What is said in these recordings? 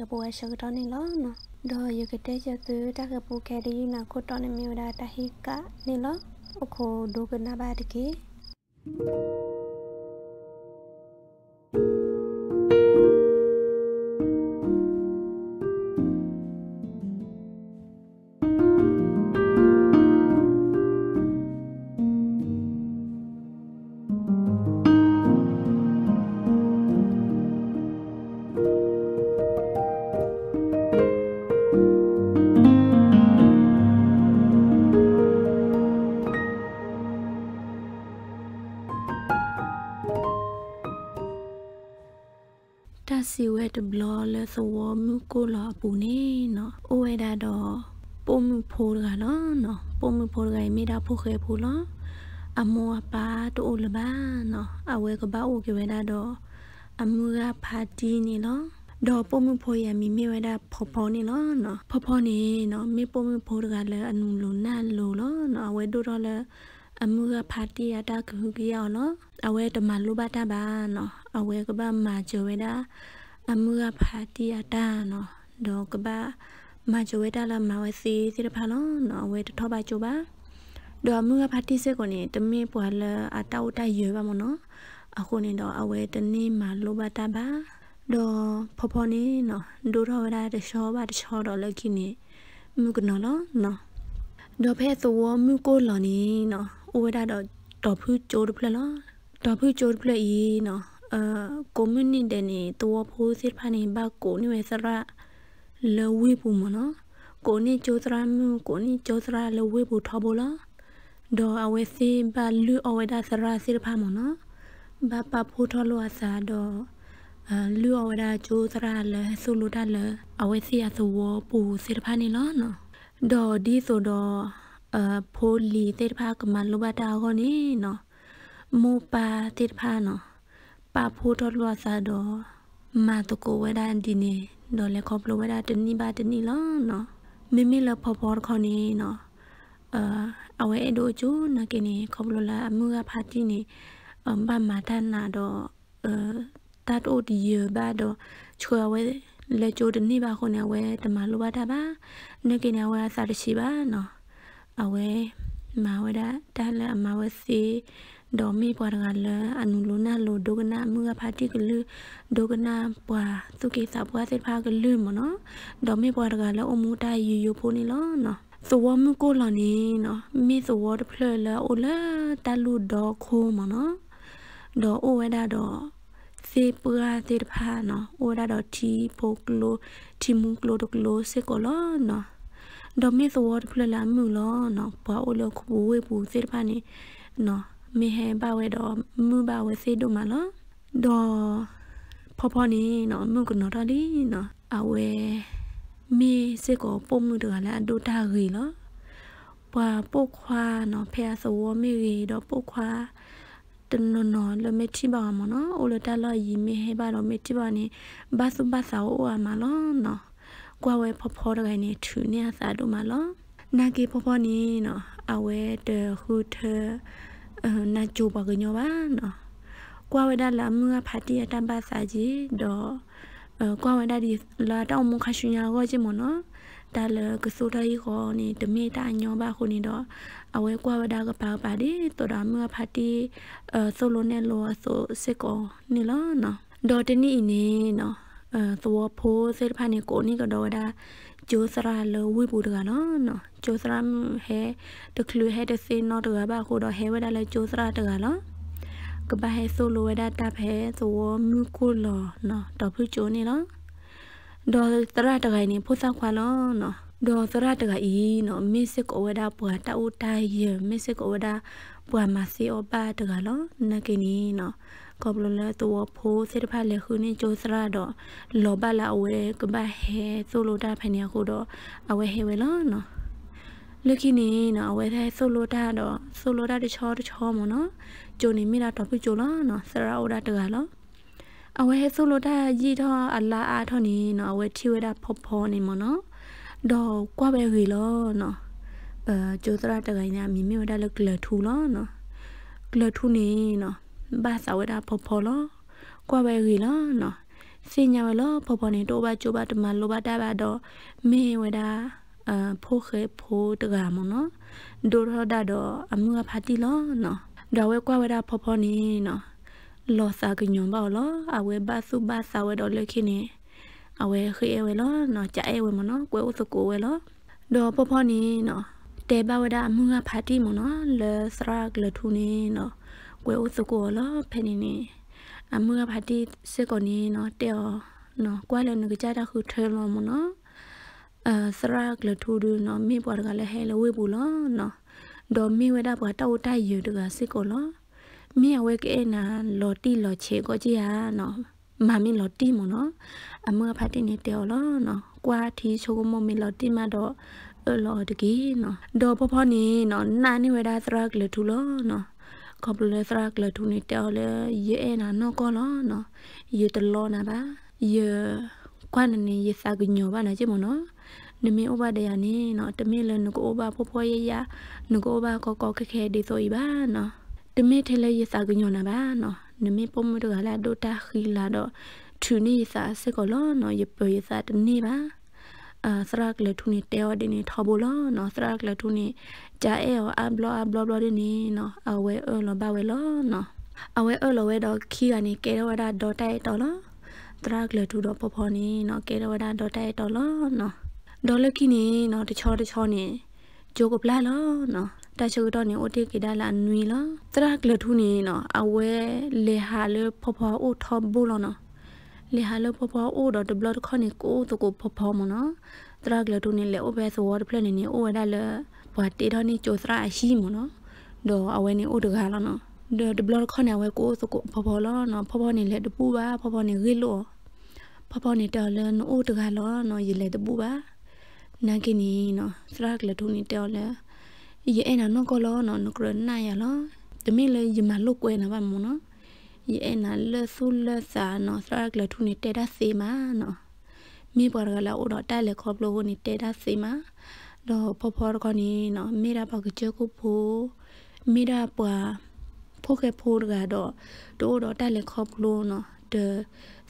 ကတော့တခပေါ်ရှကတော့နေလောနော်ဒေါ်ရကတဲ့ချက်သူတခပူခဲဒီနာခုတော့နေမျိုးတာတဟိကနေလောအခုဒုကနာပါတကေ ဝဲကဘာအိုကဝဲဒါတော့အမူကဖာတီနေလောဒေါ်ပုံမှုဖိုးရမိမိဝဲဒါဖော်ဖော်နေလောနော်ဖော်ဖော်နေနော်မိပုံမှုဖိုးကလည်းအနုလိုနာလိုလောနော်အဝဲတို့တော့လည်းအမှုကဖာတီရတာခုကရောနော်အဝဲတမလူပါတာပါနော်အဝဲကဘာမာကြဝဲတာအမှုကဖာတီရတာနော်ဒေါ်ကဘာမာကြဝဲတာလာမဝဲစီစီတဖာနော်နော်ဝဲတထောပါကြပါဒေါ်အမှုကဖာတီစကိုနေတမေပွာလာအတောက်တရွေပါမနော် အခုနေတော့အဝဲတနေ့မှာလိုပါတာပါဒေါ်ဖော်ဖော်နေနော်ဒိုထောဝဲတာတချောပါတချောတော့လက်ခိနေမှုကနော်နော်ဒေါ်ဖဲသောမှုကိုလော်နေနော်အိုဝဲတာတော့တော်ဖူးကြိုးတဖလက်လောတော်ဖူးကြိုးတဖလက်ဤနော်အာကွန်မြူနတီနေတော့ဖိုးစစ်ဖာနေဘကိုနေဝဲစရလဝေးပူမနော်ကိုနေကြိုးစရမှုကိုနေကြိုးစရလဝေးပူထဘလားဒေါ်အဝဲစီဘလူအဝဲဒါစရစစ်ဖာမနော် ဘပဖိုးထလို့အစားတော့အလူအဝဲဒါကြိုးစရလဲဆူလို့တလဲအဝဲစီအသဝပူစစ်ဖာနေလားနော်ဒေါ်ဒီဆိုတော့အဖိုးလီတေတဖာကမလိုဘတာခေါနေနော်မိုပါတေတဖာနော်ပါဖိုးတော်လွာစာတော့မာတကိုဝဒန်ဒီနေဒေါ်လေခေါပလိုဝဒတနီပါတနီလောနော်မိမိလဖော်ဖော်ခေါနေနော်အာအဝဲအဒိုကျူနကိနေခေါပလိုလာအမှုကဖာတီနေအမ် ဘာမာတနာတော့အာတတ်အိုဒီရဘာတော့ချွေဝဲလေကျိုတနီပါခေါနေဝဲတမလိုပါတာပါနကိနေဝဲစာတရှိပါနော်အဝဲမာဝဒတာလအမဝစီဒေါ်မီပွားရကလအနုလနာလိုဒုကနာမူကဖာတိကလူဒုကနာပွာသူကိစာပွာစစ်ဖာကလူမနော်ဒေါ်မီပွားရကလအမူတာယူယူဖိုနေလောနော်သဝမကိုလနေနော်မိသဝတဖလလအိုလာတလူဒေါ်ခိုးမနော် ဒေါ်အိုဝဒါဒေါ်စေပရာတေဖာနော်အိုဒါဒေါ်တီပိုကလိုတီမူကလိုဒကလိုစေကိုလောနော်ဒေါ်မီသဝတဖလလာမူလောနော်ပွာအိုလခူဝေပူစေတဖာနေနော်မေဟဲပါဝဲတော့မူပါဝဲစေတို့မှာနော်ဒေါ်ဖော်ဖော်နေနော်မုကနော်တလီနော်အဝဲမေစေကိုပုံမှုတကလည်းဒိုတာရီနော်ပွာပုတ်ခွာနော်ဖဲဆိုဝမေရီတော့ပုတ်ခွာ တနနော်လမေတိပါမနော်အိုလတလရီမေဟဲပါတော့မေတိပါနေဘာစုဘာစာအိုအမလောနော်ကွာဝဲဖော်ဖော်တကနေထူနေစားတို့မလောနာကေဖော်ဖော်နေနော်အဝဲတခုထနာချိုပါကညောပါနော်ကွာဝဒလာမငါဖာတီတမ်ပါစာကြီးတော့ကွာဝဒဒီလာတောင်းမခရှင်ယာကိုချင်မနော်ဒါလကဆူတိုင်ခေါနေတမေတာညောပါခုနေတော့ အဝဲကွာဝဒကပါပါဒီတော်တာမငါဖာတီအဆိုလိုနဲ့လောဆိုစစ်ကောနေလောနော်ဒေါ်တနီနေနော်အဲသောဖိုးစေဖာနေကိုနေကတော့ဒါကျိုးစရာလဝိပူတကနော်နော်ကျိုးစရာဟဲတကလူဟဲတစေနော်တကဘာခုတော့ဟဲဝဒလဲကျိုးစရာတကနော်ကဘာဟဲဆိုလိုဝဒတာဖဲသောမြူကိုလောနော်တော့ဖူချိုနေနော်ဒေါ်တရတကိုင်နေဖုသခွာလောနော် ဒေါ်သရတကအီနော်မစ်စစ်ကိုဝဒပွာတာအူတိုင်ယမစ်စစ်ကိုဝဒပွာမစီအဘတကလောနကိနီနော်ကောပလလတဝဖိုးစေတဖက်လေခုနေဂျိုစရာတော့လောဘလာဝဲကဘဟဲဆိုလိုတာဖနေခုတော့အဝဲဟဲဝဲလောနော်လူခိနေနော်အဝဲသဲဆိုလိုတာတော့ဆိုလိုတာတချောတချောမနော်ဂျိုနေမိတာတော့ပြဂျိုလောနော်စရာအိုတာတကလောအဝဲဆိုလိုတာရီတော့အလာအာထောနေနော်အဝဲထိဝဲတာဖောဖောနေမနော် တော့ကွာပဲဝေလောနော်အဲဂျိုစရာတကိုင်းညာမိမိဝဒါလကလထူလောနော်ကလထူနေနော်ဘာသာဝဒဖော်ဖော်လောကွာပဲရီလောနော်စင်ညာဝလောဖော်ဖော်နေတော့ဘာချိုဘာတမလိုဘာတာဘာတော့မေဝဒါအဖိုးခေဖိုးတကမနော်ဒိုရဒါတော့အမှုဖာတီလောနော်ဒါဝဲကွာဝဒါဖော်ဖော်နေနော်လောစာကညွန်ပါလောအဝဲဘာစုဘာစာဝဲတော့လက်ခိနေ အဝဲခေဝဲလောနော်ကြဲဝဲမနော်ကွဲဥစကိုဝဲလောဒေါ်ဖော်ဖော်နေနော်တဲဘဝဒအမှုဖာတီမနော်လဲစရာကလထူနေနော်ကွဲဥစကိုလောဖဲနေနေအမှုဖာတီစကောနေနော်တဲနော်ကွာလဲနကကြတာခုထဲလောမနော်အစရကလထူဒနော်မိပေါ်ကလည်းဟဲလဝေဘူးလောနော်ဒေါ်မိဝဲတာပေါ်တောက်တိုက်ယူတကစစ်ကိုလောမိအဝဲကဲနာလော်တီလော်ချေကိုကြီးဟာနော် မမီလော်တီမနော်အမဖတ်တင်နေတယ်လောနော်ကွာထီချိုကမမီလော်တီမတော့အလော်တကြီးနော်ဒေါ်ဖဖနေနော်နာနေဝဲတာစရကလထူလောနော်ကော်ပလက်စရကလထူနေတယ်လေရဲနာနော်ကောလောနော်ရဲတလောနာပါရဲကွာနေရဲစာကညောပါနာချေမနော်နမေဩဘာဒယာနေနော်တမေလနကိုဩဘာဖောဖောရရနကိုဩဘာကောကောခခဲဒီဆိုဤပါနော်တမေထဲလေရစာကညောနာပါနော် နမေပုံမတို့ကလာဒိုတာခီလာတော့ထူနေစာစကောလောနော်ရပရစာတနေပါအာစရကလေထူနေတဲော်ဒီနေထဘလောနော်စရကလေထူနေဂျာအဲအဘလောအဘလောဘလောဒီနေနော်အဝဲအလောဘဝဲလောနော်အဝဲအလောဝဲတော့ခီကနေကဲတော့ဒါဒေါ်တိုက်တော်လောတရကလေထူတော့ပေါ်ပေါ်နေနော်ကဲတော့ဒါဒေါ်တိုက်တော်လောနော်ဒေါ်လခိနေနော်တချောတချောနေဂျိုကပလာလောနော် တချို့တော့နေအိုတေကေဒါလာနွီလောတရကလထူနေနော်အဝဲလေဟာလေဖော်ဖော်အိုထော်ဘူလောနော်လေဟာလေဖော်ဖော်အိုတော့ဒဘလတ်ခနေကိုတကိုဖော်ဖော်မနော်တရကလထူနေလေအိုဘဲဆိုဝတ်ပလနေနေအိုဝဒါလေဘာတေတော့နေချိုစရာအရှိမနော်တော့အဝဲနေအိုတကားလောနော်ဒဘလတ်ခနေဝဲကိုစကိုဖော်ဖော်လောနော်ဖော်ဖော်နေလေတပူပါဖော်ဖော်နေရီလောဖော်ဖော်နေတော်လေအိုတကားလောနော်ရလေတပူပါနာကင်းနီနော်စရကလထုန်နီတောလဲ ယေအနာနောကလောနော်နကရနာရလောတမီလေယမလုကွဲနာပါမနော်ယေအနာလဲဆူလဲစာနော်စရကလထုန်နီတေဒါစီမာနော်မိပေါ်ကလာအိုတော့တိုင်လေခေါပလိုကိုနီတေဒါစီမာတော့ဖော်ဖော်ကနီနော်မိရာပကချကုဖိုမိရာပွာဖိုကေဖိုးကတော့တို့တော့တိုင်လေခေါပလိုနော်တ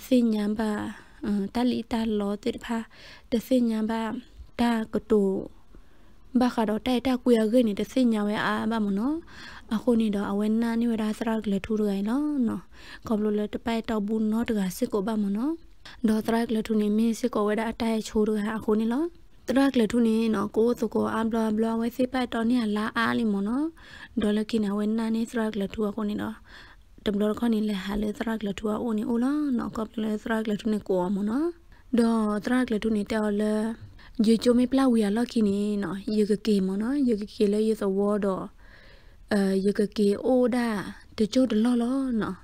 စင်ညာပါတ ဘာခါတော့တိုက်တာကွေရခဲ့နေတဲ့စညာဝဲအာဘာမနော်အခုနေတော့အဝဲနာနေဝဒါစရကလေထူရိုင်နော်နော်ကောဘလလေတပိုက်တော့ဘူးနော်တကစစ်ကိုဘာမနော်ဒေါ်စရကလေထူနေမင်းစစ်ကိုဝဲဒါအတိုက်ချိုးရအခုနေလောတရကလေထူနေနော်ကိုစကိုအဘလဘလဝဲစိပိုက်တော့နေလာအားလီမနော်ဒေါ်လကိနာဝဲနာနေစရကလေထူအခုနေတော့တဘလခနီလေဟာလေစရကလေထူအိုနေအိုလားနော်ကောဘလလေစရကလေထူနေကိုမနော်ဒေါ်စရကလေထူနေတ ယ်လေယေချိုမေပလာဝီယာလော်ခီနီနော်ယေကကေမနော်ယေကကေလေယေသဝတော့အဲယေကကေအိုဒါတချို့တလော်လောနော်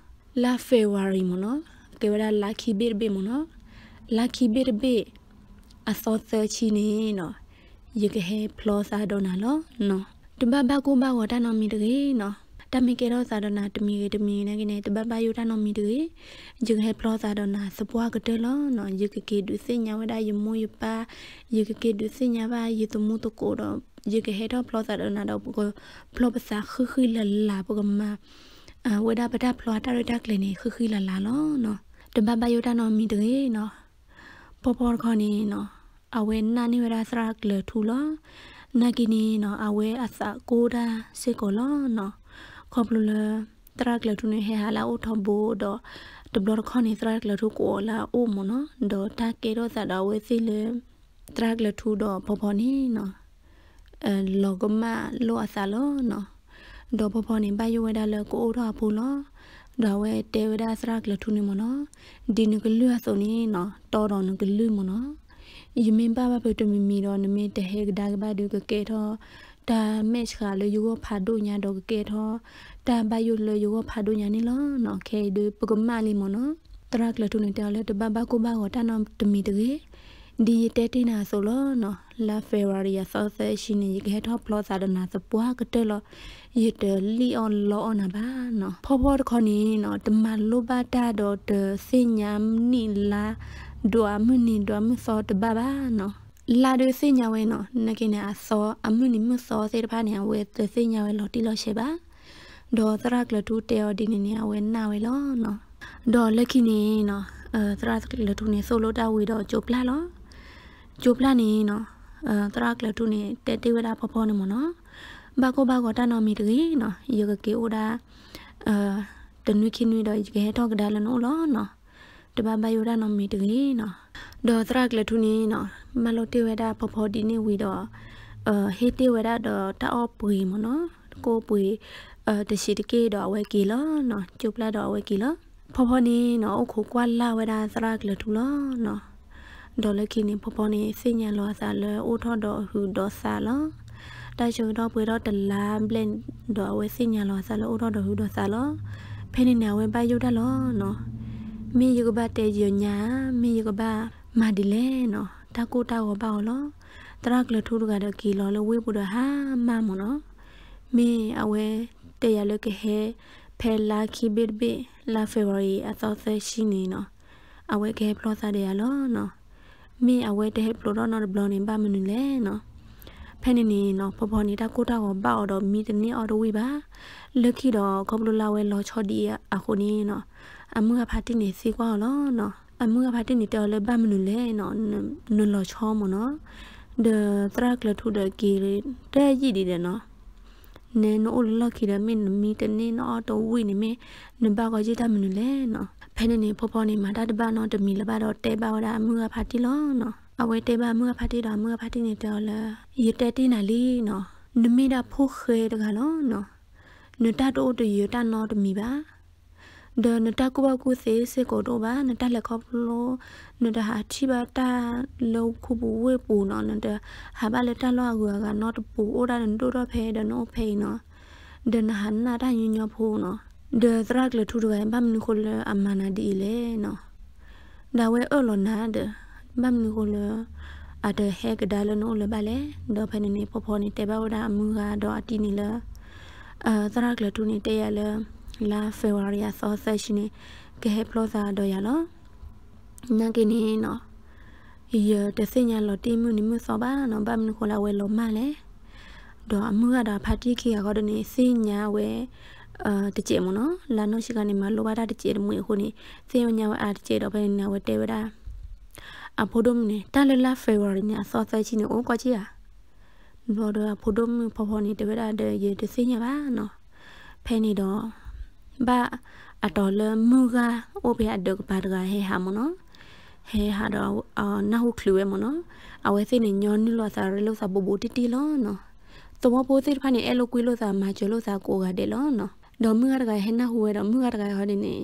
လာဖေဝါရီမနော်ကေဝဒါလာခီဘီဘီမနော်လာခီဘီဘီအသောသချီနီနော်ယေကဟေဖလောစာဒေါနာလောနော်တဘဘကူဘဝတာနော်မီတကေနော် တမီကေတော့စာဒနာတမီကေတမီနေကနေတဘဘယုတာနော်မီတွေယဟေပလောစာဒနာစပွားကတဲလောနော်ယကကေဒုစညာဝဒယမူယပါယကကေဒုစညာပါယတမှုတကိုတော့ယကဟေတော့ပလောစာဒနာတော့ကိုပလောပစာခခလလာပကမအဝဒပဒပလောတာရတာကလနေခခလလာလောနော်တဘဘယုတာနော်မီတွေနော်ပေါ်ပေါ်ခေါနေနော်အဝဲနာနေဝရစရာကလထူလောနာကီနီနော်အဝဲအစကိုဒါစေကိုလောနော် ခေါပလူလတရကလထုနေဟဲဟာလာအိုထဘိုတော့တဘလခနီတရကလထုကိုလာအိုမနော်ဒေါ်တာကေတော့ဇာဒဝဲစီလေတရကလထုတော့ဘောဘောနီနော်အဲလောကမလောအစားလောနော်ဒေါ်ဘောဘောနီဘယဝဒါလကိုအိုထဖူလောဒါဝဲတေဝဒါစရကလထုနေမနော်ဒီနကလူအစုံနီနော်တော်တော်နကလူမနော်ယမင်ပါပါပတမီမီတော့နမေတဟေကဒါကဘာဒုကကေတော့ တာမက်ခါလေယူဖာဒိုညာတော့ကေထောတာဘယုလေယူဖာဒိုညာနီလောနော်ခဲဒပကမလီမနော်တရကလထုန်တဲလေတဘဘကိုဘာဝတာနမ်တမီတကေဒီတဲတိနာဆိုလောနော်လာဖေရာရီယာဆောဆဲရှိနေကေထောဖလောစာဒနာစပွားကတဲလောရတလီအွန်လောအနာဘာနော်ဖောဖောတခေါနီနော်တမလိုဘာတာတော့တစညမ်နီလာဒွာမနီဒွာမစောတဘဘာနော် လာဒစညာဝဲနော်နကိနေအစောအမှုနိမစောစေတဖာနေဝဲသစညာဝဲလော်တီလော်ရှေပါဒေါ်သရကလတူတေော်ဒီနေနေဝဲနာဝဲလောနော်ဒေါ်လက်ခိနေနော်အဲသရကလထုနေဆိုလိုတာဝီတော့ဂျိုပလာလောဂျိုပလာနေနော်အဲသရကလထုနေတဲတေဝဒဖောဖောနေမနော်ဘာကိုဘာကိုတနော်မီတကြီးနော်ယကကေအိုဒါအဲတနွိခိနွိတော့ကေတော့ကဒါလနော်လောနော် တဘာဘယိုဒါနော်မီတကြီးနော်ဒေါ်သရကလထုနေနော်မလိုတေဝဒဖောဖောဒီနေဝီတော့အဲဟေတေဝဒတော့တအောပွေမနော်ကိုပွေအဲတရှိတကေတော့အဝဲကီလောနော်ဂျိုပလာတော့အဝဲကီလောဖောဖောနေနော်အခုကွာလာဝဒါစရကလထူလောနော်ဒေါ်လခိနေဖောဖောနေစညာလောဆာလောအိုထော်တော့ဟူဒေါ်ဆာလောတိုင်ချုံတော့ပွေတော့တလာဘလန်တော့ဝဲစညာလောဆာလောအိုထော်တော့ဟူဒေါ်ဆာလောဖဲနေနဝဲပါယုတ်တလောနော် မေယကဘတဲဂျညာမေယကဘမာဒီလေနော်တကူတာဝပါလောတရကလထူကတဲ့ကီလောလဝေးပူတော့ဟာမမနော်မေအဝဲတဲရလကဟဲဖဲလာခိဘစ်ဘေလာဖေဗရီအသောသရှိနေနော်အဝဲကဲပလောစာတယ်ရလောနော်မင်းအဝဲတဲ့ပလောတော့နော်ဘလောနေပါမနူလဲနော်ဖဲနေနေနော်ဖော်ဖော်နေတာကိုတာကိုပါတော့မီတနေအော်တော့ဝိပါလက်ခိတော့ကောပလိုလာဝဲလောချော်ဒီအခုနေနော် အမှုကဖာတိနေစီကွာလောနော်အမှုကဖာတိနေတော်လဲပါမနူလဲနော်နလောချောမနော်ဒထရက်လထုဒကီရတဲ့ကြည့်တယ်နော်နဲနိုလခိရမင်းမီတနေနော်တော့ဝိနေမေနဘာကကြည့်တမနလေနော်ဖဲနေနေဖောဖောနေမှာတတပါနော်တမီလပါတော့တဲပါဝဒအမှုကဖာတိလောနော်အဝဲတဲပါအမှုကဖာတိတော့အမှုကဖာတိနေတော့လာရတဲတိနာလီနော်နမီတာဖိုခဲတကလောနော်နတတိုးတရတနော်တမီပါ ဒနတကူဘကူစေစေကိုတော့ပါနတလက်ခေါပလိုနတဟာချိပါတာလောခုပူဝေပူနော်နတဟာပါလက်တလောကူကနော်တပူအိုဒါနတိုတော့ဖဲဒနော်ဖေနော်ဒနဟန်နာတာညညဖိုးနော်ဒသရကလထူတကဘမ်နခုလအမနာဒီလေနော်ဒါဝဲအော်လနာဒဘမ်နခုလအတဟဲကဒါလနိုလဘလေဒေါ်ဖနေနေဖောဖောနေတေဘဝဒအမှုကတော့အတီနီလအာသရကလထူနေတေရလေ လာဖေဝရီယာဆောဆက်ရှင်ကဲပလောစာတော့ရလောနာကင်းနေနော်ရတစညာလောတိမှုနိမှုစောပါနော်ဗမ်နခိုလာဝဲလောမလဲတော့အမှုကတော့ဖာတိခိကတော့နေစညာဝဲအာတကြေမနော်လာနောရှိကနေမလောပါတာတကြေမွေခုနေစေညာဝဲအာတကြေတော့ဘယ်နေဝဲတဲဝဒါအဖိုဒုံနေတာလလာဖေဝရီညာဆောဆက်ရှင်အိုကွာချီယာဘောတော့အဖိုဒုံဖော်ဖော်နေတဝဒါတဲ့ရတစညာပါနော်ဖဲနေတော့ ဘာအတော်လမူကအိုဘေအဒကပါဒကဟေဟာမနော်ဟေဟာတော့အနာဟုခလူဝဲမနော်အဝဲစိနေညောနီလောစာရလောစာဘူဘူတီတီလောနော်သမပိုးစိဖာနေအဲလိုကွေးလောစာမာကျလောစာကိုကတဲ့လောနော်ဒေါ်မူကတကဟဲနာဟူဝဲတော့မူကတကဟောဒီနေ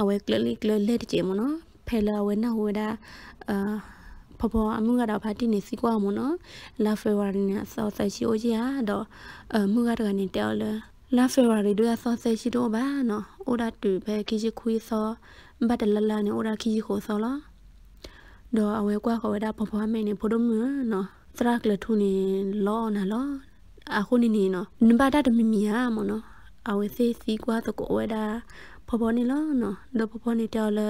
အဝဲကလလီကလလက်တကြမနော်ဖဲလာဝဲနာဟူဝဲတာအာဖဖောအမှုကတော့ဖာတိနေစီကွာမနော်လာဖေဝါရီနဲ့ဆောဆက်ရှိအိုကြီးဟာတော့အမှုကတကနေတောက်လဲ လာဖေဝါရီတို့ဆောဆက်ရှိတော့ပါနော်အိုဒါတူပဲခီချီခွေးဆောဘတ်တလလနဲ့အိုဒါခီချီခိုဆောလားတော့အဝဲကွာခေါ်တာဖဖောမဲနေဖို့တော့မနော်စရကလထုနေလောနာလောအခုနေနေနော်နဘာတာတမီမီယာမနော်အဝဲစေးစီကွာတကိုဝဲတာဖဖောနေလောနော်တော့ဖဖောနေတောက်လဲ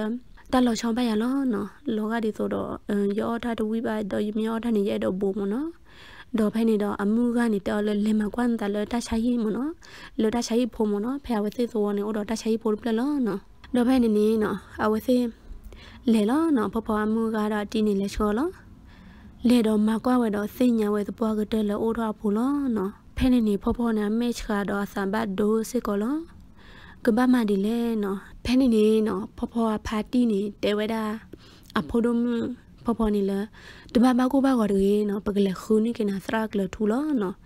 တလောချောင်းပါရလောနော်လောကဒီဆိုတော့ရောထားတဝိပါတော့မြောထားနေရတော့ဘုံမနော် ဒေါ်ဖိုင်နေတော့အမှုကနေတော့လေမကွမ်တလတချိုင်းမနော်လတချိုင်းဖို့မနော်ဖဲဝစေဆိုနေတော့တချိုင်းဖို့ပလလောနော်ဒေါ်ဖိုင်နေနေနော်အဝစေလေလောနော်ဖဖအမှုကတော့တီနေလေချောလောလေတော့မကွာဝဲတော့စိညာဝဲသပွားကတဲ့လောအိုတော့ဘူးလောနော်ဖဲနေနေဖဖနာမက်ချကတော့စံဘတ်ဒိုစစ်ကောလောကဘာမဒီလေနော်ဖဲနေနေနော်ဖဖဖာတီနေတဲဝဲတာအဖိုဒုံ ဖဖနေလားတဘာမကိုဘာကောတွေနော်ပကလေခုနိကနာစရကလထူလောနော်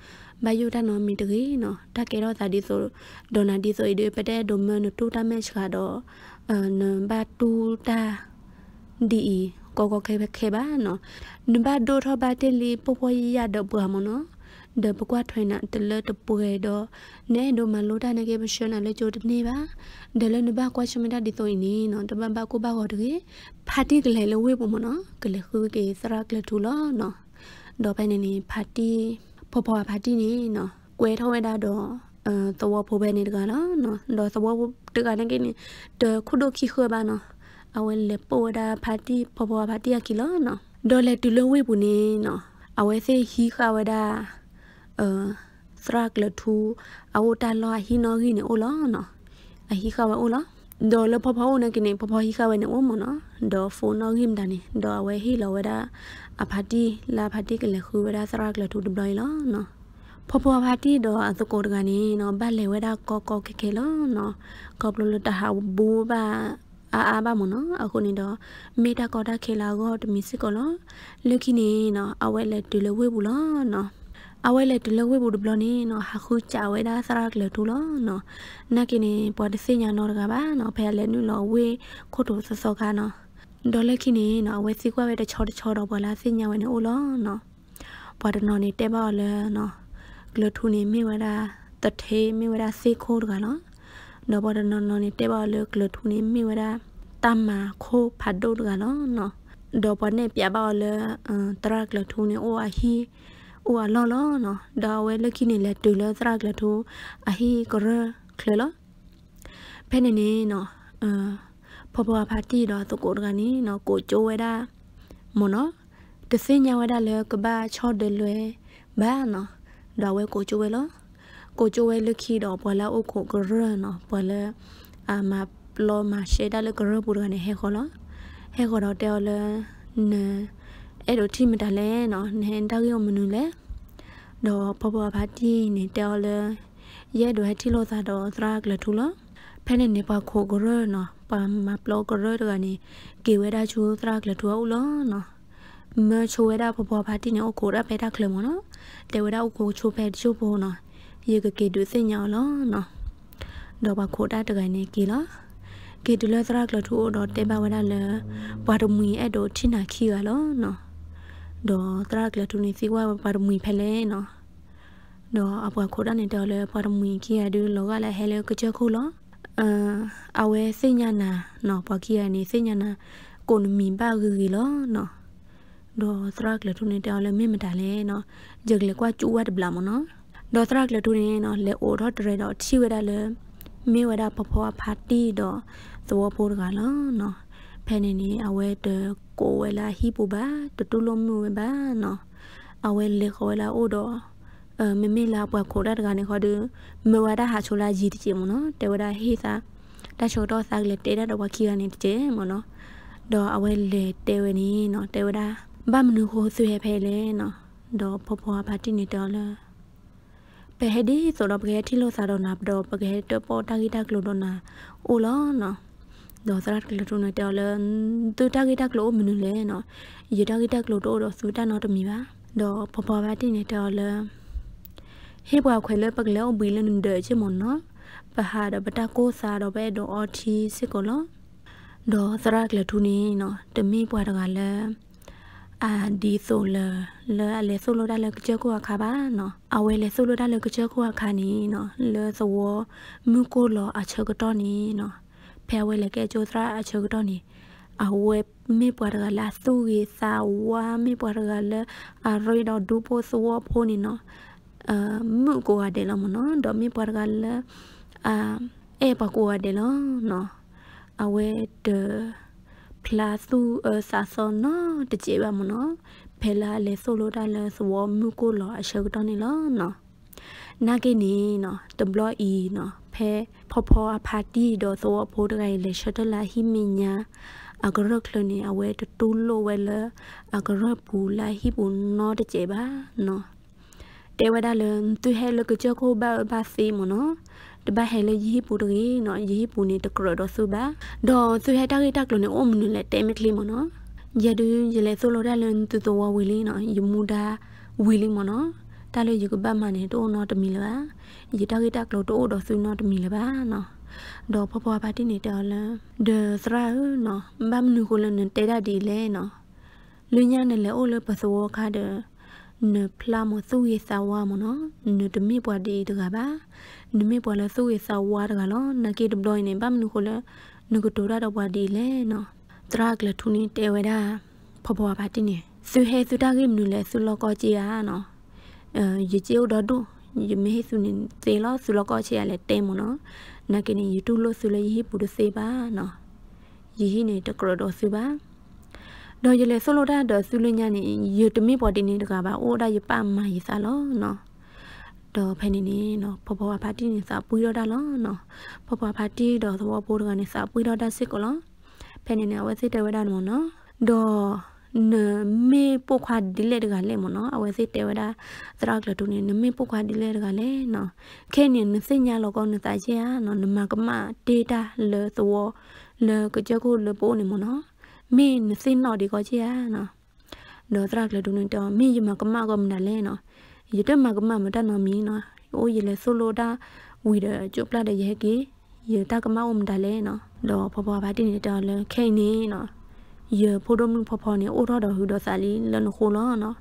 ဘယုတနော်မီတကေနော်တကေတော့သာဒီဆိုဒေါ်နာဒီဆိုဒီပတဲ့ဒိုမန်တူတာမက်ကတော့အနဘာတူတာဒီကိုကိုခဲခဲပါနော်နဘာဒိုထဘာတေလီပပရရတော့ဘာမနော် ဒပကွာထွေနာတလတပွဲတော့နဲဒိုမလိုတာနေကေပရှနာလေချိုတနေပါဒလနဘကွာချမတာဒီဆိုနေနော်တပပကိုပါကောတကေဖာတီကလေလဝေးပမနော်ကလေခုကေစရာကလေထူလောနော်ဒေါ်ပဲနေနေဖာတီဖော်ဖော်ဖာတီနေနော်ကွဲထောဝဲတာတော့အဲတော့ဖိုးပဲနေတကလားနော်တော့တော့တကနေကိနေတခုဒိုခိခွဲပါနော်အဝဲလေပိုဒါဖာတီဖော်ဖော်ဖာတီကီလောနော်ဒေါ်လေတူလဝေးပူနေနော်အဝဲစေဟီခဝဒါ အစရကလထူအဝတာလာဟီနော်ဂီနေအိုလာနော်အဟီခဝအိုလာဒေါ်လဖဖဝနကိနေဖဖဟိကဝနေဝမနော်ဒေါ်ဖုန်းနော်ဟိမတနီဒေါ်ဝဲဟိလောဝဲဒါအဖာတီလာဖာတီကလေခုဝဲဒါစရကလထူဒဘလိုင်လောနော်ဖဖဖာတီဒေါ်အစကိုတကနေနော်ဘတ်လေဝဲဒါကောကောကေကေလောနော်ကောပလလတဟာဘူဘာအာအာဘာမနော်အခုနေတော့မေတာကောတာခေလာကောတမီစစ်ကောလောလုခိနေနော်အဝဲလေတူလဝဲဘူးလောနော် အဝဲလေတူလဝဲဘူးဒဘလနေနော်ဟာခုချဝဲဒါစရကလထူလောနော်နကိနေပေါ်တစညာနော်တကပါနော်ဖဲလေနုလောဝဲခို့တူဆဆောကနော်ဒေါ်လက်ခိနေနော်ဝဲစီကွာဝဲတချောတချောတော့ပေါ်လာစညာဝဲနေအိုလောနော်ပေါ်တနော်နေတဲပါလေနော်ဂလထူနေမိဝဒါတထေမိဝဒါစေခိုးတကနော်နော်ပေါ်တနော်နော်နေတဲပါလေဂလထူနေမိဝဒါတမ္မာခိုးဖတ်ဒိုတကနော်နော်ဒေါ်ပေါ်နေပြပါလေတရကလထူနေအိုအဟီ အိုအလောလောနော်ဒါဝဲလက်ခိနေလဲတူလဲတရကလထူအဟီကရခလလောဖဲနေနေနော်အာဖဖဖာတီတော့သူကိုတကနေနော်ကိုကျိုးဝဲတာမနော်တစင်ညာဝဲတာလေကဘာချော့တယ်လွဲဘာနော်ဒါဝဲကိုကျိုးဝဲလောကိုကျိုးဝဲလက်ခီတော့ပေါ်လာအုတ်ကိုကရနော်ပေါ်လာအာမပလောမရှေဒါလေကရပူကနေဟဲခေါ်လောဟဲခေါ်တော့တဲလနဲ အဲ့တို့ထိမတလဲနော်နဟန်တောက်ရုံမနူလဲတော့ဖဖဖာတီနေတဲလရဲတို့ဟဲထီလို့သာတော့သရကလထူလောဖဲနေနေပါခိုကရနော်ပါမပလောကရတကနေကေဝဲဒါချူသရကလထူအောင်လောနော်မချိုဝဲဒါပေါ်ပေါ်ပါတိနေအကိုရပဲတာကလမနော်တေဝဲဒါအကိုချိုပဲချိုပေါ်နော်ရေကကေဒုစညောလောနော်တော့ပါခိုတာတကနေကီလောကေဒုလသရကလထူတော့တေပါဝဲဒါလေပါရမီအဲ့တော့ချိနာခီရလောနော် တော့သရကလထူနေစီဝါပါရမီဖဲလဲနော်တော့အပွားခိုတာနေတော့လေပါရမီခီရဒူလောကလည်းဟဲလေကချခုလောအာအဝဲစိညာနာနော်ပကီယနေစိညာနာကိုနမီပါဂီလောနော်ဒေါ်သရကလထုနေတောင်းလဲမင်းမတားလဲနော်ဂျက်လေကွာကျူဝတ်ဘလာမနော်ဒေါ်သရကလထုနေနော်လေအိုတော့တရတော့ချီဝဲတာလဲမေဝဒါပဖောဖာတီတော့သဝဖိုးတကလောနော် ဖဲနေနေအဝဲတကိုဝဲလာဟီပူပါတတူလုံးမျိုးပါနော်အဝဲလေခေါ်လာအိုတော့အမမေလာပွားခိုရတကနေခေါ်တယ်မဝဒဟာချိုလာကြီးတကြီးမနော်တေဝဒဟေသာတချိုတော့စားလေတေရတော့ခီကနေတကြီးမနော်တော့အဝဲလေတေဝနီနော်တေဝဒဘာမနုခိုဆွေဖဲလေနော်တော့ဖောဖောဘာတိနေတော့လားပဟဒီဆိုတော့ပကဲထီလို့စားတော့နာတော့ပကဲတော့ပေါ်တာဂီတာကလို့တော့နာအိုလောနော် တော့စရတ်ကလို့နေတော့လဲတူတာဂီတာကလို့မနုလဲနော်ရတာဂီတာကလို့တော့စူတာနော်တမီပါတော့ဖောဖောဘာတိနေတော့လဲဟေဘွားခွဲလပကလောဘီလန်ဒဲချမနော်ပဟာဒဘတာကိုစာတော့ပဲတော့အထီစစ်ကိုလောတော့စရကလထူနေနော်တမေးဘွားတကလည်းအာဒီဆိုလလဲလေဆိုလိုဒါလေကြောကိုခါပါနော်အဝဲလေဆိုလိုဒါလေကြောကိုခါနီနော်လဲစဝမူကိုလောအချက်ကတော့နီနော် ဖဲဝဲလေကဲကျိုးစရာအချက်ကတော့နီအဝဲမေပွားတကလာသူကြီးစာဝါမေပွားတကလည်းအရိတော့ဒူပိုစဝဖိုနီနော်အာမှုကိုရတယ်လို့မနော်ဒေါ်မီပွားကလည်းအာအေပကိုရတယ်လို့နော်အဝဲတပလာစုအဆာဆောနော်တကြည့်ပါမနော်ဖဲလာလေဆိုလိုတာလဲစဝမှုကိုလောအရှုတော့နေလို့နော်နာကိနီနော်တဘလအီနော် ဖဲဖော်ဖော်အဖာတီတော့သောဖိုးတကယ်လေရှတလာဟိမညာအဂရကလနေအဝဲတူလိုဝဲလအဂရပူလာဟိပူနော်တကြည့်ပါနော်တေဝဒါလန်သူဟဲလကချခိုဘာဘာစီမနော်တဘဟဲလရီပူတရီနော်ရီပူနေတကရတော့ဆူဘာဒေါ်သူဟဲတာဂီတက်လို့နေအုံမနလေတဲမကလီမနော်ရဒူရလေဆိုလိုဒါလန်သူတော်ဝီလီနော်ယမူဒါဝီလီမနော်တာလေယူကပတ်မနေတော့နော်တမီလ ပါရတာဂီတက်လို့တော့တော့ဆူနော်တမီလပါနော်ဒေါ်ဖဖွားပါတိနေတော်လန်ဒေစရာနော်ဘမ်နူကိုလန်တဲဒါဒီလေနော်လူညာနဲ့လေအိုလပစောခါတဲ့နဖလာမသူရစာဝါမနော်နတမိပွားဒီတကပါနမိပွားလဲသူရစာဝါတကလောနကေဒဘလိုင်းနေပမနုခလနကတိုရာတော့ပွားဒီလဲနော်တရကလထုန်တဲဝဒါဖဘွားပါတင်းနေသူဟဲသူတာကိမနုလဲသူလောကောကြည်ဟာနော်အဲရကြိုတော့ဒူ ယမေစုနေသေလောသူလောကောချေရလဲတဲမနော်နကေနေယူတူလို့သူလဲယဟိပူဒစေပါနော်ယဟိနေတကရတော့စုပါတော့ရလေဆိုလိုတာတော့ဆူလညာနေရတမိပေါ်တင်နေတကပါအိုဒါရပမရစားလောနော်တော့ဖဲနေနေနော်ဖဖောဖာတီနေစာပွေးတော့တာလောနော်ဖဖောဖာတီတော့သဘောပိုးတော့ကနေစာပွေးတော့တာစစ်ကောလောဖဲနေနေဝစစ်တဲဝဒါနော်တော့ နမေပုခွာဒီလေတကလေမနော်အဝဲစစ်တဲဝဒါသရကလတူနေနမေပုခွာဒီလေတကလေနော်ခဲနေနစညာလောကောနတချေနော်နမကမဒေတာလေသောလေကကြကိုလေပိုးနေမနော်မေနစင်နော်ဒီကောချေနော်တော့သရကလတူနေတော့မေယမကမကောမနလဲနော်ရတမကမမတနော်မီနော်အိုးရလေဆိုလိုတာဝီရကျုပ်ပလာတဲ့ရဲကြီးရတကမအုံတလဲနော်တော့ဖဖဘာတင်နေတော့လဲခိနေနော် ရဖိုဒမဖဖနေအိုတော့တော့ဟူတော့စာလီလနခိုလောနော်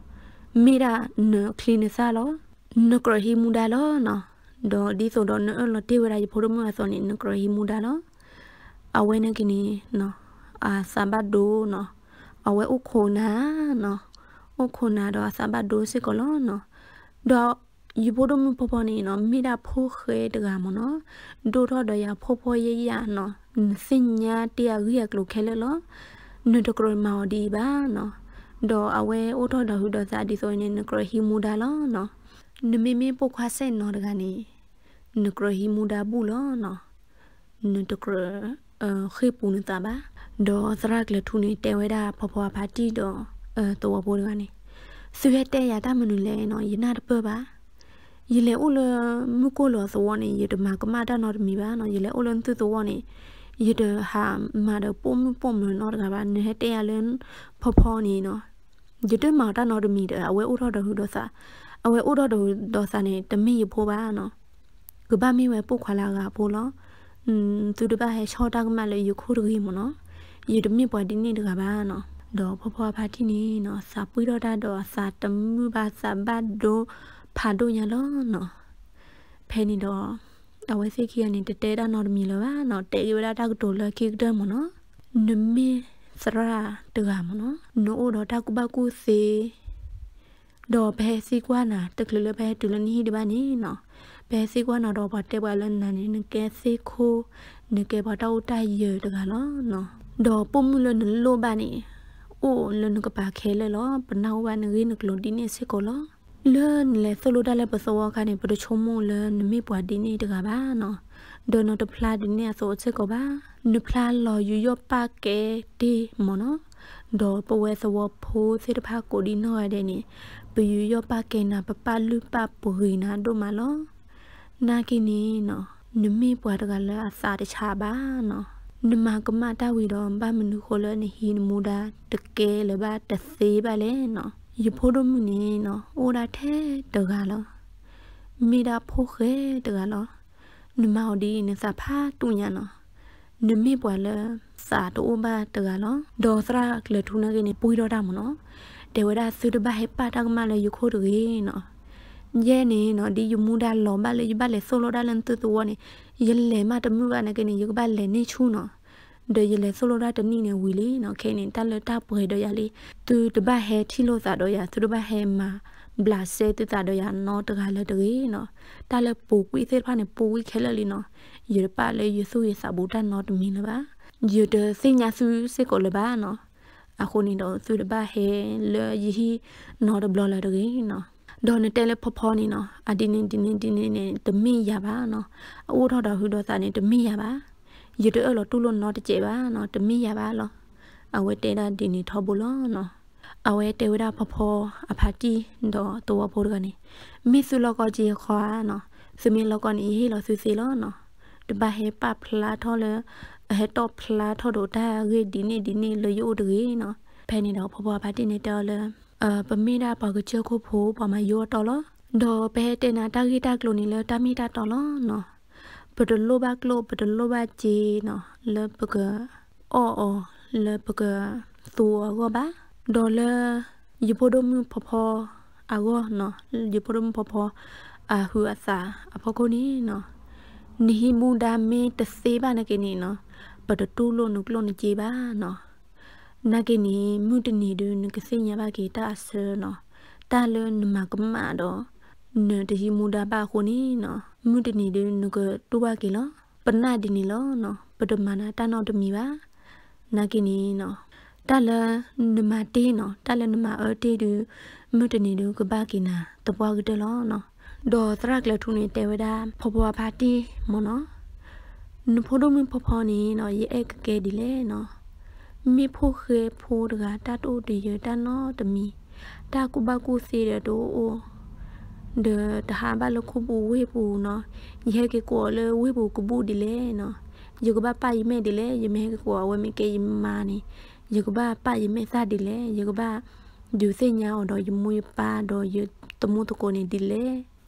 မိရာနကလီနစာလောနကရဟီမူဒါလောနော်တော့ဒီဆိုတော့နော်လတေဝရာဖိုဒမဆိုနေနကရဟီမူဒါလောအဝဲနေကိနေနော်အာစဘတ်ဒိုနော်အဝဲဥခိုနာနော်ဥခိုနာတော့စဘတ်ဒိုစစ်ကောလောနော်တော့ယူဖို့တော့မပေါ်ပေါ်နေနော်မိတာဖိုးခဲတကမနော်ဒိုတော့တော့ရဖိုးဖိုးရရနော်စင်ညာတရားရကလို့ခဲလဲလော နတကရမော်ဒီပါနော်တော့အဝဲအိုတော့တော့ဟူတော့စာဒီဆိုရင်နကရဟီမူဒါလောနော်နမေမေပုခွားစဲနော်တကနေနကရဟီမူဒါဘူးလောနော်နတကရခေပူနေတာပါတော့သရကလထုနေတဲဝဲတာဖွားဖွားပါတီတော့အဲတော့ဘောကနေဆွေတဲ့ရတာမနူလဲနော်ယနာတပပါယလေဥလမကိုလောသဝနေယတမကမတာနော်မီပါနော်ယလေဥလန်သူသဝနေ ယတဟာမာဒပုံပုံမနော်ကပါနေတဲ့ရလန်ဖော်ဖော်နေနော်ယတမာတာနော်မီတဲ့အဝဲဥတော်တော်ဟူတော့စာအဝဲဥတော်တော်တော့စာနေတမိရဖိုးပါနော်ကဘာမီဝဲပုတ်ခွာလာကပို့လောอืมသူတပတ်ဟဲချောတာကမလေယခုရကြီးမနော်ယတမိပွားဒီနေတကပါနော်တော့ဖွားဖွားဖာတီနေနော်စာပွေးတော့တာတော့စာတမှုပါစာဘတ်ဒိုဖာဒိုညာလောနော်ဖဲနေတော့ အဝဲစိတ်ကြီးကနေတတဲတာနော်မီလောပါနော်တဲရတာတောက်တိုလခိကတယ်မနော်နမီစရာတကမနော်နိုးတော့တကုဘကုစေတော့ဘဲစီကွာနာတကလလဘဲတူလနီဒီပါနေနော်ဘဲစီကွာနာတော့ဘာတဲပါလန်နာနေနကဲစီခိုနကဲဘာတော့တိုင်ရတကလောနော်တော့ပုံမလနလိုပါနေအိုလနကပါခဲလေလောပနာဝနရီနကလုံးဒီနေစစ်ကိုလော လဲလေဆိုလိုဒါလေပစောခါနေပဒချုံမလဲနမိပွားဒီနေတကပါနော်ဒိုနိုတဖလာဒီနေဆိုချက်ကိုပါနဖလာလောယူရပါကဲဒီမနော်ဒေါ်ပဝဲစဝဖိုးစေတဖာကိုဒီနော်ရတဲ့နေပယူရပါကဲနာပပလူပပူဟိနာဒိုမလောနာကိနီနော်နမိပွားတကလည်းအစာတခြားပါနော်နမကမတာဝီတော့ဘာမနုခိုလနေဟီနမူဒါတကဲလဘာတသေးပါလေနော် ယဖိုးဒမှုနေနော်အိုဒါထဲတကလောမိဒါဖိုးခဲတကလောနမော်ဒီနစဖာတူညာနော်နမေပွာလစာတိုဘာတကလောဒေါ်စရာကလထုနာကနေပွေတော့တာမနော်တေဝဒါသုဒဘဟေပါတကမလေယခိုးတူနော်ညဲနေနော်ဒီယမူဒါလောမလေယဘလေဆိုလိုဒါလန်တူတူဝနေယလေမတမှုကနကနေယဘလေနေချူနော် ဒေယလေဆိုလိုဒါတနိနေဝီလီနော်ခဲနေတလတာပွေတော့ရလေသူတဘဟဲထီလို့စာတော့ရသူတဘဟဲမှာဘလာစေတူတာတော့ရနော်တကလည်းတကြီးနော်တလည်းပူကွေးသေးဖာနေပူဝီခဲလလီနော်ရပါလေယဆူရစဘူတနော်တမီလပါယဒစညာဆူစေကိုလပါနော်အခုနေတော့သူတဘဟဲလေယဟီနော်တဘလလာတကြီးနော်ဒေါ်နတဲလေဖဖောနေနော်အဒီနေဒီနေဒီနေနေတမိရပါနော်အိုးထော်တော်ဟူတော်စာနေတမိရပါ ရတဲ့အဲ့လိုတူလို့နော်တကြေပါနော်တမိရပါလောအဝဲတဲတာဒီနေထော်ဘူးလောနော်အဝဲတဲဝဒဖဖောအဖာတီတော့တော့ဖို့ကနေမိစုလောကကြီးခွာနော်စမင်းလောကနေဟေလောဆူစီလောနော်တဘဟေပပလာထော်လေဟေတော့ဖလာထော်တော့တာရေဒီနေဒီနေလေယိုတကြီးနော်ဖဲနေတော့ဖဖောဖာတီနေတော့လေအပမိတာပါကချခုဖိုးပါမယောတော်လောဒေါ်ဘဲတင်နာတာဂီတာကလိုနီလတာမီတာတော်လောနော် ပဒလိုဘကလိုပဒလိုဘဂျီနော်လပကအော်အော်လပကသူအောဘာဒေါ်လယပိုဒမဖဖအကောနော်ယပိုဒမဖဖအဟူအစာအဖကိုနီနော်နီမူဒါမေတစေပါနကေနီနော်ပဒတူလိုနုကလိုနကြည်ပါနော်နကေနီမူတနီဒုနကစိညာဘကေတာဆာနော်တာလနမကမတော့နတဟီမူဒါပါခုနီနော် မူတနီဒုနကတူပါကေလောပနာဒီနီလောနော်ပဒမနာတနောတမီပါနကေနီနော်တာလနမတေးနော်တာလနမအတေးဒုမူတနီဒုကဘာကေနာတပွားကတလောနော်ဒေါ်သရကလထုနေတေဝဒဖော်ဖော်ပါတီမနော်နဖိုဒမဖော်ဖော်နေနော်ရဲ့အကကဲဒီလေနော်မိဖို့ခေဖို့တကတတ်အိုဒီရတနော်တမီတာကုဘကုစီရတော့အို เดตหาบาลคุบูเวปูเนาะยะเกกัวเลยเวปูกบูดิเลเนาะยกบาปายเมดิเลยเมกกัวเวเมเกยมานี่ยกบาปายเมซาดิเลยกบาดูเสญาอดอยมุยปาดอยตมุตโกนี่ดิเล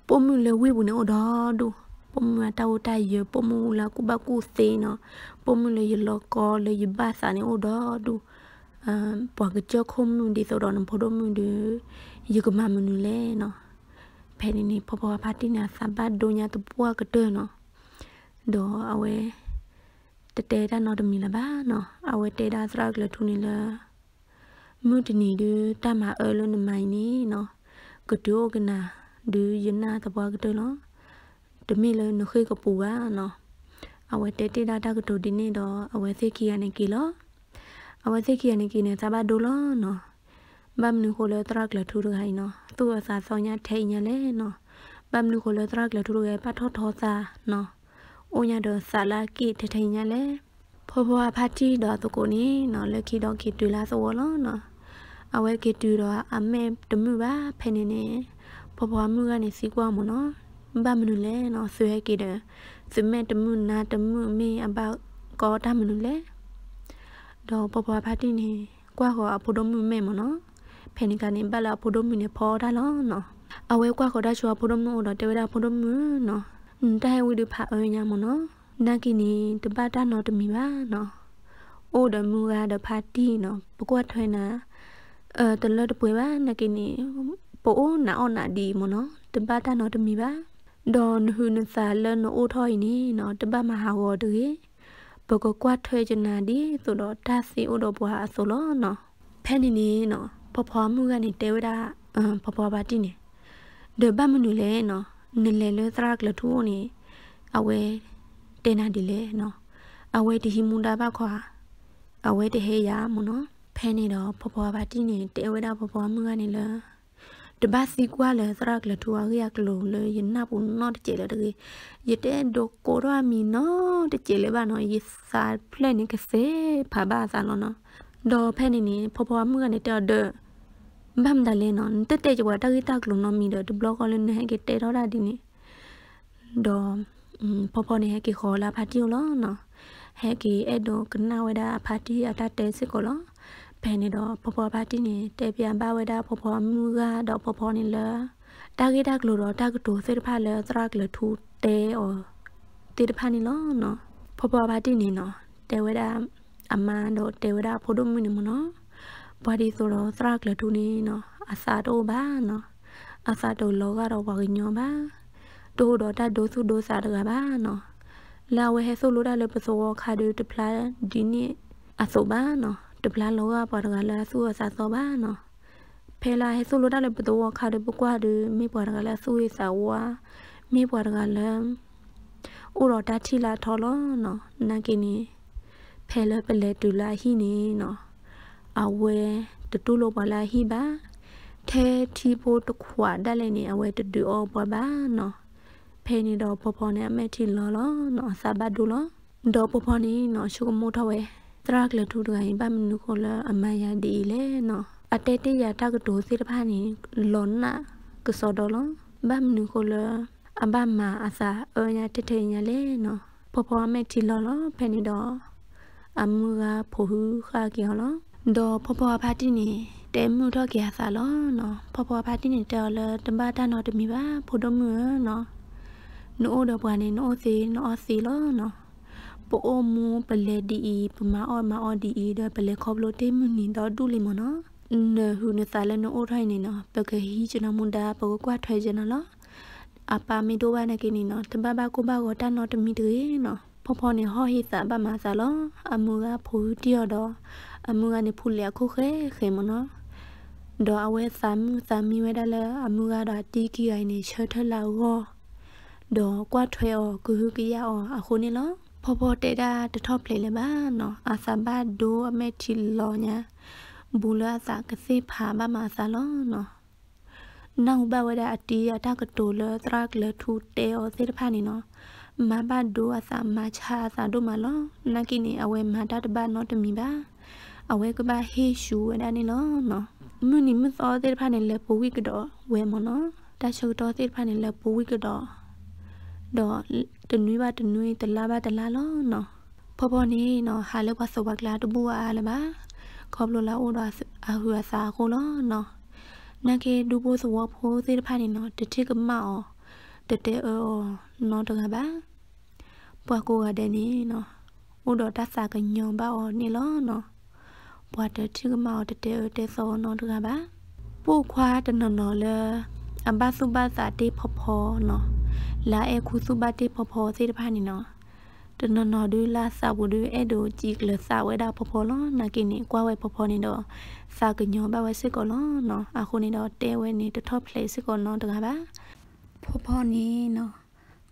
ปมุเลเวปูเนอดอดูปมุต ဖဲနေနေပပပါတိနာစဘတ်ဒိုညာတပွားကတဲ့နော်ဒေါ်အဝဲတတဲတာနော်တမီလာပါနော်အဝဲတဲတာစရကလထူနေလာမုတနီဒတမအလုံးနမိုင်းနီနော်ကဒိုကနာဒူယနာတပွားကတဲ့နော်တမီလနခေကပူပါနော်အဝဲတဲတဲတာတကတိုဒီနေတော့အဝဲစိတ်ခီရနေကီလောအဝဲစိတ်ခီရနေကီနေစဘတ်ဒိုလောနော် ဘမ်နုခိုလတရကလထူရဟိုင်နော်သူအစာဆောင်ညာထိန်ညာလဲနော်ဘမ်နုခိုလတရကလထူရရဲ့ပတ်ထောထောစာနော်အိုညာတော့ဆာလာကိထထိန်ညာလဲဖောဖောဖာတီတော့သူကိုနေနော်လက်ခီတော့ကိတူလာစောလောနော်အဝဲကိတူတော့အမဲတမှုပါဖဲနေနေဖောဖောမှုကနေစီကွာမနော်ဘမ်နုလဲနော်ဆွဲကိတဲ့စမဲတမှုနာတမှုမေအဘောက်ကောတမနုလဲတော့ဖောဖောဖာတီနေကွာဟောအဖို့တော့မှုမဲမနော် ဖဲနိကနေဘလာဖိုဒိုမီနေဖော်တာလောနော်အဝဲကွာခေါ်တာချောဖိုဒိုမူတော့တေဝဒဖိုဒိုမူနော်တိုင်ဝီဒဖာအညာမနော်နာကီနီတပတ်တာနော်တမီပါနော်အိုဒမူကဒဖာတီနော်ပကွတ်ထွဲနာအဲတလတ်ပွေပါနာကီနီပိုနာအောနာဒီမနော်တပတ်တာနော်တမီပါဒွန်ဟူနစာလနအိုထော်နီနော်တပတ်မဟာဝတူဘကကွတ်ထွဲချနာဒီဆိုတော့ဒါစီအိုတော့ဘွာအဆိုလောနော်ဖဲနေနေနော် ပပွားမှုကနေတဲဝတာအမ်ပပွားပါတိနေဒဘမနူလေနော်နလေလေသရကလထူနေအဝဲတဲနာဒီလေနော်အဝဲတဟိမူတာပါခွာအဝဲတဟေရမနော်ဖဲနေတော့ပပွားပါတိနေတဲဝတာပပွားမှုကနေလေတဘစီကွာလေသရကလထူအရကလိုလေယနာပူနော်တကြလေတကေယတဲ့ဒိုကိုရမီနော်တကြလေပါနော်ယစာဖလက်နေကစေဖာဘာစာလောနော်ဒေါ်ဖဲနေနေပပွားမှုကနေတော့ ဘမ်ဒလဲနော်တက်တဲ့ကြွားတကိတကလုံးနော်မီတော့ဒီဘလော့ကလည်းနဲ့ကေတဲတော့တာဒီနေတော့ဖော်ဖော်နေဟဲကေခေါ်လာဖာတီလောနော်ဟဲကေအဲ့တော့ကနဝဒဖာတီအတတဲစစ်ကိုလောဖဲနေတော့ဖော်ဖော်ဖာတီနေတဲပြန်ပါဝဒဖော်ဖော်မူကတော့ဖော်ဖော်နေလာတာဂိတကလို့တော့တာကတိုစေတဖာလဲသရကလထူတဲအော်တေတဖာနေလောနော်ဖော်ဖော်ဖာတီနေနော်တဲဝဒအမန်တော့တဲဝဒဖိုဒုမနေမနော် ဘာဒီဆိုတော့သရကလထူနေနော်အစာတော့ပါနော်အစာတော့လောကတော့ဘာညောပါတို့တော့တတ်ဒိုစုဒိုစာတကပါနော်လာဝဲဟဲဆိုလိုတာလေပစောခါဒူတပလာဒီနေ့အစောပါနော်တပလာလောကပါတကလာစုအစာစောပါနော်ဖဲလာဟဲဆိုလိုတာလေပစောခါဒူပကွာဒူမိပွားတကလာစုရစာဝါမိပွားတကလာဥတော်တချီလာထော်လောနော်နာကင်းနေဖဲလပလေတူလာဟိနေနော် အဝဲတတူလိုပါလာဟိပါထဲတီဖို့တခွာတက်လည်းနေအဝဲတတူအော်ပါပါနော်ဖဲနေတော့ပေါ်ပေါ်နဲ့အမဲတီလောလောနော်စဘတ်ဒူလောတော့ပေါ်ပေါ်နေနော်ရှုကမို့ထဝဲတရကလထူတိုင်ဗမနုခေါ်လအမယာဒီလေနော်အတဲတေရတကတိုစီတဖာနေလောနာကစောဒလောဗမနုခေါ်လအဘမအစာအညာတထေညာလေနော်ပေါ်ပေါ်အမဲတီလောလောဖဲနေတော့အမှုကဖိုဟူခါကြောလော ဒေါ်ဖဖဖာတိနေတဲမှုတော့ကြာစားလောနော်ဖဖဖာတိနေတော်လတမတာနော်တမီပါဖို့တော့မှုနော်နိုးတော့ဘွားနေနိုးစီနိုးစီလောနော်ပိုအိုမူပလေဒီပမာအော်မာအော်ဒီဒပလေခေါပလိုတေမှုနေတော့ဒူလီမနော်နဟုနသလနိုအိုထိုင်နေနော်ပကဟီကျွန်တော်မွန်တာပကကွာထွဲကျွန်တော်လောအပါမီတို့ဘာနေကိနေနော်တဘဘကိုဘကိုတန်နော်တမီတွေနော် ဖောဖောနေဟောဟိစာဘမဆာလောအမူကဖူတီရတော့အမှုကနေဖူလျခုခဲခေမနော်ဒေါ်အဝဲသမ်သမ်မီဝဲဒါလအမှုကတော့တီကီအိုင်နေချထလာဝဒေါ်ကွာထွဲအောကူဟူကီယာအောအခုနေလောဖောဖောတေတာတထော့ပလေလေပါနော်အဆဘဒိုအမေတီလောညာဘူလာစာကစေဖာဘာမဆာလောနော်နောက်ဘဝဒအတီးအတကတိုလတရကလထူတဲောစေတဖာနေနော် မဘဒိုအစာမချာစာဒိုမလောနကိနေအဝဲမတာတဘနော်တမီပါအဝဲကဘာဟေရှူဝဒနေလောနော်မနီမသောစေတဖာနေလေပဝိကတော့ဝဲမနော်တချုတော်စေတဖာနေလေပဝိကတော့တော့တနွေးပါတနွေးတလားပါတလားလောနော်ဖော်ဖော်နေနော်ဟာလောက်ပါစောပါကလာတပူအားလည်းပါခေါပလိုလာအိုတော့အဟူအစာကိုလောနော်နကေဒူပိုးစဝဖိုးသေးတဖာနေနော်တတိကမောတတဲအော နော်တကပါပွားကိုကတဲ့နေနော်ဥတော်တဆာကညုံပါအောနေလောနော်ပွားတတိကမောတတဲတဲစောနော်တကပါပို့ခွာတနော်နော်လေအဘစုဘသာတေဖော်ဖော်နော်လာအဲခုစုဘတေဖော်ဖော်သေးတဖာနေနော်တနနော်ဒူလာစာဘူးဒူအဲ့ဒိုကြည့်ကလစာဝဲတာဖော်ဖော်လောနာကိနေကွာဝဲဖော်ဖော်နေတော့စာကညောဘဝဲစစ်ကောလောနော်အခုနေတော့တဲဝဲနေတထော့ဖလေစစ်ကောနော်တကားပါဖော်ဖော်နေနော်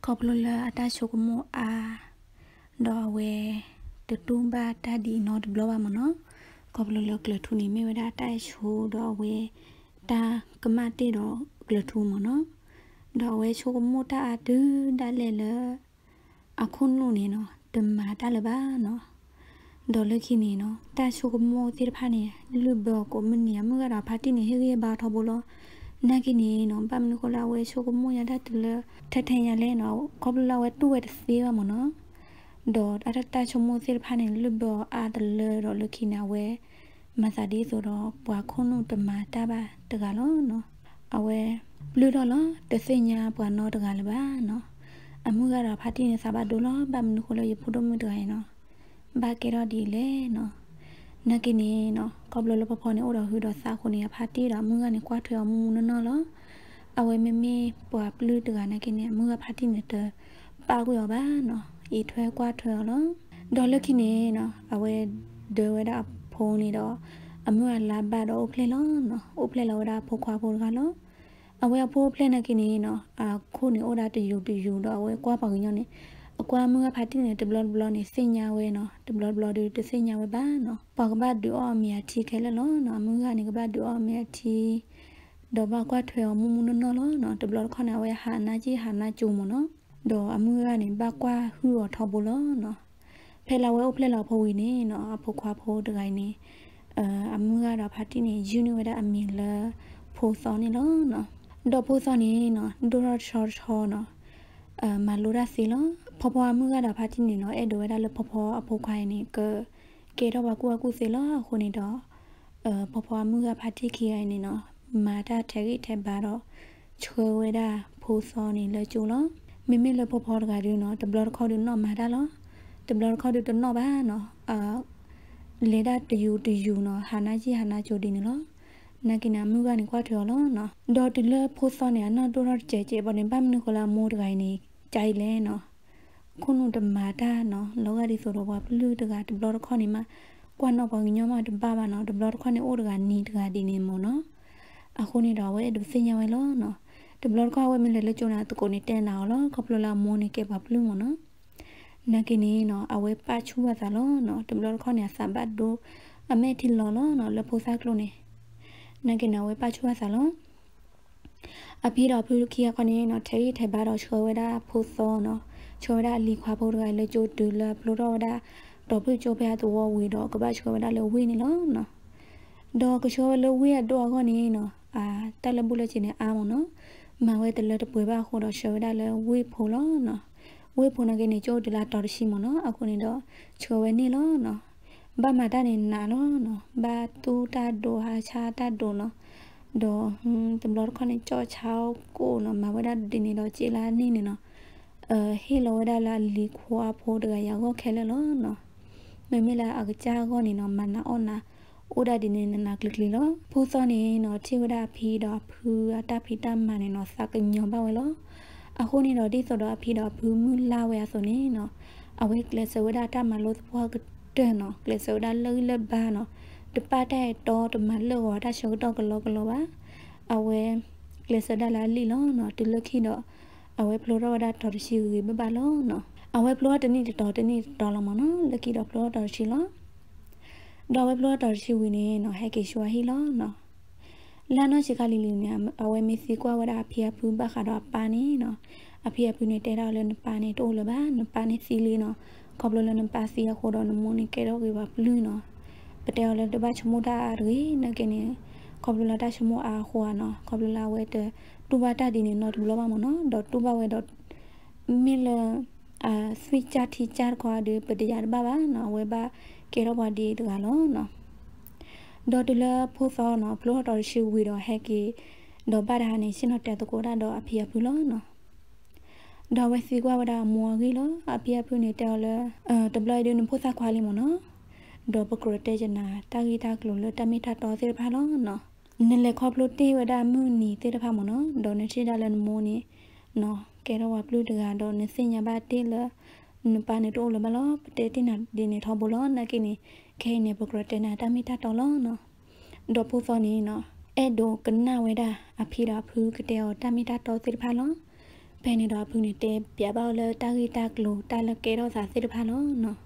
ကောပလလအတချိုကမောအာတော့ဝဲတတူးပါတဒီနော်ဒဘလပါမနော်ကောပလလကလထူနေမေဝဒတိုက်ချိုတော့ဝဲတာကမတေတော့ကလထူမနော်တော့ဝဲချိုကမောတာအဒူဒါလေလေအခုနုနေနော်တမတာလပါနော်ဒေါ်လခိနေနော်တာချိုကမောတိဖာနေလူဘောကိုမနီယမကရာဖာတိနေဟေရဘာထဘလော နာကိနေနော်ပမ်နကိုလာဝဲချိုကမောရတာတလထထရလဲနော်ခေါပလာဝဲတူဝဲသေးပါမနော်ဒေါ်အတတာချိုမောတိဖာနေလူဘောအာတလရောလခိနာဝဲမစာဒီဆိုတော့ပွားခုနုတမတာပါတကလောနော်အဝဲလူတော့လောတစညာပွားနော်တကလည်းပါနော်အမှုကတော့ဖာတိနေစာပါဒိုလောဗမ်နခုလောရဖုဒမှုတကိုင်နော်ဘာကေရဒီလေနော် နကိနေနော်ကဘလလပဖောနေအိုတော်ဟူတော်စာခုနေဖာတိတော်မှုကနေကွာထွေအောင်မှုနော်နော်လောအဝဲမမေပွားပလူတကနကိနေမှုကဖာတိနေတဲ့ပါကွောပါနော်ဤထွဲကွာထွေလောဒေါ်လခိနေနော်အဝဲဒေဝဒဖုံးနေတော့အမှုကလာဘတော့ဥဖလေလောနော်ဥဖလေလောဒါဖိုခွာဖိုကလောအဝဲဖိုးဖလဲနေကိနေနော်အခုနေဩဒါတယူတယူတော့အဝဲကွာပါကညနေ အကွာမူကဖာတိနေတဘလဘလနေစညာဝဲနော်တဘလဘလဒီတစညာဝဲပါနော်ပေါကဘတ်ဒူအော်မီယာတီခဲလနော်နော်မူကနေကဘတ်ဒူအော်မီယာတီတော့ဘာကွာထွေမူမူနော်နော်နော်တဘလခနာဝဲဟာနာကြီးဟာနာကျူမနော်တော့အမှုကနေဘာကွာဟူော်ထော်ဘူးလို့နော်ဖဲလာဝဲဖလဲလာဖိုးဝီနေနော်အဖို့ခွာဖိုးတကိုင်းနေအမှုကတော့ဖာတိနေယူနီဝဲတာအမီလာဖိုးစောနေလို့နော်တော့ဖိုးစောနေနော်ဒိုရချော်ချော်နော်အမလိုရစီလော ဖော်ဖော်မှုကတော့ဖာတိနေနော်အဲ့ဒိုဝဲတာလဖော်ဖော်အဖို့ခိုင်းနေကကေတော့ဘာကူကူစီလောခုနေတော့အဖော်ဖော်မှုကဖာတိခိရိုင်းနေနော်မာတာထဲကြီးထဲပါတော့ချွေဝဲတာဖိုးစောနေလဲကျူလောမိမိလဖော်ဖော်တကဒီနော်တဘလခေါ်ဒီနော်မာတာလောတဘလခေါ်ဒီတနော်ဘာနော်အာလေဒါတယူတယူနော်ဟာနာကြီးဟာနာချိုဒီနော်နကိနာမှုကနေကွာထော်လောနော်ဒေါ်တလဖိုးစောနေနော်တော်တော်ကြဲကြဲပေါ်နေပမနခလာမိုးတကိုင်းနေကြိုင်လဲနော် ခုနတမာတာနော်လောကဒီဆိုတော့ဘာပလူတကတဘလခေါနေမှာကွာနော်ဘောညမတပါပါနော်တဘလခေါနေအိုတကနီတကဒီနေမို့နော်အခုနေတော့ဝဲဒုစညာဝဲလောနော်တဘလခေါဝဲမလဲလေကျုံနာတကိုနေတဲနာလောကပလလာမိုးနေကေပါပလူမို့နော်နကိနေနော်အဝဲပါချူဝါသလောနော်တဘလခေါနေစဘတ်ဒိုအမေတီလောနော်လဖိုးဆိုင်ကလိုနေနကိနဝဲပါချူဝါသလောအပြီးတော့ဖလူခီယခနေနော်ထေရီထေဘာတော့ချောဝဲတာဖိုးစောနော် ချောဝဲတာလီခွာဖို့တကလေကျိုတူလဖလူတော့တာတော့ဖလူချိုဖဲတော့ဝေတော့ကပတ်ချောဝဲတာလေဝေနေလောနော်တော့ကချောလေဝေရတော့ခနေနော်အာတက်လဘူးလေချင်းနေအားမနော်မဝဲတလေတပွေပါခို့တော့ချောဝဲတာလေဝေဖို့လောနော်ဝေဖို့နကနေကျိုတလာတော်ရှိမနော်အခုနေတော့ချောဝဲနေလောနော်ဘာမတာနေနာလောနော်ဘာတူတာဒိုဟာချာတာဒိုနော်ဒေါ်ဟမ်တဘလခနဲ့ကြောချောက်ကိုနော်မဝဒဒီနေတော့ကြည်လာနေနေနော် အဲဟီလောဝဒလာလီခွာဖို့တကရောက်ခဲလဲလောနော်မမေလာအကကြာကောနေနော်မနာအောနာအိုဒါဒီနေနာကလစ်လီလောဖိုးစောနေနော်ချီဝဒဖီတော့ဖူအတဖီတမနေနော်စကညောပါဝဲလောအခုနေတော့ဒီဆိုတော့အဖီတော့ဘူးမူလာဝဲဆိုနေနော်အဝဲကလစဝဒတာမလို့ဖွာကတဲ့နော်ကလစဝဒလဲလဲဘာနော်တပတ်တဲ့တော့တမလောတာရှုတော့ကလောကလောပါအဝဲကလစဒလာလီလောနော်တလခိတော့ အဝဲဖလိုတော့ဒါတော်ရှိဝေဘဘလောနော်အဝဲဖလိုတနေ့တော်တနေ့တော်လာမနော်လခိတော့ဖလိုတော်ရှိလောတော့ဝဲဖလိုတော်ရှိဝေနေနော်ဟဲကေရှွာဟီလောနော်လာနော်ရှိကလီလီနေအဝဲမီစီကွာဝဒအဖေဖူးဘခါတော့ပါနေနော်အဖေဖူးနေတဲတော့လည်းပါနေတိုးလပါနပါနေစီလီနော်ကောဘလလည်းပါစီရခိုးတော့နမနေကဲတော့ကပါပလူနော်ပတဲလည်းတပတ်ချမတာရီနကနေကောဘလလာတချမအားခွာနော်ကောဘလလာဝဲတဲ့ တူဘာတာဒီနေနော်တူလောပါမနော်ဒေါ်တူဘာဝဲဒေါ်မီလအာဆွီချာတီချာခွာဒီပတရဘာဘာနော်ဝဲဘာကေရောဘာဒီတကလောနော်ဒေါ်တူလာဖိုးစောနော်ဖလိုတော်ရှိဝီတော့ဟက်ကီဒေါ်ပါဒါနေရှင်တော့တဲ့တကိုတာတော့အဖေဖူလောနော်ဒေါ်ဝစီကွာဝဒါမော်ဂီလောအဖေဖူနေတယ်လေအဲတဘလိုက်ဒင်းဖိုးစားခွာလိမနော်ဒေါ်ပကရတဲ့ဂျနာတာဂီတာကလုံးလတမီတာတော်သေးဖာလောနော် နလေခေါပလိုတေဝဒါမူနီတေတဖာမနော်ဒေါ်နေချီဒါလန်မိုနီနော်ကဲတော့ဝပလူတကတော့နေစင်ညာပါတေလနပါနေတော့လမလောပတေတင်နာဒီနေထောဘလောနကိနေခဲနေပကရတဲ့နာတမီတာတော်လောနော်ဒေါ်ပူစောနီနော်အဲ့ဒိုကနဝေဒအဖီရာဖူးကတဲ့တမီတာတော်တေဖာလောဖဲနေတော့ဖူးနေတဲ့ပြပါလေတာဂီတာကလိုတာလကဲတော့စာစေတဖာလောနော်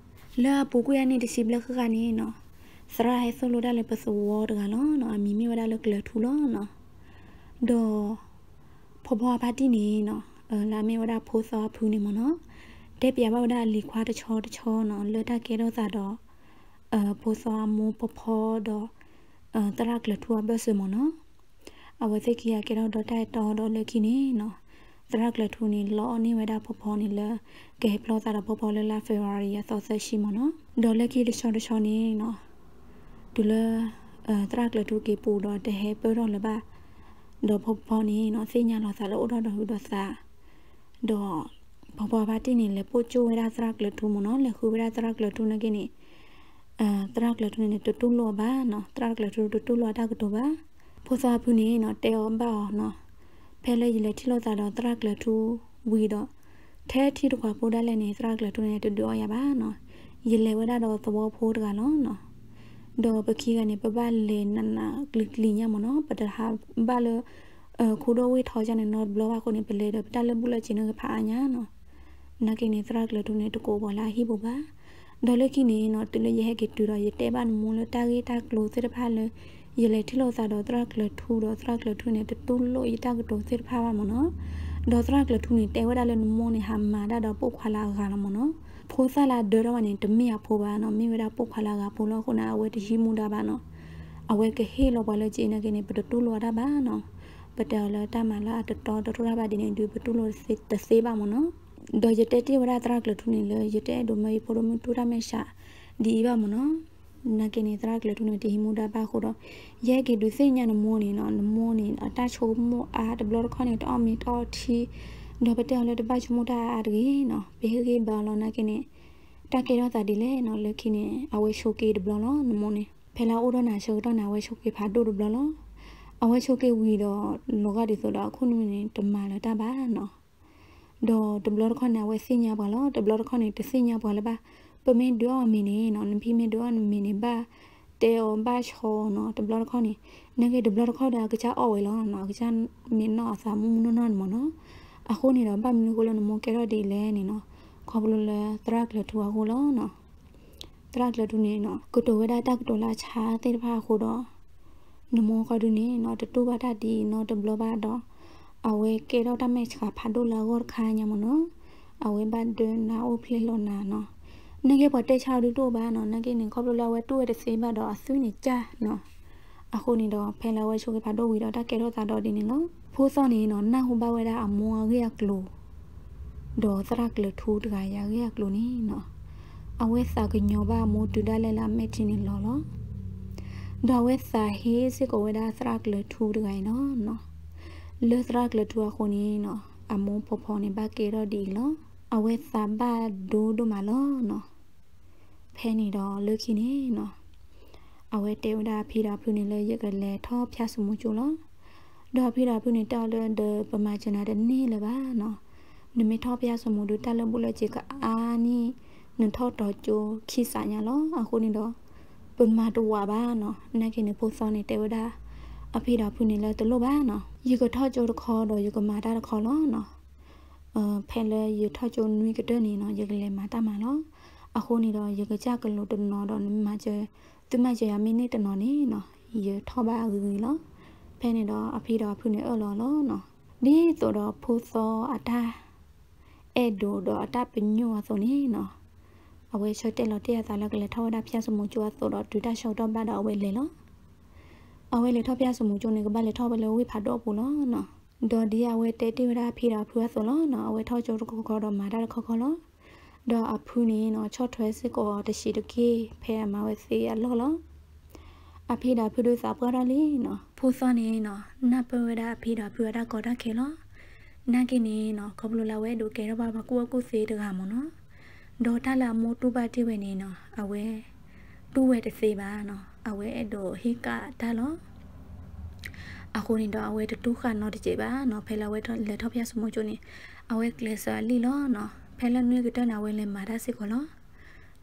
လာပူကွရနေတစီဘလခကနေနော် စရာဟဲဆိုလိုဒါလေပစဝေါ်တကလောနော်အမီမီဝဒါလကလထူလောနော်ဒေါ်ဖော်ဖော်ပါတီနေနော်လာမေဝဒါဖိုးစောဖူးနေမနော်တဲ့ပြပါဝဒါလီခွားတချောတချောနော်လွတ်တကဲတော့သာတော့အဖိုးစောမူပဖော်တော့အတရကလထူဘဆမနော်အဝသိကီယာကဲတော့တိုက်တော်တော့လက်ခိနေနော်တရကလထူနေလောနေဝဒါဖော်ဖော်နေလဲကဲပလောသာတော့ဖော်ဖော်လဲလာဖေဗာရီရသောဆက်ရှိမနော်ဒေါ်လက်ခိတချောတချောနေနော် ဒူလအတရကလထူကေပူတော့တဲ့ဟဲပေါ်တော့လပါဒေါ်ဖော်ဖော်နေနော်စိညာလောသာလို့တော့တော့ဟူတော့စာတော့ဘဘဘာတိနေလေပိုချိုဝဲရာစရကလထူမနော်လေခူဝဲရာစရကလထူနကိနေအာတရကလထူနေတူတူလောပါနော်တရကလထူတူတူလောတာကတော့ပါဖိုစာဖူနေနော်တဲအောင်ပါနော်ဖဲလေလေထီလောတာတော့တရကလထူဝီတော့ထဲထီတော့ပိုဒါလဲနေတရကလထူနေတူတူရပါနော်ရေလေဝဲတာတော့သဘောဖိုးတကနော်နော် ဒေါ်ပခီကနေပပလေနနာကလစ်လီညမနော်ပတဟာဘာလောခုတော့ဝေထောကြနေနော်ဘလောကကိုနေပလေတော့တလဘူးလချင်နေဖာညာနော်နကိနေသရကလတုနေတကိုဘောလာဟိဘဘာဒေါ်လကိနေနော်တလရဟကေတူရရတဲဘာမူလတာဂေတာကလိုစစ်ဖာလရလေထလို့စားတော့သရကလထူတော့သရကလထူနေတူလို့ရတာကတော့စစ်ဖာပါမနော်ဒေါ်သရကလထူနေတဲဝဒါလနမောနေဟာမာဒါတော့ပုတ်ခွာလာကလာမနော် ဖိုးစားလာဒေါ်ရဝနေတမီယာဖိုးပါနော်မိဝဒါပုတ်ခွာလာကပိုလို့ခုနအဝဲတရှိမှုတာပါနော်အဝဲကဟေလောပါလေကျင်းနေကနေပတူလို့တာပါနော်ပတလာတမလာတတော်တော်ရပါဒီနေဒီပတူလို့စစ်တစေးပါမနော်ဒေါ်ရတဲ့တိဝရတရကလထုနေလေရတဲ့ဒိုမေပိုရမတူရမေရှာဒီပါမနော်နကနေတရကလထုနေဒီမူဒါပါခိုတော့ရဲကေဒုစိညာနမောနေနော်နမောနေအတချိုမောအာဒဘလခနေတော့မီတော့တီ ဒေါ်ပတဲလေတပတ်ချမူတာအရီနော်ဘေးကေဘာလောနကနေတကေတော့တာဒီလေနော်လခိနေအဝဲရှိုကေဒဘလလောနမောနေဖဲလာအိုဒနာရှိုတော့နာဝဲရှိုကေဖာဒိုဒဘလလောအဝဲချိုကေဝီတော့လောကဒီဆိုတော့ခုနေတမလာတာပါနော်ဒေါ်ဒဘလခနာဝဲစညာပါလောဒဘလခနေတစညာပါလပါပမင်းဒေါ်မီနေနော်နဖီမင်းဒေါ်မီနေပါတေအောဘာချောနော်ဒဘလခနေနကေဒဘလခဒါကချာအော်ဝဲလောနော်ကချာမင်းနော်အစာမူနနော်မနော် အခုနေတော့ဗမင်းကိုလည်းမကဲတော့ဒီလဲနေနော်ခေါ်ဘလို့လဲတရကလထူအခုလောနော်တရကလထူနေနော်ကုတိုဝဲတာတက်တိုလာချာတေတဖာခုတော့နမောကဒုနေနော်တတူဘာတာဒီနော်တဘလဘာတော့အဝဲကေတော့တမဲချာဖာဒိုလာဂေါ်ခါညမနော်အဝဲဘတ်ဒနာအိုဖလေလောနာနော်နကေပေါ်တဲ့ချာဒူတို့ဘာနော်နကေနေခေါပလိုလာဝဲတူရတဲ့စေးဘတော့အဆွေးနေကြနော်အခုနေတော့ဖဲလာဝဲချိုကေဖာဒိုဝီတော့တကေတော့သာတော့ဒီနေနော် ဖိုးစောနေနော်နာဟူဘဝဲတာအမောကေရကလိုဒေါ်သရကလထူတကရကေရကလိုနေနော်အဝဲစာကညောဘာမိုတူဒါလဲလာမဲချင်းနေလောလောဒါဝဲစာဟေးစစ်ကိုဝဲဒါစရကလထူတကိုင်နော်နော်လေစရကလထူအခုနီနော်အမုံဖော်ဖော်နေပါကေတော့ဒီလောအဝဲစာဘာဒိုဒိုမလောနော်ဖဲနေတော့လုခိနေနော်အဝဲတေဝဒါဖီတာဖုန်လေရက်ကလေးထောဖျက်စမှုကျလော ဒေါ်ဖီတာဖုန်တာလဒပမာချနာတဲ့နေလပါနော်နမေထောဖျက်စမှုဒတလဘူးလေချကအာနီနထောတော်ကျိုခိစာညာလောအခုနေတော့ပမာတူဝပါနော်နက်ကိနေပို့စောနေတေဝဒအဖေတော်ဖုန်နေလဲတလို့ပါနော်ယေကထောကျိုတခေါ်တော့ယေကမာတာတခေါ်လောနော်အဖဲလဲယေထောကျိုနွေကတဲ့နေနော်ယေကလေမာတာမနော်အခုနေတော့ယေကကြကလို့တနော်တော့မကျသူမကျရမိနစ်တနော်နေနော်ယေထောပါကူလော ဖဲနေတော့အဖေတော့ဖူနေအော်လောလောနော်ဒီဆိုတော့ဖူစောအတာအဲ့ဒိုတော့အတာပညောဆိုနေနော်အဝဲချော့တက်လို့တရားသားလက်ကလေးထောက်တာဖျက်စမှုကျွတ်ဆိုတော့ဒူတာရှော့တော့ပတ်တော့အဝဲလေလောအဝဲလေထောက်ဖျက်စမှုကျွတ်နေကပတ်လေထောက်ပဲလေဝိဖတ်တော့ဘူးလောနော်ဒေါ်ဒီအဝဲတဲတိဝရဖီတာဖူဆိုလောနော်အဝဲထောက်ကြတော့ခေါ်တော့မာတာခေါ်ခေါ်လောဒေါ်အဖူနေနော်ချော့ထွဲစစ်ကောတရှိတကေဖဲမှာဝဲစီရလောလော အဖေဒါဖူတို့စာပွားရလေးနော်ဖူစောနေနော်နပဝဒအဖေဒါဖူရတာကောတာခေလောနာကိနေနော်ခေါပလိုလာဝဲတို့ကဲတော့ပါမကူကူစေတကမနော်ဒေါ်တလာမိုတူပါတိဝဲနေနော်အဝဲတူဝဲတစေပါနော်အဝဲအဲ့တို့ဟိကဒါလောအခုနေတော့အဝဲတူခါနော်တကြပါနော်ဖဲလာဝဲတော့လက်ထောက်ပြစမို့ချုံနေအဝဲကလစ်စာလီလောနော်ဖဲလနွေကတနာဝဲလဲမာဒါစစ်ကောလော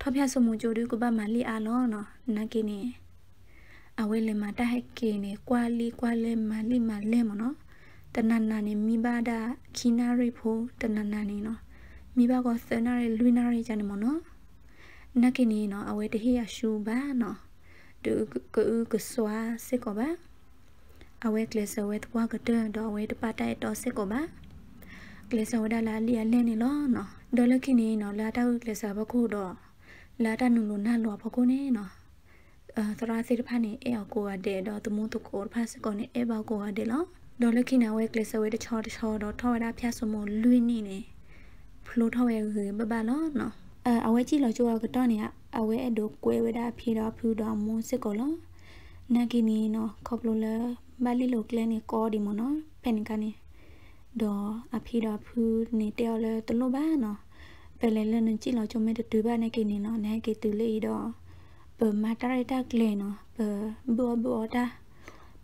ထောက်ပြစမို့ချုံဒီကပါမလီအားလောနော်နာကိနေ အဝဲလေမာတဟက်ကေနေကွာလီကွာလေမာလီမာလဲမနော်တနနာနေမိဘာဒခီနာရိဖိုတနနာနေနော်မိဘကစနာရလွိနာရကြနေမနော်နကိနေနော်အဝဲတဟိယရှူဘာနော်ဒုကူကဆွာစစ်ကောပါအဝဲကလစဝဲတပွားကတဲ့တော့ဝဲတပတ်တိုက်တော့စစ်ကောပါကလစဝဒလာလီအလဲနေလောနော်ဒေါ်လခိနေနော်လာတောက်ကလစဘခုတော့လာတနုလိုနာလောဖခုနေနော်အာ သရာစီတဖာနေအဲအကိုကတဲ့တော့တမုန်တကိုဖာစကောနေအဲဘောက်ကိုကတဲ့လောဒေါ်လခိနာဝဲကလစဝဲတချောတချောတော့ထောဝဒဖျက်စမလွိနေနေဖလိုထောဝဲကဘဘလောနော်အဲအဝဲကြည့်လို့ကြိုးကတော့နေအဝဲအဒိုကွဲဝဒဖြီတော့ဖူတော့မွန်စစ်ကောလောနာကီနီနော်ခေါပလိုလာမလီလိုကလနေကောဒီမနော်ဖန်ကနေတော့အဖီတော့ဖူနေတဲလဲတလို့ပါနော်ပလဲလဲနကြည့်လို့ကြုံမဲ့တူပါနေကိနေနော်နဲကိတူလေးတော့ ပမာတရတာကလေနော်ပဘောဘောတာ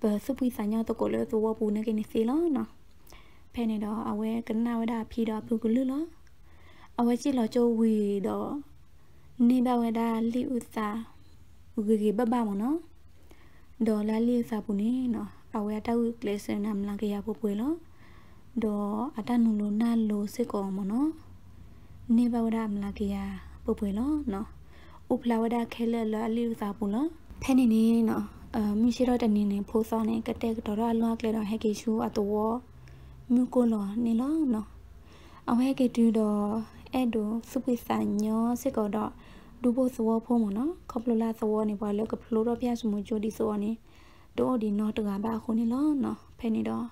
ပစပူစညာတကိုလဲသဝပူနေကိနေစီလောနော်ဖဲနေတော့အဝဲကနာဝဒဖီတော့ဖူကလူလောအဝဲကြည့်လို့ကြိုးဝီတော့နေဘဝဒလီဥစာဥဂေဘဘမနော်ဒေါ်လာလီစာပူနေနော်အဝဲတောက်ကလေးစနမ်လာကရပပွေလောဒေါ်အတနုလိုနာလိုစစ်ကောမနော်နေဘဝဒမလာကရပပွေလောနော် ဥပလာဝဒခဲလလလီစာပူလောဖဲနေနေနော်အမရှိတော့တနေနေဖိုးစောနေကတဲ့တော်ရလွားကလေးတော့ဟဲကေရှူအတော်မြူကိုလောနေလောနော်အဝဲကေတူတော့အဲ့ဒိုစုပိစာညောစစ်ကောတော့ဒူဘိုစဝဖိုးမနော်ခေါပလလာစဝနေပါလောကဖလိုတော့ပြစမှုဂျိုဒီစဝနေတော့ဒီနော်တကဘာခုနေလောနော်ဖဲနေတော့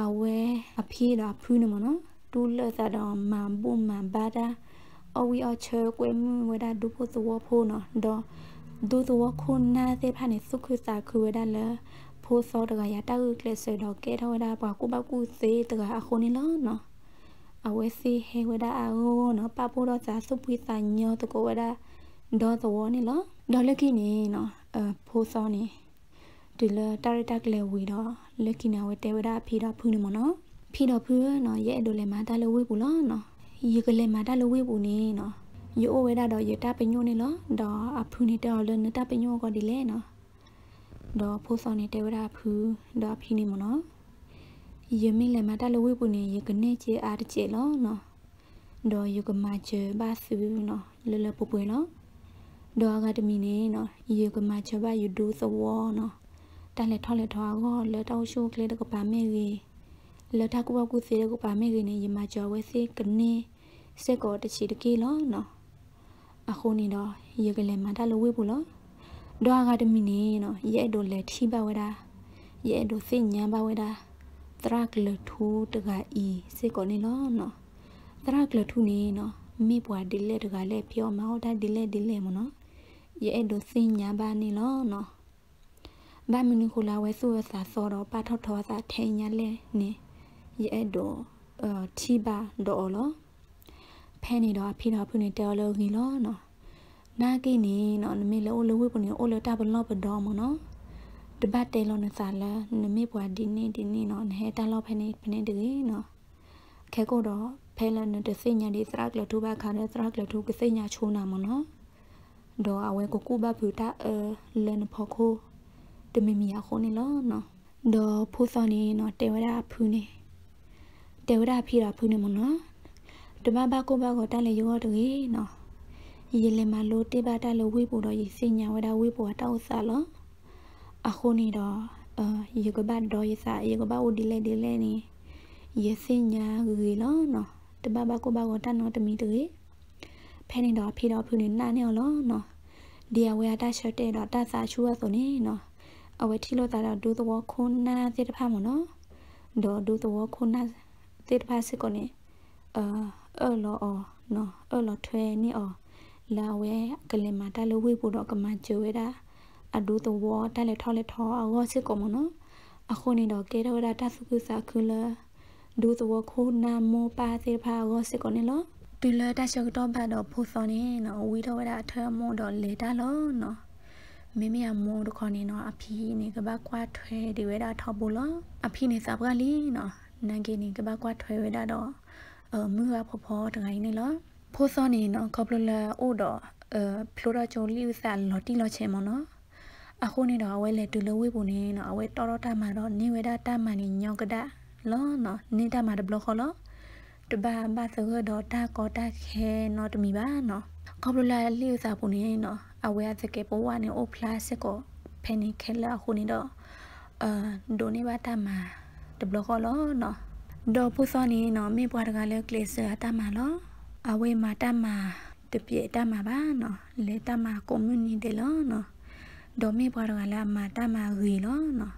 အဝဲအဖြေးတော့ဖူးနေမနော်တူလက်စားတော့မန်ဘူမန်ဘာတာ အဝီအချေကွေမှုဝဒဒူဖို့သဝဖိုးနော်တော့ဒူသဝခုနာစေဖာနေစုခွစာခွေဒါလဲဖိုးစောတကရတောက်ကလစ်စေတော့ကဲထောဒါပွားကိုပောက်ကူစေတကအခုနေလောနော်အဝဲစီဟေဝဒအာဟိုနော်ပပိုတော့စာစုပွေးစာညောတကိုဝဒဒေါ်သဝနေလောဒေါ်လက်ကိနေနော်အဖိုးစောနေဒီလတာရတက်လေဝီတော့လက်ကိနာဝတဲဝဒဖီတော့ဖူးနေမနော်ဖီတော့ဖူးနော်ရဲ့ဒိုလေမာတာလဝေးဘူးလောနော် ရေကလေးမာတာလဝေးဘူးနေနော်ယိုဝဲတာတော့ရတာပညိုနေလောတော့အဖူးနေတော့လနတာပညိုကဒီလေနော်တော့ဖိုးစောနေတဲဝဒဖူးတော့ဖီနေမနော်ယမင်းလေမာတာလဝေးဘူးနေရေကနေချေအားတချေလောနော်တော့ယကမာချေဘာဆူနော်လလပပွေနော်ဒေါ်ကတမီနေနော်ရေကမာချဘာယူဒူသဝနော်တန်လေထောက်လေထောကောလေတောက်ရှိုးကလေးတကပါမဲကြီး လေထကူဘကူစီတကပါမဲကြီးနေရမကျော်ဝဲစီကနေစက်ကောတချီတကီလောနော်အခုနေတော့ရေကလေးမတလို့ဝေးဘူးလောဒေါ်ကတမီနေနော်ရဲဒိုလေထီပါဝဲတာရဲဒိုစညံပါဝဲတာတရကလထူတကအီစက်ကောနေလောနော်တရကလထူနေနော်မိဘွားဒီလက်တကလည်းပြောမဟုတ်တာဒီလက်ဒီလက်မနော်ရဲဒိုစညံပါနေလောနော်ဘာမနခုလာဝဲဆူစာစောတော့ပါထောက်ထောစာထဲညာလဲနေ ရဲတော့အာတီဘာဒေါ်လောဖဲနေတော့ဖိတော့ဖုန်တဲလောငီလောနော်နာကိနေနော်နမေလောလဝေပနေအိုလတာဘလောပဒေါ်မနော်တပတ်တဲလောနစာလာနမေပွားဒီနေဒီနေနော်ဟဲတာလောဖဲနေဖနေတကြီးနော်ခဲကိုတော့ဖဲလန်တစိညာဒီစရကလထူဘာခါနဲ့စရကလထူကစိညာချိုးနာမနော်ဒေါ်အဝဲကိုကူဘဖူတာအဲလန်ဖို့ခိုးတမီမီယခုန်နေလောနော်ဒေါ်ဖိုးစောနေနော်တေဝရဖူးနေ တေဝရဖီရဖူးနေမနော်တမဘာကိုဘာကိုတက်လေရောတကြီးနော်ရေလေမလို့တေဘာတက်လို့ဝေးဖို့တော့ရေစညာဝဒဝေးဖို့တောက်စားလောအခုနေတော့အာယေကဘတ်ဒေါ်ယစာယေကဘတ်ဦးဒီလေဒီလေနီယေစင်ညာဂီလောနော်တဘဘကိုဘကိုတန်နော်တမီတေဖဲနေတော့ဖီတော့ဖူနေနာနေလောနော်ဒီအဝဲတာရှက်တဲ့တော့တဆာချူရဆိုနေနော်အဝဲထီလို့တာတော့ဒူသောခုနာတဲ့တဖာမနော်ဒေါ်ဒူသောခုနာ တဲ့တဖာစကောနေအာအော်လောအော်နော်အော်လောထွဲနေအော်လာဝဲကလင်မာတလို့ဝေးဖို့တော့ကမကြွေတာအဒူတဝတက်လက်ထောက်လက်ထောအောစစ်ကောမနော်အခုနေတော့ကေရောဒတာစုကုစာခုလာဒူတဝခိုနာမောပါစေဖာအောစစ်ကောနေလောတူလာတရှောက်တော့ဘတ်တော့ဖိုစောနေနော်ဝီတော့ဝဒအထမောတော့လေတာလောနော်မိမိအမောတော့ခေါနေနော်အဖီနေကဘကွာထွဲဒီဝဲတာထောက်ဖို့လောအဖီနေစပ်ကလေးနော် နန်ကင်းနေကဘကွာထွဲဝဲတာတော့အမှုကဖော်ဖော်တကိုင်းနေလောဖိုစောနေနော်ကောပလလာအိုတော့အဖလိုရာချိုလီဆာလော်တီလော်ချေမနော်အခုနေတော့အဝဲလေတူလဝေးပုံနေနော်အဝဲတော်တော်တမှာတော့နေဝဲတာတမှာနေညောကဒလောနော်နေတာမှာတဘလခေါ်လောတဘာဘာသရတော့တာကောတာခဲနော်တမီပါနော်ကောပလာလီစာပုံနေနော်အဝဲစကေပေါ်ဝနေအိုဖလာစကိုဖဲနေခဲလာခုနေတော့အာဒိုနေပါတမှာ တဘလခေါ်လောနော်ဒေါ်ပူစောနေနော်မေပွားတကလည်းကလစ်စာတမှာလောအဝဲမှာတမှာတပြေတမှာပါနော်လေတမှာကွန်မြူနီတီလောနော်ဒေါ်မေပွားတကလည်းမှာတမှာရီလောနော်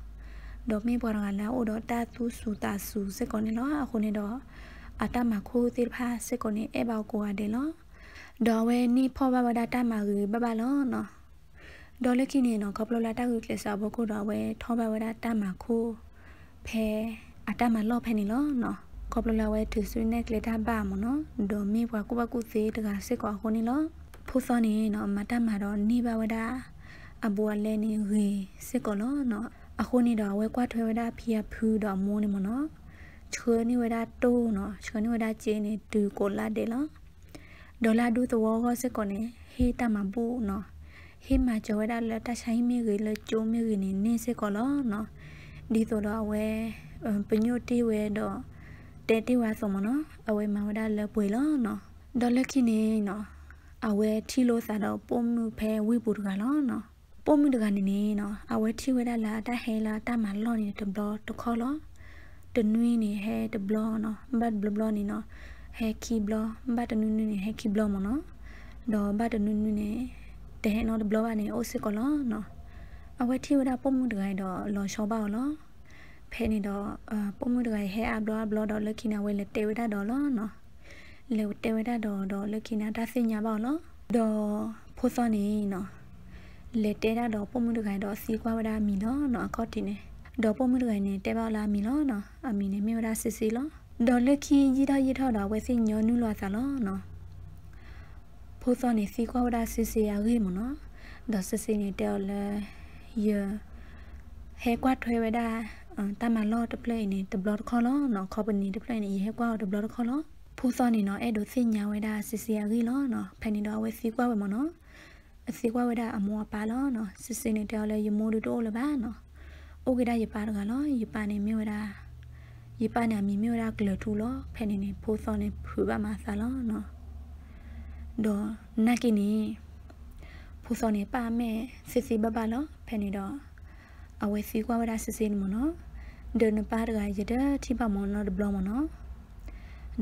ဒေါ်မေပွားတကလည်းအိုတော့တာသူစုတာစုစကောနေလောအခုနေတော့အတမခိုးတိဖာစကောနေအဘောက်ကိုရတယ်လောဒေါ်ဝဲနီဖောဘဘဒတာမှာရီဘဘလောနော်ဒေါ်လက်ခိနေနော်ကပလိုလာတာကိုကလစ်စာဘကိုတော့ဝဲထောဘဝဒတာမှာခိုး ဖဲအတမလော့ဖဲနေလောနော်ကောပလလာဝဲသူဆွေးနဲ့ကလေတာပါမနော်ဒိုမီဘွားကုဘကုသေးတကစစ်ကွာခုန်နေလောဖူစောနေနော်မတတ်မှာတော့နေပါဝဒအဘွားလဲနေရီစစ်ကောလောနော်အခုနေတော့ဝဲကွာထွဲဝဒဖီယဖူးတော့မိုးနေမနော်ချွေနေဝဒတိုးနော်ချွေနေဝဒကျင်းနေတူကိုလာတယ်လောဒေါ်လာဒူသောကောစစ်ကောနေဟေးတမဘူနော်ဟေးမှာကျော်ဝဒလက်တဆိုင်မြေကြီးလက်ကျိုးမြေကြီးနေနေစစ်ကောလောနော် ဒီဆိုတော့ဝဲပညိုတီဝဲတော့တဲတီဝါဆိုမနော်အဝဲမဝဒလပွေလောနော်ဒေါ်လက်ခိနေနော်အဝဲထီလို့စားတော့ပုံမှုဖဲဝိပူတကလောနော်ပုံမှုတကနေနေနော်အဝဲထီဝဲဒလာတဟဲလာတမလောနေတဘလတခေါ်လောတနွေးနေဟဲတဘလနော်ဘတ်ဘလဘလနေနော်ဟဲခီဘလဘတ်တနွေးနေဟဲခီဘလမနော်ဒေါ်ဘတ်တနွေးနေတဲနော်တဘလကနေအိုစစ်ကောလောနော် အဝဲထီဝဲဒပုံမှုတကတော့လော်ရှောပါလောဖဲနေတော့အပုံမှုတကဟဲအဘလောဘလောတော့လခိနာဝဲလေတေဝဒတော့လောနော်လေတေဝဒတော့တော့လခိနာဒါစညာပါလောတော့ဖိုးစောနေနော်လေတေတာတော့ပုံမှုတကတော့စီကွာဝဒမီနော်နော်အကော့တင်နေတော့ပုံမှုတကနေတေပါလာမီလောနော်အမီနေမြေဝဒစစ်စီလောတော့လခိကြီးတော့ရထောက်တော့ဝဲစညောနုလောစားလောနော်ဖိုးစောနေစီကွာဝဒစစ်စီရခဲ့မနော်တော့စစ်စီနေတ ယ်လေရဟဲကွာထွဲဝဒတမလောတပလိနေတဘလခေါ်လောနော်ခေါပနီတပလိနေရေကွာတဘလခေါ်လောဖူစောနေနော်အဲ့ဒိုစညာဝဲတာစစ်စီယာကြီးလောနော်ဖန်နေတော့ဝဲစီကွာဝဲမနော်အစီကွာဝဲတာအမောပါလောနော်စစ်စင်းနေတောလဲယမိုးတို့လပါနော်အိုကေဒါရပါတော့လောရပါနေမြို့တာရပါနေမီမြို့တာကလထူလောဖန်နေနေဖူစောနေဖူပါမှာစားလောနော်ဒေါ်နကိနေဖူစောနေပါမဲ့စစ်စီဘဘလော ဖန်နေတော့အဝဲစီကွာဝဲတာစစ်စင်းမနော်ဒနပါရဂရဒတိပမနောဒဘလမနော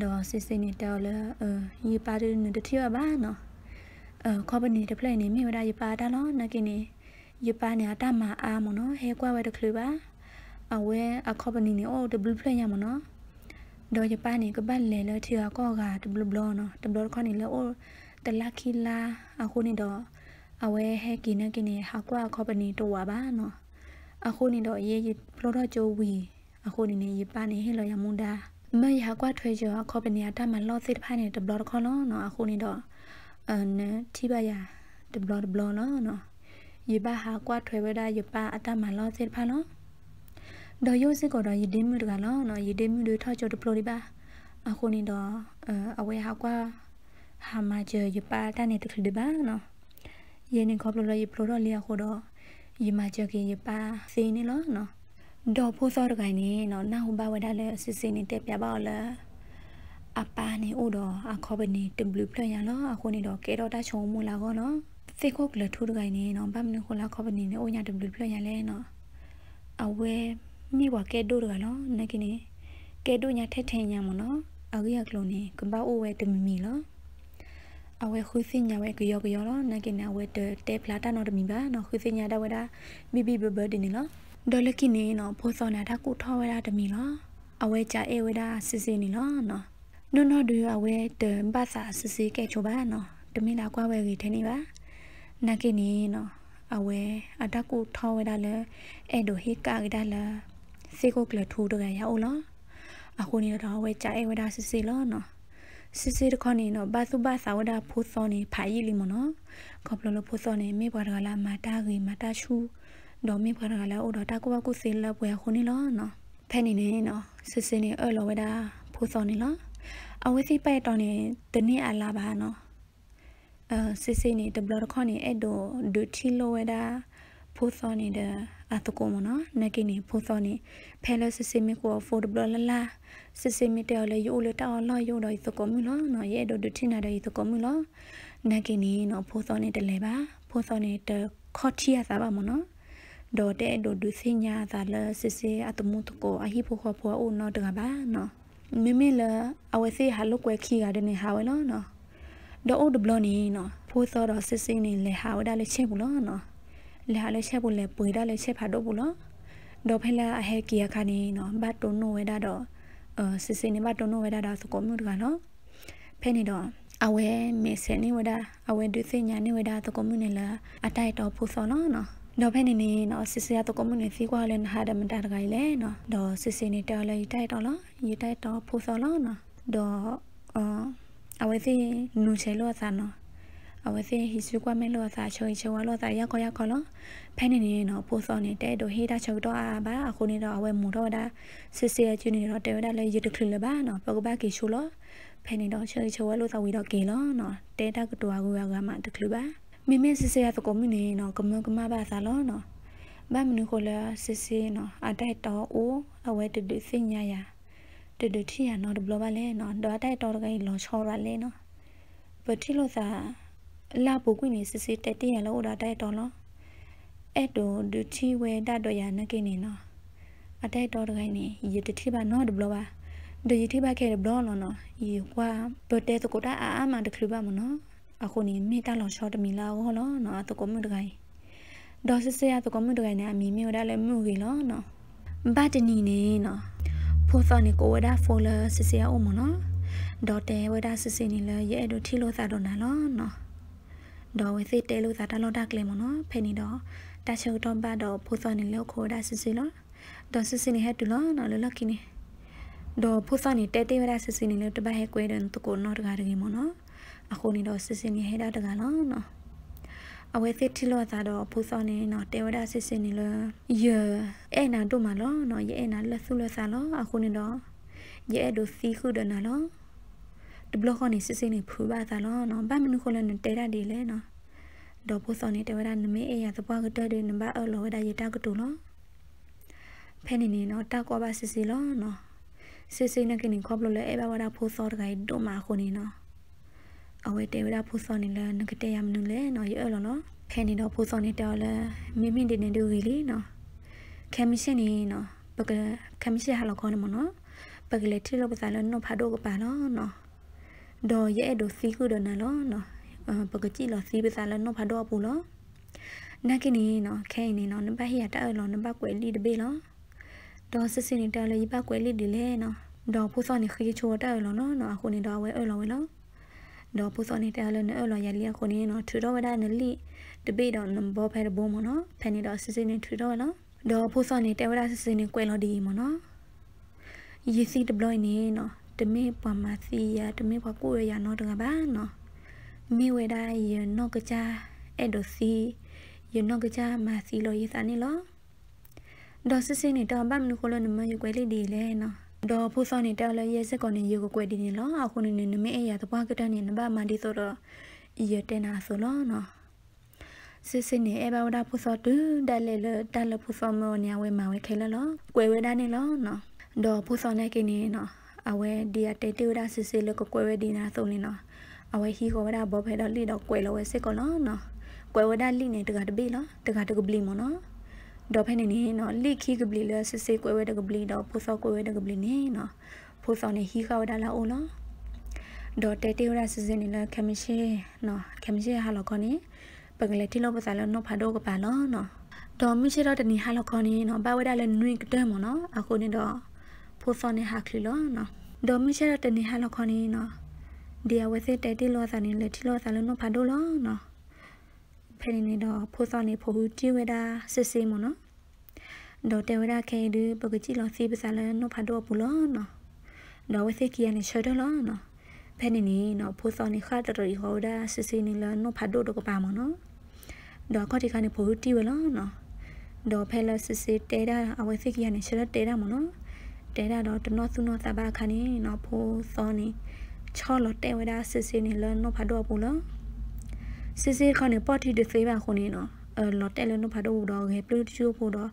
ဒေါ်စစ်စနေတော်လအယပါရနတတိယဘာနော်အခေါပနီတဖလက်နေမြေဝဒယပါတာလောနကိနေယပါနေအတမအားမနော်ဟဲကွာဝဲတခလူပါအဝဲအခေါပနီနေအိုဒဘလဖလက်ရမနော်ဒေါ်ယပါနေကပတ်လေလထီကောကဒဘလဘလနော်ဒဘလခနီလေအိုတလခီလာအခုနေတော့ အဝဲဟဲကီနကိနေဟာကွာခေါပနီတော့ဝပါနော်အခုနေတော့ရေးရပလောတော့ကျိုးဝီအခုနေနေရပါနေဟဲ့လောရမွန်ဒါမရကွာထွေကျော်ခေါပနီအတမလောစစ်ဖိုင်နေတဘလခေါလောနော်အခုနေတော့အနတိပါယာတဘလဘလနော်နော်ရပါဟာကွာထွေဝဒရပါအတမလောစစ်ဖိုင်နော်ဒေါ်ယိုစစ်ကတော့ရည်ဒင်းမှုတကလောနော်ရည်ဒင်းမှုတွေထောက်ကျော်တပလိုဒီပါအခုနေတော့အဝဲဟာကွာဟာမကျရပါတနေတခလဒီပါနော် ရင်းနေခေါပလိုရပလိုတော့လျာခိုတော့ယမကြကေယပါစေနေလောနော်ဒေါ်ဖိုးစောတကိုင်းနေနော်နာဟူပါဝဒလဲစစ်စစ်နေတက်ပြပါလားအပါနေဥတော်အခေါ်ပနေတဘလူဖလရလောအခုနေတော့ကေတော့တချုံမူလာကောနော်စေခုတ်ကလထူတကိုင်းနေနော်ဗမနခုလာခေါ်ပနေနေအိုညာတဘလူဖလရလဲနော်အဝဲမိဘကဲဒိုရကလောနကိနေကဲဒိုညာထဲထဲညာမနော်အဂိယကလုံးနေကဘာအိုဝဲတမမီလော အဝဲခွစညာဝဲကယောကယောလောနကိနေဝဲတဲဖလာတာနော်တမီပါနော်ခွစညာတဝဲတာဘီဘီဘဘဒီနေလောဒေါ်လကိနေနော်ဖိုးစောနာတာကုထောဝဲတာတမီလောအဝဲကြအေဝဲတာစစ်စစ်နေလောနော်နော်နော်ဒူအဝဲတမ်ဘာသာစစ်စစ်ကဲချိုပါနော်တမီလာကွာဝဲကြီးထဲနေပါနကိနေနော်အဝဲအတကုထောဝဲတာလဲအဲ့ဒိုဟိကာကဒါလာစေကိုကလထူတော့ရအောင်လားအခုနေတော့ဝဲကြဲဝဲတာစစ်စစ်လောနော် စစ်စစ်တခေါနေနော်ဘာသုဘာသာဝဒဖိုးစောနေဖာရီလီမနော်ခေါပလလဖိုးစောနေမေဘွားကလာမာတာဂီမာတာရှူဒေါ်မေဘွားကလာအိုတော့တာကိုဘကုစေလပွဲခုနေလောနော်ဖဲနေနေနော်စစ်စစ်နေအော်လောဝဲတာဖိုးစောနေလောအဝဲစီပဲ့တော်နေတနေ့အလာပါနော်အဲစစ်စစ်နေတဘလတခေါနေအဲ့ဒိုဒူထီလိုဝဲတာဖိုးစောနေတဲ့ အတကောမနော်နကိနေဖိုးစောနေဖဲလစစ်စစ်မကိုဖိုဒဘလလာစစ်စစ်မတဲလေယိုလေတောင်းလောယိုတော့ဤတကောမလို့နော်ရဲ့ဒိုဒူထီနာတဲ့ဤတကောမလို့နကိနေနော်ဖိုးစောနေတလဲပါဖိုးစောနေတခေါတီရသာပါမနော်ဒေါ်တဲ့ဒိုဒူစညာသာလစစ်စစ်အတမှုတကောအဟိဖိုခေါ်ဖောအိုနော်တကပါနော်မိမိလအဝစီဟာလုကွယ်ခီကတဲ့နေဟာဝဲနော်နော်ဒေါ်အိုဒဘလနီနော်ဖိုးစောတော့စစ်စစ်နေလေဟာဝဒါလေချက်ဘူးနော်နော် လေဟာလေချက်ဘူးလေပွေဒါလေချက်ဖာတော့ဘူးနော်ဒေါ်ဖဲလာအဟဲကီယခါနေနော်ဘတ်တုံနိုဝဲဒါတော့အစစ်စစ်နေဘတ်တုံနိုဝဲဒါတော့စကောမျိုးတကနော်ဖဲနေတော့အဝဲမေဆယ်နေဝဒါအဝဲဒုစညာနေဝဒါတကောမျိုးနေလာအတိုက်တော့ဖိုးစောနော်နော်တော့ဖဲနေနေနော်စစ်စရတော့ကမနေစီကွာလဲဟာဒမတာတကိုင်လဲနော်တော့စစ်စနေတော်လဲတိုက်တော့လားရတိုက်တော့ဖိုးစောလားနော်တော့အအဝဲစီနူချေလို့သာနော် အဝဲစီဟိစုကွာမဲလို့သာချိုချိုဝါလို့သာရခေါ်ရခေါ်လို့ဖဲနေနေနော်ဖိုးစောနေတဲ့တော့ဟေးတာချုပ်တော့အာပါအခုနေတော့အဝဲမူတော့တာစစ်စရကျွနေတော့တဲဝဒါလဲရတခလလပါနော်ပကဘာကေချိုလို့ဖဲနေတော့ချိုချိုဝါလို့သာဝီတော့ကေလို့နော်တဲတာကတူအကူရကမှတခလပါမိမစစ်စရသကောမီနေနော်ကမကမဘာသာလောနော်ဘာမနုခိုလာစစ်စနော်အတိုက်တော်အိုအဝဲတတူစညာယာတတူထီယာနော်ဒဘလပါလဲနော်တော့တိုက်တော်ကလေးလောချောရလဲနော်ပတိလို့ သာလာပုကွနေစစ်စစ်တက်တရလို့တော့တိုက်တော်လောအဲ့တော့ဒူချီဝဲတတော်ယာနကိနေနော်အတိုက်တော်ကလေးနေရတတိပါနော်ဒဘလပါဒရတိပါခဲဘလောလောနော်ဤကွာပတဲတကိုတာအာမတခလူပါမနော်အခုနေမိတာလောရှော့တမီလာဟောလောနော်တကမှုတကိုင်ဒေါ်စစရတကမှုတကိုင်နဲ့အမီမျိုးဒါလည်းမှုကြီးလောနော်ဘတ်တနီနေနော်ဖိုသောနေကိုဝဒါဖိုလာစစရအုံမနော်ဒေါ်တဲဝဒါစစနေလေရဲ့တို့ထီလို့သာတော့နာလောနော် ဒေါ်ဝစီတဲလို့သာတလောတာကလေးမနော်ဖဲနေတော့တချုံတော့ဘတ်တော့ဖိုသောနေလို့ခိုဒါစစလောဒေါ်စစနေဟဲ့တူလောနော်လောလကိနေဒေါ်ဖိုသောနေတဲတဲဝဒါစစနေလို့တပတ်ဟဲကွဲတယ်တကိုနော်တကားတကယ်မနော်အခုနေတော့စစ်စင်နေဟဲတာတကလားနော်အဝဲစစ်ထီလို့သာတော့ဖူစောနေနော်တေဝဒစစ်စင်နေလရအဲ့နာတို့မလောနော်ရဲအဲ့နာလက်ဆုလက်စားလောအခုနေတော့ရဲအဲ့တို့စီခုဒနာလော ဒဘလခနေစစ်စင်နေဖူပါသာလောနော်ဘာမနုခလနတေရဒီလဲနော်တော့ဖူစောနေတေဝဒနမေအေရသပွားကတဲ့နံပါတ်အလောဝဒရတာကတူလောဖဲနေနေနော်တောက်ကောပါစစ်စီလောနော်စစ်စစ်နေကနေခေါပလို့လဲအဲ့ဘာဝဒဖူစောတကဲတို့မှာခုနေနော်အဝဲတေဝဒဖူစောနေလဲငကတဲ့ရမနုလဲနော်ရဲလောနော်ဖဲနေတော့ဖူစောနေတော့လဲမိမိတင်နေတူကြီးလीနော်ခဲမရှင်နေနော်ပကခဲမရှင်ဟာလောခေါနေမနော်ပကလေထီလောပစာလနော်ဖာတော့ကပါနော်နော် ဒေါ်ရဲဒိုစီခုဒနလောနော်ပကကြည့်လောစီပစာလနော်ဖာတော့ပူလောနကိနေနော်ခဲနေနော်နဘဟိယတာလောနဘကွယ်လီတဘေလောဒေါ်စစနေတယ်လေဘကွယ်လီဒီလေနော်ဒေါ်ဖူစောနေခေချိုတာလောနော်နော်အခုနေတော့ဝဲအဲ့လောဝဲလောတော့ပူစောနေတဲ့လည်းနော်လော်ရလီခုနေနော်ထူတော့ဝဒနလီတပိတော့နံဘောဖဲဘောမနော်ဖဲနေတော့စစ်စစ်နေထူတော့နော်တော့ပူစောနေတဲ့ဝဒစစ်စစ်နေကွယ်လို့ဒီမနော်ယီစီဒပလိုင်းနေနော် တမေပမာစီယာတမေပကိုရရနော်တကဘာနော်မိဝဲဒါရနော်ကကြအဲ့ဒိုစီရနော်ကကြမာစီလို့ရစနေလို့တော့စစ်စစ်နေတော့ဗမ်နုခလို့နမယူကွယ်လေးဒီလဲနော်ဒေါ်ဖူစောနေတယ်လည်းရဲစက်ကောနေရေကိုကွယ်ဒီနေလောအခုနေနေမအေးရတပွားကတနေနဘာမန်ဒီဆိုတော့ရတဲ့နာဆိုလောနော်စစ်စစ်နေအဘဝဒဖူစောတူတယ်လေလေတယ်လဖူစောမောညာဝဲမဝဲခဲလလောကွယ်ဝဲဒါနေလောနော်ဒေါ်ဖူစောနေကိနေနော် အဝဲဒီရတေတူဒါစစ်စစ်လေကိုကွယ်ဝဲဒီနာဆိုနေနော်အဝဲဟီကိုဝဒဘောဖဲတော့လိတော့ကွယ်လောဝဲစစ်ကောလောနော်ကွယ်ဝဲဒါလိနေတကတပိလောတကတကပလီမနော်ဒေါ်ဖဲနေနေနော်လိခိကပလီလစစ်စစ်ကွဲဝဲတကပလီတော့ဖိုဆောကွဲဝဲတကပလီနေနော်ဖိုဆောနေဟီခဝဒါလာအိုလောဒေါ်တဲတေရစစ်စစ်နေလခမရှိနော်ခမရှိဟာလောကောနေပကလေတီလောပစာလောနော်ဖာဒိုကပါလောနော်ဒေါ်မရှိတော့တနီဟာလောကောနေနော်ဘဝဒါလဲနွိကတဲမနော်အခုနေတော့ ဖိုဆောနေဟာခလီလောနော်ဒေါ်မရှိတော့တနီဟာလောကောနေနော်ဒီအဝစစ်တဲတေလောစာနေလေတီလောစာလောနော်ဖာဒိုလောနော်ဖဲနေနေတော့ဖိုးစောနေဖိုးတီဝဲတာစစ်စစ်မနော်ဒေါ်တဲဝဲတာခဲဒီပကကြီးလောစီပစာလဲနော်ဖတ်တော့ဘူးလောနော်ဒေါ်ဝဲစစ်ကီယနေချော်တော့လောနော်ဖဲနေနေနော်ဖိုးစောနေခါတရီဟောတာစစ်စစ်နေလဲနော်ဖတ်တော့တော့ပါမနော်ဒေါ်ခေါတိခါနေဖိုးတီဝဲလောနော်ဒေါ်ဖဲလဲစစ်စစ်တဲတာအဝဲစစ်ကီယနေချော်တဲတာမနော် တဲတာတော့တနောစုနောသဘာခါနေနော်ဖိုးစောနေချောလောတဲဝဲတာစစ်စစ်နေလဲနော်ဖတ်တော့ဘူးလောစစ်စစ်ခါနေပေါ်တီဒဖေးပါခုနေနော်အဲလော်တဲလည်းနော်ဖတ်တော့တော့ခဲပလူချိုဖို့တော့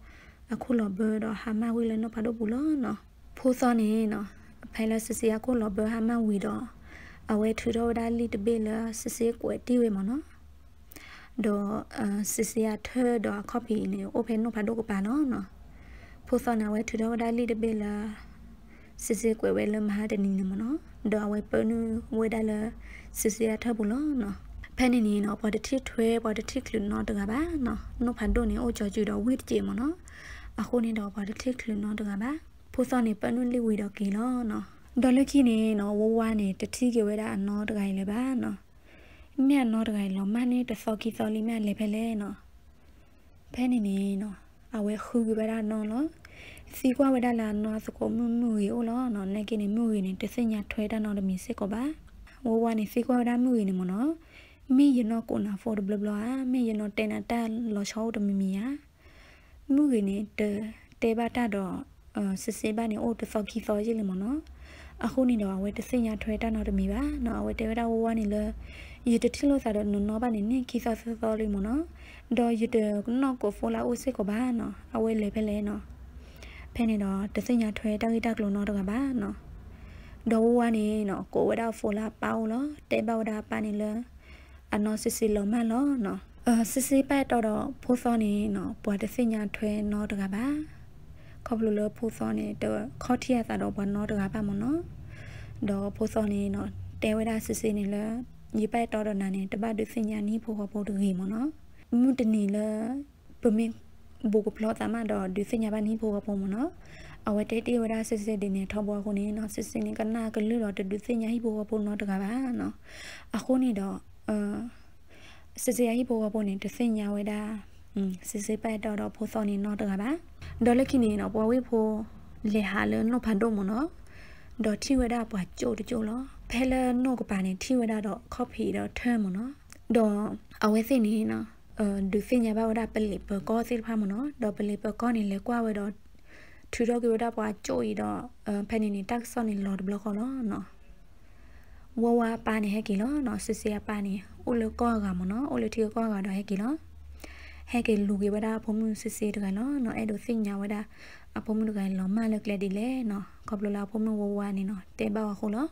အခုလော်ဘောတော့ဟာမဝီလည်းနော်ဖတ်တော့ဘူးလောနော်ဖိုးစောနေနော်ဖဲလဲစစ်စစ်အခုလော်ဘောဟာမဝီတော့အဝဲထူတော့ဒါလီတပေးလာစစ်စစ်ကွယ်တီးဝဲမနော်တော့စစ်စစ်ရထဲတော့ copy နေ open နော်ဖတ်တော့ကပါနော်နော် ဖိုးစောနေဝဲထူတော့ဒါလီတပေးလာစစ်စစ်ကွယ်ဝဲလမဟာတနီနေမနော်တော့ဝဲပနူဝဲဒါလာစစ်စစ်ရထဘူးလောနော်ဖဲနေနေနော်ပေါ်တတိထွဲပေါ်တတိကလူနော်တကပါနော်နုဖန်တို့နေအိုချောကျူတော့ဝိတကြေမနော်အခုနေတော့ပေါ်တတိကလူနော်တကပါဖိုးစောနေပနွလိဝီတော့ကီလောနော်ဒေါ်လခိနေနော်ဝဝနေတတိကဝဲတာအနော်တကိုင်လေပါနော်မြတ်နော်တကိုင်လောမနေတစောကီစောလီမြတ်လေဖဲလဲနော်ဖဲနေနေနော်အဝဲခူကဝဲတာနော်နော် စီကွာဝဲတာလာနော်စကောမှုမှုရီအိုလောနော်နေကိနေမှုရီနေတစညာထွဲတာနော်တမီစစ်ကောပါဝဝနေစီကွာဝဲတာမှုရီနေမနော်မေယနောကိုနာဖော်ဒဘလဘလာမေယနောတေနာတာလောချောတမီမီယာမူရင်းတဲတေဘာတာတော့စစ်စေးပါနေအိုတဖောက်ခီဖော်ရည်လေမနော်အခုနေတော့ဝဲတစညာထွဲတာတော့တမီပါနော်ဝဲတေဝတာဝဝနေလေရတတိလို့စားတော့နော်ပါနေနေခီဆောဆောဆောလေးမနော်တော့ရတနော်ကိုဖိုလာအိုစစ်ကိုပါနော်အဝဲလေဖဲလဲနော် ဖဲနေတော့တစညာထွဲတာဂီတာကလုံးတော့တကပါနော်တော့ဝဝနေနော်ကိုဝဲတာဖိုလာပေါလောတေဘဝတာပါနေလေအနော်စစ်စစ်လုံးမလောနော်အစစ်စစ်ပတ်တော့တော့ဖိုးစောနေနော်ပွားတစညာထွဲနော်တကပါခေါပလူလဖိုးစောနေတော့ခေါထီရတာတော့ဘာနော်တကပါမနော်တော့ဖိုးစောနေနော်တဲဝဲတာစစ်စစ်နေလဲညီပတ်တော့တော့နာနေတပတ်တစညာနီးဖို့ဟောဖို့တကြီးမနော်မှုတနေလဲပမင်း ဘူကဖလောတာမတော့ဒီစညာပါနီးဖို့ဟောဖို့မနော်အဝတဲတေဝရစစ်စစ်တင်နေထောပေါ်ခုနေနော်စစ်စစ်နေကနာကလူတော့တူစညာဟိဖို့ဟောဖို့နော်တကပါနော်အခုနေတော့အာစစ်စရာဟိဘောဘောနေတစညာဝဲတာอืมစစ်စစ်ပတ်တော့တော့ဖိုးစောနေတော့တကပါဒေါ်လက်ခိနေတော့ပွားဝေးဖိုးလေဟာလနော်ဖန်တော့မနော်ဒေါ်ထီဝဲတာပွားကြိုတကြိုလောဖဲလနော်ကပါနေထီဝဲတာတော့ကော်ဖီတော့ထဲမနော်ဒေါ်အဝဲစိနေနော်အဲ ဒုစညာဘဝတာပလီပကောစီဖာမနော်ဒေါ်ပလီပကောနေလေကွာဝဲတော့ထူတော့ကြိုတာပွားကြိုဤတော့ဖဲနေနေတက်ဆောနေလော်ဘလော့ကောနော်နော်ဝဝပါနေဟဲကီလောနော်စစ်စရပါနေအိုလကောကမနော်အိုလတီကောကတော့ဟဲကီလောဟဲကီလူကေဝဒါဖုံမှုစစ်စတကနော်နော်အဲ့ဒိုစညာဝဒါအဖုံမှုတကလောမလကလက်ဒီလေနော်ကောပလလာဖုံမှုဝဝနေနော်တဲပါခုလော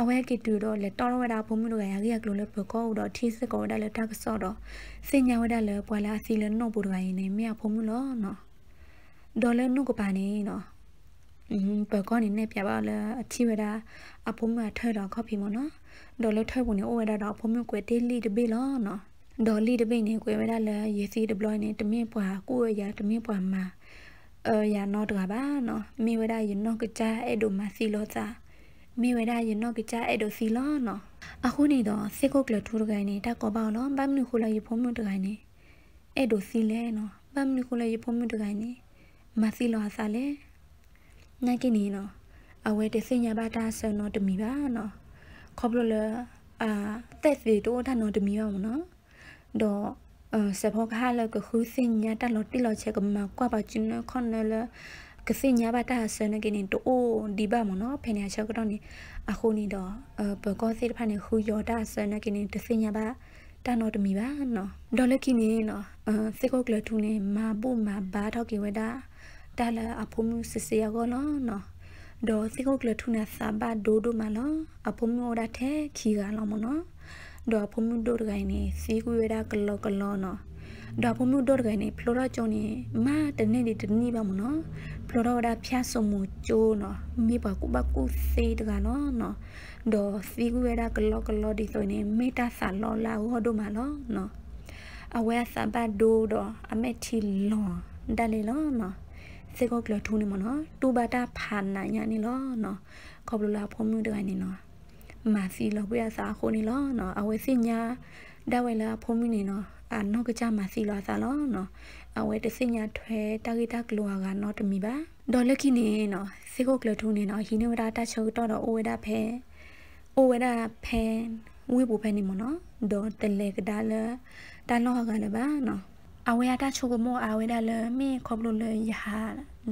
အဝဲကီတူတော့လေတော်ဝဒါဖုံမှုတကရရကလိုလေပကောတော့ထီစကောဒါလေတက်ဆော့တော့စညာဝဒါလေပွာလာစီလေနော်ပူတကရနေမြဖုံမှုလောနော်ဒေါ်လဲနုကပါနေနော်อืมပကောနေနဲ့ပြပါလားအချီဝဒါအဖုံမထဲတော့ခေါ်ပြီမနော်ဒေါ်လထဲဝင်နေအိုဝဒါတော့ဖုံမကွယ်တေးလီတပေးလောနော်ဒေါ်လီတပေးနေကွယ်ဝဒါလဲရေစီဒပလော့နေတမင်းပွားကိုရတမင်းပွားမှာအဲရနော်တကပါနော်မိဝဒါရနော်ကကြအဲ့ဒိုမစီလောစာ မိဝဒါရနော်ကကြအဲ့ဒိုစီလောနော်အခုနေတော့စေကုတ်ကလထူတကိုင်းနေတက်ကောပေါ့နော်ဘမ်နုခိုလာရဖုံမတကိုင်းနေအဲ့ဒိုစီလဲနော်ဘမ်နုခိုလာရဖုံမတကိုင်းနေမစီလောစာလဲနိုင်ကိနေနော်အဝဲတစညာဘာတာဆနော်တမီပါနော်ခေါပလလအာတက်စီတိုးထနော်တမီပါမနော်တော့အစဖောခါလကခုစညာတလော်တိလော်ချက်ကမကွာပါချင်ခွန်နလ ကစညာဘာတာဆနကိနေတိုးဒီပါမနော်ဖေနေချက်ကတော့နေအခုနေတော့အဘကောစီတဖာနေခူယောတာဆနကိနေတစညာဘာတနော်တမီပါနော်ဒေါ်လကိနေနော်အစေကောကလထူနေမာပုမာဘာထောက်ကေဝဒါတာလာအဖုံမှုစစရကောနော်နော်ဒေါ်စီကိုကလထုနာစာဘဒိုဒိုမလောအဖုံမှုဒါတဲ့ခီကလောမနော်ဒေါ်ဖုံမှုဒိုဒဂိုင်းနေစီကူရတာကလောကလောနော် ဒါဖမှုတော့ကနေဖလိုတော့ကြောနေမာတနေ့ဒီတနေ့ပါမနော်ဖလိုတော့ဒါဖျားစုံမှုကျိုးနော်မိပါကူပါကူစေးတကနော်နော်ဒေါ်စီကူရတာကလောကလောဒီဆိုနေမေတာဆာလောလာဟောဒိုမာလောနော်အဝဲစဘတ်ဒိုတော့အမေတီလောဒါလေလောနော်စေကောကလထူနေမနော်တူဘာတာဖာနာညာနေလောနော်ခေါပလလာဖုံမှုတကနေနော်မာစီလောပြရစာခိုနေလောနော်အဝဲစညာဒါဝဲလာဖုံမှုနေနော် အာနောကကြမာစီလောစာလောနော်အဝဲတစညာထွဲတာဂီတာကလောကနော်တမီပါဒေါ်လက်ခိနေနော်စေကောကလထူနေနော်ဟိနေဝတာတချုပ်တော့တော့အိုဝဲတာဖဲအိုဝဲတာဖဲဝေဘူဖဲနေမနော်ဒေါ်တလေကဒါလတာလောကလည်းပါနော်အဝဲတာချုပ်ကမောအဝဲတာလေမေခေါပလို့လေရဟာ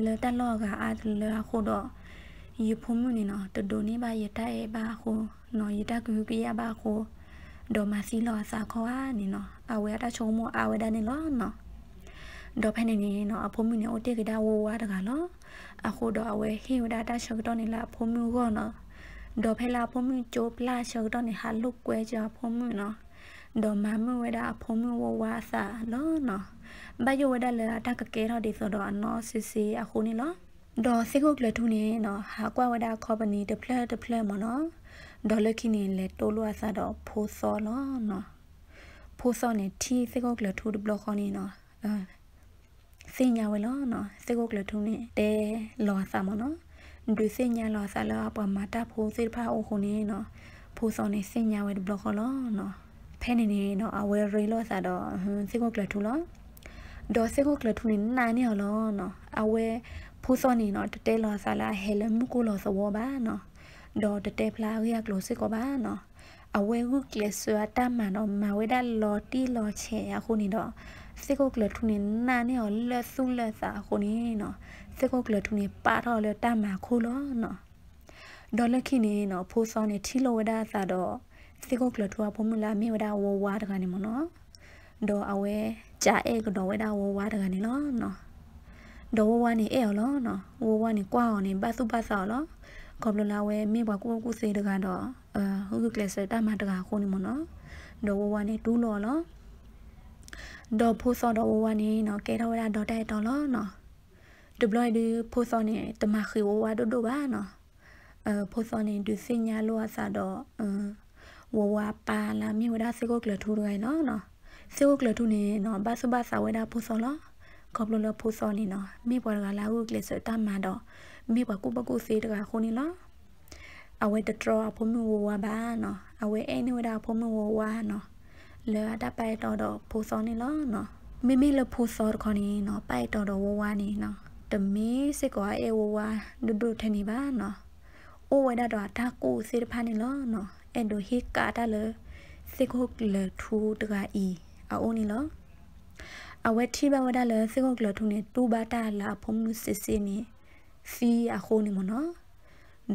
လေတလောကအားလေခုတော့ယဖုံမနေနော်တဒိုနေပါရတဲ့ပါခုနော်ရတကူကရပါခု ဒေါ်မစီလောစာခေါ်အားနေနော်အဝဲတာချုံမအဝဲတာနေလောနော်ဒေါ်ဖနေနေနော်အဖုံမနေအိုတေကဒါဝဝတကလောအခုတော့အဝဲဟိဝဒတာချက်တော့နေလာဖုံမကောနော်ဒေါ်ဖဲလာဖုံမချိုးပလာချက်တော့နေဟာလုကွဲကြဖုံမနော်ဒေါ်မမဝဒဖုံမဝဝစာလောနော်ဘယဝဒလာတကကဲတော့ဒီဆိုတော့အနော်စစ်စီအခုနေလောဒေါ်စိကုတ်လက်ထူနေနော်ဟာကွာဝဒကော်ပနီတဖလက်တဖလက်မနော် ဒေါ်လခိနေလက်တိုးလို့အစားတော့ဖိုးစောလောနော်ဖိုးစောနေတီစိကုတ်လက်ထူဒဘလခေါနေနော်အဲစင်ညာဝဲလောနော်စိကုတ်လက်ထူနေတဲလောအစားမနော်ဒွေစင်ညာလောအစားလောအပေါ်မှာတဖိုးစိဖာအိုခုနေနော်ဖိုးစောနေစင်ညာဝဲဒဘလခေါလောနော်ဖဲနေနေနော်အဝဲရီလောအစားတော့စိကုတ်လက်ထူလောဒေါ်စိကုတ်လက်ထူနေနာနေလောနော်အဝဲဖူးစောနေနော်တတဲလောဆာလာဟဲလမကူလောစဝဘာနော် ဒေါ်တတဲဖလာရကလောစစ်ကောဘာနော်အဝဲဟုကလဆွာတမနော်မဝဲဒါလော်တီလော်ချေအခုနေတော့စစ်ကုတ်ကလထုနေနာနေော်လက်ဆုလက်စာအခုနေနော်စစ်ကုတ်ကလထုနေပါတော့လေတမခိုးလောနော်ဒေါ်လက်ခိနေနော်ဖိုးစောနေထီလောဝဒါစာတော့စစ်ကုတ်ကလထုအဖုံမလာမြေဝဒါဝဝါတကနေမနော်ဒေါ်အဝဲဂျာအဲကတော့ဝဒါဝဝါတကနေလောနော်ဒဝဝနေအဲလောနော်ဝဝနေကွာအောင်နေဘသုဘဆောလော ကောဘလလာဝဲမိဘကူကူစေတကတော့အဟုတ်ကလစတာမတကခုန်နေမနော်ဒဝဝနေတူးလောလောဒေါ်ဖိုးစောဒဝဝနေနော်ကဲတော့ရဒေါ်တဲ့တော်လောနော်ဒပလိုင်းဒီဖိုးစောနေတမခီဝဝဒဒဘာနော်အဖိုးစောနေဒီစညာလောအစားတော့ဝဝပါလာမြေဝဒစေကိုကလထူရိုင်းနော်နော်စေကိုကလထူနေနော်ဘဆဘဆဝဲတာဖိုးစောလောကဘလလဖူစောနေနော်မိဘကလာဟုကလစတမတော့ မိဘကုပကုစေတကခုန်နေလားအဝဲတထရဖုံမဝဝဘာနော်အဝဲအဲနေဝဒဖုံမဝဝနော်လေအတပိုက်တော့တော့ဖူစောနေလားနော်မိမိလဖူစောခေါနေနော်ပိုက်တော့တော့ဝဝနေနော်တမီးစစ်ကောအဲဝဝဒုဒုထနေပါနော်အိုဝဲတော့တာကိုစေတဖာနေလားနော်အဲ့ဒိုဟိကာတာလေစစ်ခုလေထူတကအီအိုနေလားအဝဲတိဘဝဒါလစေကိုကလထုနေတူဘာတာလာဖုံနုစစ်စနေ ဖီအခုနေမနော်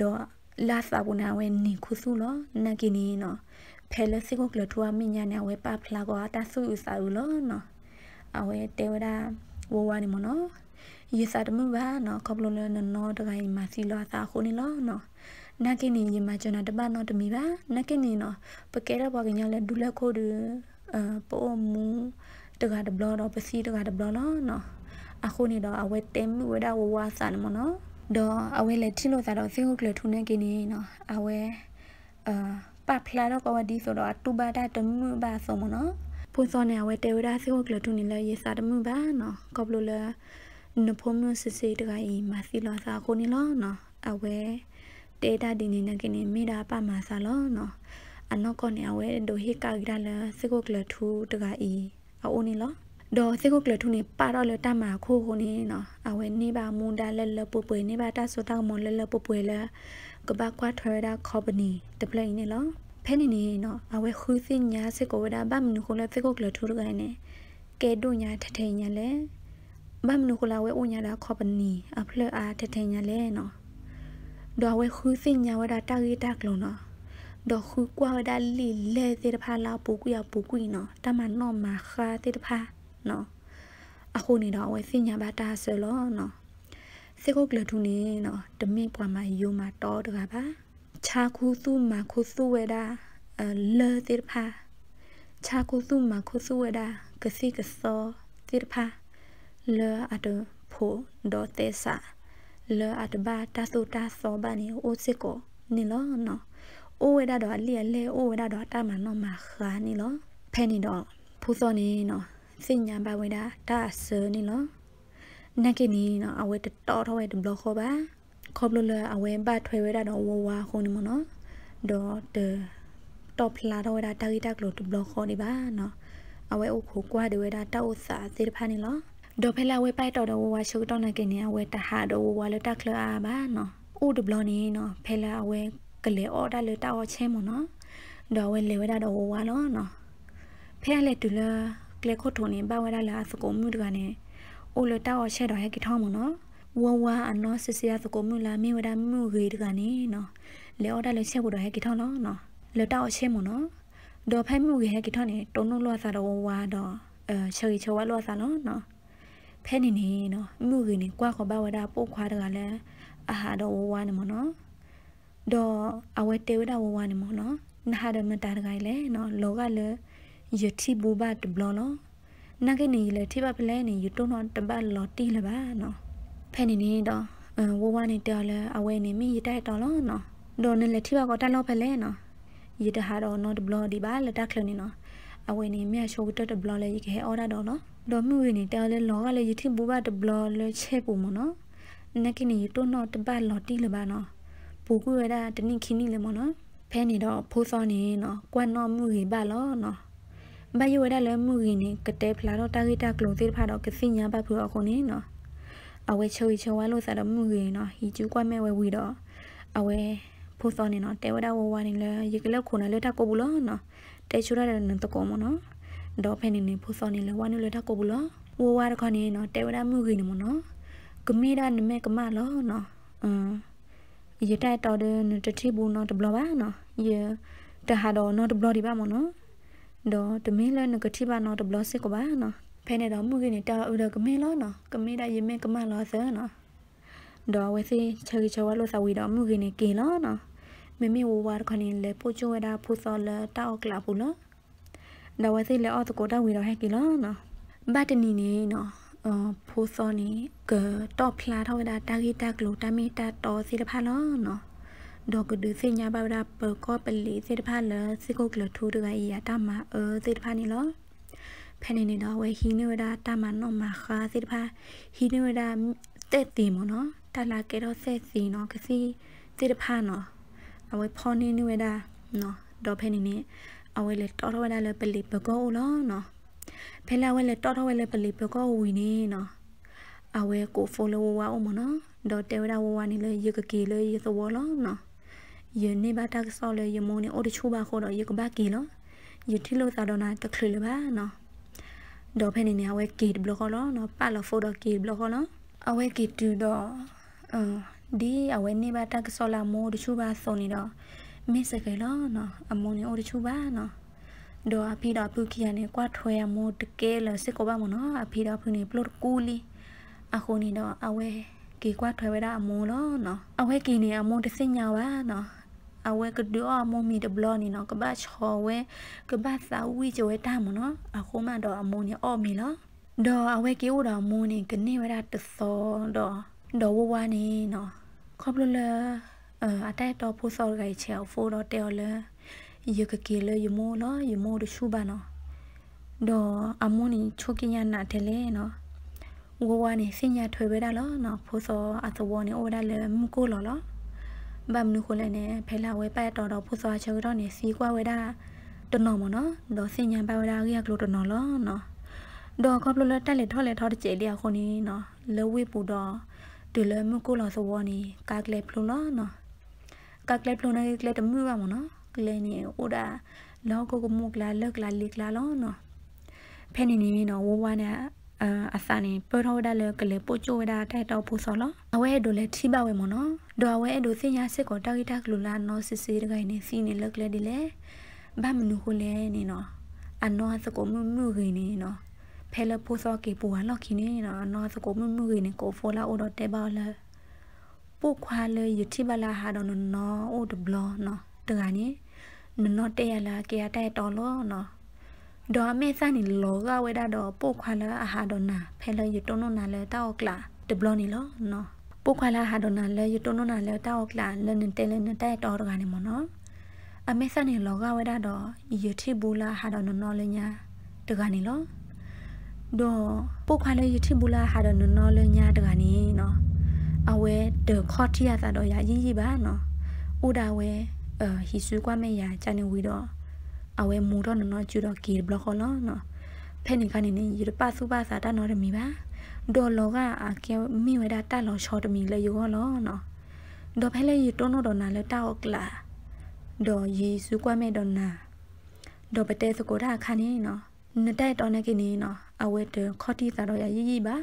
တော့လာစာဘနာဝဲနေခုစုလောနကင်းနေနော်ဖဲလစေကိုကလထူအမညာနေဝဲပဖလာကောတဆူဥစာဥလောနော်အဝဲတေဝဒဝဝနေမနော်ယေစာတမှုဘာနော်ကပလလနနော်တကိုင်းမစီလောစာခုနေလောနော်နကင်းနေညီမကျွန်တော်တပတ်နော်တမီပါနကင်းနေနော်ပကဲရဘောကညာလဲဒူလက်ခိုးဒူအပိုမူတကတဘလတော့ပစီတကတဘလနော်နော် အခုနေတော့အဝဲတဲမဝဲဒါဝဝဆန်မနော်တော့အဝဲလက်ထီလို့သာတော့စင်ဟုတ်ကလထူနေကိနေနော်အဝဲအာပပလာတော့ကဝဒီဆိုတော့တူဘာတာတမှုပါဆိုမနော်ဖုန်စောနေအဝဲတဲဝဒါစင်ဟုတ်ကလထူနေလဲရေစာတမှုပါနော်ကောဘလို့လဲနဖုံမျိုးစစ်စစ်တကဤမစီလောစာခုနေလောနော်အဝဲတေတာဒီနေနေကိနေမိတာပမာစာလောနော်အနောက်ကနေအဝဲဒိုဟိကာဂရလစကုကလထူတကဤအိုနေလော ဒေါ်စေကိုကလထုနေပါတော့လတမခိုးခုနေနော်အဝဲနေပါမွန်ဒါလဲလပပွေနေပါတဆိုတောက်မွန်လဲလပပွေလဲကဘာကွာထရဒါကော်ပနီတပလိနေလောဖဲနေနေနော်အဝဲခူးစင်ညာစေကိုဝဒါဗမနုခိုလဲစေကိုကလထုရကနေကဲဒုညာထထိန်ညာလဲဗမနုခိုလာဝဲအိုညာဒါကော်ပနီအဖလအားထထိန်ညာလဲနော်ဒေါ်ဝဲခူးစင်ညာဝဒါတာဂီတက်လုံးနော်ดอกคือกว่าดาลีเลเตตพาลาปูกุยาปูกุยเนาะตามันนอมาคาเตตพา နော်အခုနေတော့ဝဲစညာဘာတာဆလောနော်စေကိုကလထုနေနော်တမိပွားမယိုမာတော့တကပါခြာခုစုမာခုစုဝဲတာအလဲတိဖာခြာခုစုမာခုစုဝဲတာကစီကစောတိဖာလဲအတဖို့ဒေါ်တေဆာလဲအတဘာတာစုတာစောဘာနေအိုစေကိုနေလောနော်အိုဝဲတာတော့အလျက်လဲအိုဝဲတာတော့တာမနော်မာခါနေလောဖဲနေတော့ဖူးစောနေနော် စင်ညာပါဝဒါတာဆာနီလောနက်ကနီနော်အဝဲတော်တော်ဝဲဒဘလခေါ်ပါခေါပလလအဝဲဘတ်ထွေဝဲတာတော့ဝဝခုန်နီမနော်ဒေါ်တတော့ဖလာတော့ဝဲတာတာဂီတက်လို့ဒဘလခေါ်နေပါနော်အဝဲအခုကွာဒီဝဲတာတောက်စာစေတဖာနီလောဒေါ်ဖလာဝဲပိုက်တော်တော့ဝဝရှုတော့နက်ကနီအဝဲတဟာတော့ဝဝလတက်ခလာပါနော်ဥဒဘလနီနော်ဖလာအဝဲကလေအော်ဒါလေတောက်ချင်းမနော်ဒေါ်ဝဲလေဝဲတာတော့ဝဝလောနော်ဖဲလေတူလာ ကလေခိုထုံနေပါဝဲတာလာစကုံမှုတကနေအိုလတောက်ချက်တော့ဟဲ့ကထောင်းမနော်ဝဝအနော်ဆစီရစကုံမှုလာမြေဝဒမှုရေတကနေနော်လေအော်ဒါလေချက်ဖို့တော့ဟဲ့ကထောင်းနော်နော်လေတောက်ချင်းမနော်ဒေါ်ဖဲမှုရေဟဲ့ကထောင်းနေတုံးလုံးလောစားတော့ဝဝတော့အဲချေချေဝလောစားနော်နော်ဖဲနေနေနော်မှုရေနေကွာခေါ်ပါဝဒပို့ခွာတကလည်းအာဟာတော့ဝဝနေမနော်ဒေါ်အဝဲတေဝဒဝဝနေမနော်နာဟာဒမတာတကလည်းနော်လောကလည်း ယတိဘူဘတ်ဘလောနော်နာကနေလေထိပါပလဲနေယူတုံတော့တပတ်လော်တီလပါနော်ဖဲနေနေတော့ဝဝနေတော်လဲအဝဲနေမိရတိုက်တော်လောနော်ဒေါ်နေလေထိပါကတက်လောဖလဲနော်ရတဟာတော့နော်ဘလော်ဒီပါလက်တက်ခလနေနော်အဝဲနေမြတ်ရှိုးတက်ဘလော်လဲရခဲအော်ဒါတော့နော်ဒေါ်မှုနေတော်လဲလောကလေယတိဘူဘတ်ဘလော်လဲချဲပူမနော်နကနေယူတုံတော့တပတ်လော်တီလပါနော်ပူကူရတာတနိခင်းနေလေမနော်ဖဲနေတော့ဖိုးစောနေနော်ကွမ်နော်မှုကြီးပါလောနော် ဘယဝဒလမှုရင်းနေကတဲ့ဖလာတော့တာဂီတာကလုံးသေးဖာတော့ကစီညာဘဖူအခုနေနော်အဝဲချိုချောဝါလို့စားတော့မှုရင်းနော်ဟီကျူကွက်မဲ့ဝဲဝီတော့အဝဲဖိုးစောနေနော်တဲဝဒဝဝနေလေရေကလောက်ခုနလေတာကိုဘူးလို့နော်တဲချူရတဲ့နတကောမနော်တော့ဖဲနေနေဖိုးစောနေလေဝါနေလေတာကိုဘူးလို့ဝဝရခနေနော်တဲဝဒမှုရင်းနေမနော်ကမီဒါနမဲကမလောနော်အင်းရတဲ့တော်တဲ့တတိဘူးနော်တဘလပါနော်ရတဟာတော့နော်တဘလဒီပါမနော် တော့တမင်းလဲနကတိပါနော်တဘလစစ်ကပါနော်ဖဲနေတော့မှုကနေတာဥဒကမင်းလောနော်ကမင်းဒါယမေကမလောဆနော်တော့ဝစီချေချေဝလို့စဝီတော့မှုကနေကေလောနော်မမေဝဝါခနေလေပိုချိုဝဒါဖူစောလတောက်ကလာဘူးလောတော့ဝစီလေအော်တကိုတာဝီတော့ဟဲကေလောနော်ဘတ်တနီနေနော်အဖိုးစောနီကတော့ဖလာထောက်ဒါတာဂီတာကလိုတာမီတာတော်စီတဖာလောနော် ဒေါကဒစညာဘာဒါပကောပလီစေတဖာလစေကိုကလထူတကရတာမအစေတဖာနီလောဖဲနေနေတော့ဝဲဟီနဝဒါတာမနောမခါစေတဖာဟီနဝဒါတဲ့တီမနော်တလာကေတော့ဆက်စီနော်ကစီစေတဖာနော်အဝဲဖောနေနဝဒါနော်တော့ဖဲနေနေအဝဲလေတော်တော်ဝဒါလေပလီပကောလောနော်ဖဲလာဝဲလေတော်တော်ဝဲလေပလီပကောဝီနေနော်အဝဲကို follow ဝါအောင်မနော်ဒေါ်တေဝဒါဝဝနေလေရကကီလေရသဝလောနော် ယနေဘာတက်ဆောလေယမုန်နေအိုတချိုးပါခေါ်တော့ယကဘာကီလောယတိလို့သာတော့နာတခလလပါနော်ဒေါ်ဖဲနေနေအဝဲကီဘလောခေါ်လောနော်ပါလောဖိုတော့ကီဘလောခေါ်လောအဝဲကီတူတော့အဲဒီအဝဲနေဘာတက်ဆောလာမိုးတချိုးပါစုံနေတော့မစ်စကေလောနော်အမုန်နေအိုတချိုးပါနော်ဒေါ်အဖီတော့ပုခီရနေကွာထွဲရမိုးတကဲလစစ်ကောပါမနော်အဖီတော့ဖူနေပလော့ကူလီအခုနေတော့အဝဲကီကွာထွဲဝဲတာအမုံလောနော်အဝဲကီနေအမုံတစညာပါနော် အဝဲကဒူအမမီဒဘလနီနော်ကဘာချောဝဲကဘာသာဝီကျဝဲတာမနော်အခုမှတော့အမုံနေအော့မီလောဒေါ်အဝဲကေဝဒမုံနေကနေဝရတသောဒေါ်ဒေါ်ဝဝနေနော်ခေါပလလအတိုက်တော့ဖို့စော်ကြိုက်ချေဖိုးတော့တဲလယကကေလယမိုလောယမိုဒရှုဘာနော်ဒေါ်အမုံနေချိုကညာနာတယ်လေနော်ဝဝနေစညာထွေပဲတာလောနော်ဖို့စောအသဝနေအိုဒါလေမကိုလောလော ဘမ်နုခိုလဲနေဖဲလာဝဲပတ်တော်တော်ဖို့စောချေတော့နေစီကွာဝဲတာတနော်မနော်ဒေါ်စညာပါဝဲတာကြီးကလို့တနော်လောနော်ဒေါ်ကပလလတက်လေထော်လေထော်တဲ့ကျေလျာခုနီနော်လဝိပူတော့တူလမကိုလောသဝနီကာကလေဖလိုလောနော်ကာကလေဖလိုနေကလေတမှုပါမနော်ကလေနေအိုဒါလောကိုကမုကလာလက်ကလာလက်ကလာလောနော်ဖဲနေနေနော်ဝဝနဲ့ အစနေပရောဒါလေကလေပိုချိုဒါတိုက်တော့ပူစောလအဝဲဒိုလေထိပါဝဲမနော်ဒိုအဝဲဒိုစညာစစ်ကိုတာဂီတာကလူလာနော်စစ်စစ်တကိုင်းနေစီနေလက်လေဒီလေဘာမနုခိုလေနေနော်အနော်စကိုမှုမှုခင်းနေနော်ဖဲလပူစောကေပူဟာလောက်ခင်းနေနော်အနော်စကိုမှုမှုခင်းနေကိုဖိုလာအိုတော့တဲပါလာပုခွာလေယတိဘလာဟာတော့နော်အိုဒဘလနော်တကနိနော်တဲရလာကေရတဲ့တော်လို့နော် ဒေါ်မေဆာနီလောကဝဲတာတော့ပို့ခွာလာအဟာဒနာဖဲလဲရတုံနနာလဲတောက်ကလာဒဘလနီလောနော်ပို့ခွာလာဟာဒနာလဲရတုံနနာလဲတောက်ကလာလဲနတဲလဲနတဲတော်တကနေမနော်အမေဆာနီလောကဝဲတာတော့ရတိဘူးလာဟာဒနနော်လဲညာတကနေလောတော့ပို့ခွာလဲရတိဘူးလာဟာဒနနော်လဲညာတကနေနော်အဝဲဒခေါတီယာသာတော့ရရည်ရည်ပါနော်ဥဒါဝဲအဟီဆွေးကွာမေယာချန်နေဝီတော့ အဝဲမူတော့နော်ကျူတော့ကီဘလခေါ်လောနော်ဖဲနေကနေနေရပစုပါစာတနော်ရမီပါဒေါ်လောကအကဲမိဝဲတာတက်လောချောတမီလေယောလောနော်ဒေါ်ဖဲလေရတွန်းတော့နာလေတောက်ကလာဒေါ်ယေစုကွာမေတော့နာဒေါ်ပတဲစကိုတာခါနေနော်နတဲ့တော်နေကိနေနော်အဝဲတခေါတီစာတော့ရရည်ရည်ပါ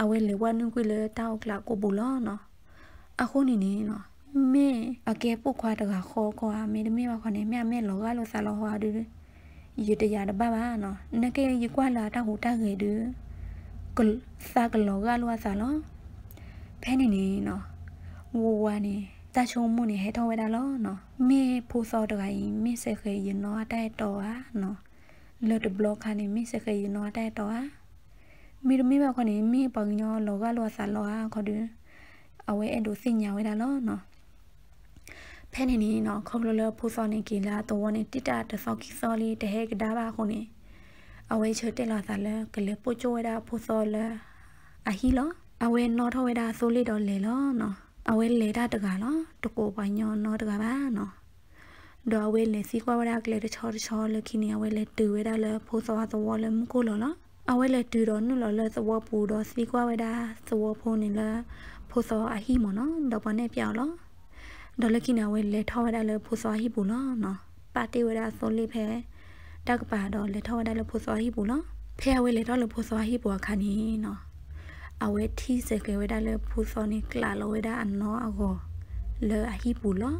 အဝဲလေဝနုကွေလေတောက်ကလာကိုဘူးလောနော်အခုနေနေနော် မေအကဲပုတ်ခွာတကခေါ်ကွာမေတမေပါခွနေမြမဲလောကလောဆာလောဟွာဒူရတရတဘာဘာနော်နကေရကွာလာတဟူတကေဒူကလစာကလောကလောဆာလောဖဲနေနေနော်ဝဝနေတချုံမှုနေဟဲထောဝဲတာလောနော်မေဖိုးစောတကရင်မေစခေရနော်တဲ့တော်อ่ะနော်လော်တဘလော့ခါနေမေစခေရနော်တဲ့တော်อ่ะမိရမိဘခွနေမေပေါညောလောကလောဆာလောอ่ะခေါ်ဒူအဝဲအဲ့လိုစညာဝဲတာလောနော် ဖဲနေနေနော်ခေါလလဖူစောနေကီလာတော့နေတိတာတဆောက်ခီစောလီတဟဲကဒါပါခုနေအဝဲချတက်လာသလဲကလေပိုချိုဝဲတာဖူစောလဲအဟီလောအဝဲနော်ထဝဲတာဆိုလီတော့လေလောနော်အဝဲလေတာတကလောတကိုပညောနော်တကပါနော်ဒေါ်ဝဲလေစီကွာဝဲတာကလေတချောတချောလခိနေအဝဲလေတူဝဲတာလဲဖူစောသောလဲမကိုလောနော်အဝဲလေတူတော့နုလောလဲသဝပူတော့စီကွာဝဲတာသဝဖုန်နေလဲဖူစောအဟီမနော်ဒေါ်ပနဲ့ပြောင်းလော ဒေါ်လကိနာဝဲလေထောဝဒါလေဖူစောဟိပူလောနော်ပါတီဝဒါဆိုလိဖဲတက်ကပါတော့လေထောဝဒါလေဖူစောဟိပူလောဖဲဝဲလေတော့လေဖူစောဟိပူခါနီနော်အဝဲထီစေကေဝဒါလေဖူစောနီကလာလောဝဒါအနောအကိုလေအဟိပူလော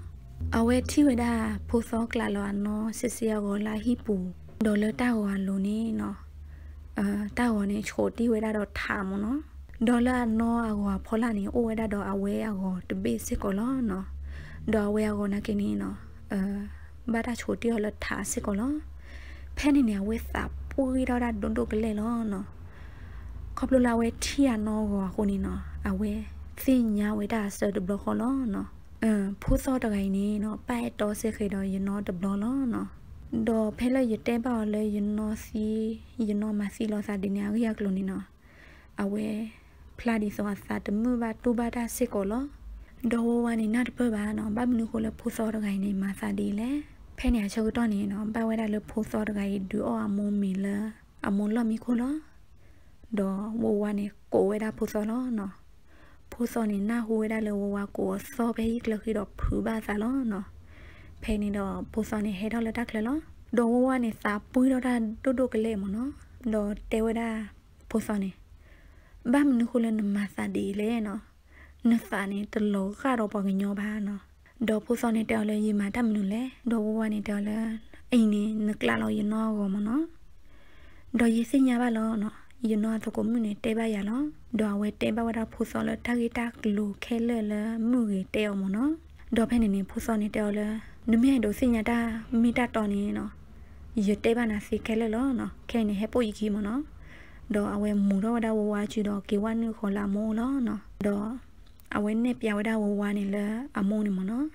အဝဲထီဝဒါဖူစောကလာလောအနောစစ်စီယောကိုလာဟိပူဒေါ်လတာဝါလိုနီနော်အာတာဝနေချိုတီဝဒါတော့ထာမနော်ဒေါ်လာနောအကိုဖောလာနီအိုဝဒါတော့အဝဲအကိုတပိစစ်ကောလောနော် ဒေါ်ဝဲကိုနာကိနီနော်အဲဘာတာချိုတီော်လထားစစ်ကောလောဖဲနေနေဝဲစာပူရီတော့ဒွန်ဒိုကလေးလောနော်ခေါပလိုလာဝဲထီယာနော်ကိုခုနီနော်အဝဲစင်ညာဝဲတာစတဘလခေါ်လောနော်အမ်ဖိုးစောတကိုင်းနေနော်ပိုက်တော်စစ်ခေတော့ယနော်တဘလလောနော်ဒေါ်ဖဲလဲရတဲပါလဲယနော်စီယနော်မစီလောစာဒီညာရကလိုနီနော်အဝဲဖလာဒီဆိုအစာတမှုပါတူပါတာစစ်ကောလော ဒေါ်ဝါနေနတ်ပပါနော်ဘာမနုကိုလဖိုးစောတကိုင်းနေမှာစာဒီလေဖဲနေချုပ်တော့နေနော်ပါဝဲတာလဖိုးစောတကိုင်းဒူအောအမုံမီလာအမုံလမီခိုလောဒေါ်ဝဝနေကိုဝဲတာဖိုးစောလောနော်ဖိုးစောနေနာဟိုဝဲတာလဝဝကိုစောပဲကြီးကလခိတော့ဖူပါစာလောနော်ဖဲနေတော့ဖိုးစောနေဟဲတော့လက်တက်လေလောဒေါ်ဝဝနေစာပွေးတော့တာတုတ်တုတ်ကလေးမနော်ဒေါ်တဲဝဲတာဖိုးစောနေဘာမနုကိုလနမစာဒီလေနော် နဖာနေတလောကတော့ပကညောပါနော်ဒေါ်ဖူစောနေတော်လဲရီမာတမနုလဲဒေါ်ဝဝနေတော်လဲအိနေနကလာလောရနောကောမနော်ဒေါ်ရီစညာပါလောနော်ယနောတကိုမြနေတဲပါရလောဒေါ်ဝဲတဲပါဝတာဖူစောလဲတဂီတာကလူခဲလဲလဲမှုကြီးတဲအောင်မနော်ဒေါ်ဖဲနေနေဖူစောနေတော်လဲနမေတို့စညာတာမိတာတော်နေနော်ရတဲပါနာစီခဲလဲလောနော်ခဲနေဟဲပို့ကြီးမနော်ဒေါ်အဝဲမူတော့ဝတာဝဝချီတော့ကေဝနုခေါ်လာမောလောနော်ဒေါ် အဝဲနဲ့ပြဝဒဝဝနေလဲအမုံနေမနော်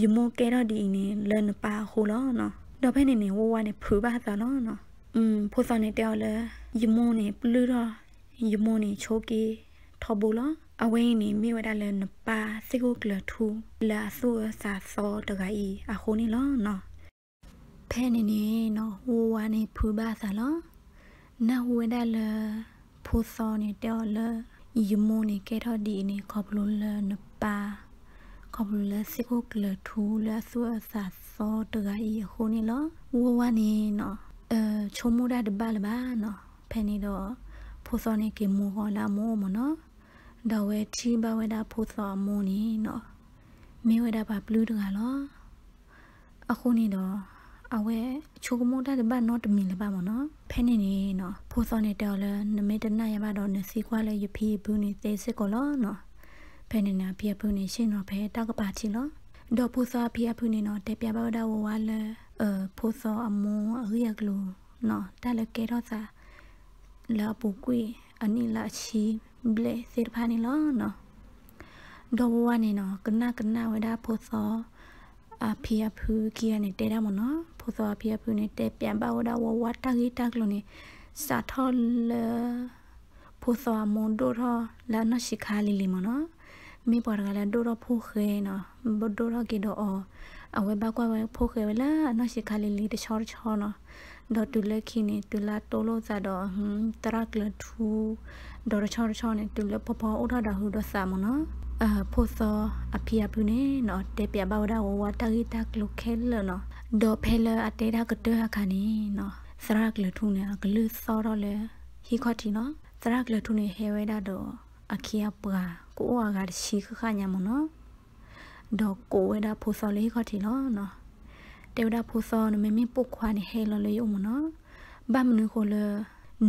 ယမကဲတော့ဒီနေလဲနပါဟိုလောနော်တော့ဖဲနေနေဝဝနေဖူပါသလောနော်อืมဖိုးစောနေတောက်လဲယမုံနေပလူတော့ယမုံနေချိုကီထောဘူလောအဝဲနေမိဝဒလဲနပါစိကိုကလထူလာဆူစာစောတကဤအခုနေလောနော်ဖဲနေနေနော်ဝဝနေဖူပါသလောနာဝဒလဲဖိုးစောနေတောက်လဲ ယမုန်နေကဲတော့ဒီနေခေါပလိုလနပါခေါပလိုလစကိုကလထူလဆွာစာစောတကဤခုနေလောဝဝနေနော်အဲချုံမူတာတပါလပါနော်ဖဲနေတော့ဖိုးစောနေကေမူဟောလာမို့မနော်တော့ဝဲချီဘဝဒဖိုးစောမူနေနော်မေဝဒပါဘလူးတကလောအခုနေတော့ အဝဲချိုကမိုတာတပတ်တော့တမီလပါမနော်ဖဲနေနေနော်ဖိုးစောနေတော်လဲနမေတနာရပါတော့နစီခွာလဲရဖီဘူးနေသေးစစ်ကောလောနော်ဖဲနေနာပြဘူးနေရှင်းတော့ဖဲတောက်ကပါချီလောဒေါ်ဖိုးစောပြဘူးနေနော်တက်ပြပါတော့ဝဝလဲအဖိုးစောအမွန်အရိယကလူနော်တာလကေတော့စာလာပူကွေအနိလာချီဘလေစေဖာနီလောနော်ဒေါ်ဝါနေနော်ကနကနဝဒါဖို့စောအဖီအဖူကီရနေတဲတာမနော် ဖို့စောအဖီအဖူနေတဲပြန်ပါဝဒါဝဝတာဂီတက်လို့နေစာထောလဖို့စောမွန်ဒိုရလာနရှိခါလီလီမနော်မိပေါ်ကလည်းဒိုရဖို့ခဲနော်ဘဒိုရကီဒိုအောအဝဲဘကွာဝဲဖို့ခဲလာနရှိခါလီလီတချောချောနော်ဒေါ်တူလက်ခိနေတူလာတိုလို့ဇာတော့ဟမ်တရကလထူဒေါ်ချောချောနေတူလပပဥထတာဟူတော့စာမနော်အဖို့စောအဖေအပူနေနော်တေပြပါဝဒဝဝတဂီတကလုခဲလနော် ဒေါ်ဖဲလအတေတာကတခါနေနော်စရကလထူနေကလူစောတော့လေဟီခတိနော်စရကလထူနေဟဲဝဲတာတော့အခိယပွားကိုဝါကရှိခခညာမနော်ဒေါ်ကိုဝဲတာဖို့စောလေးခတိလောနော်တေဝဒဖို့စောနမမပုတ်ခွာနေဟဲလောလေယုံမနော်ဘာမနုခိုလေ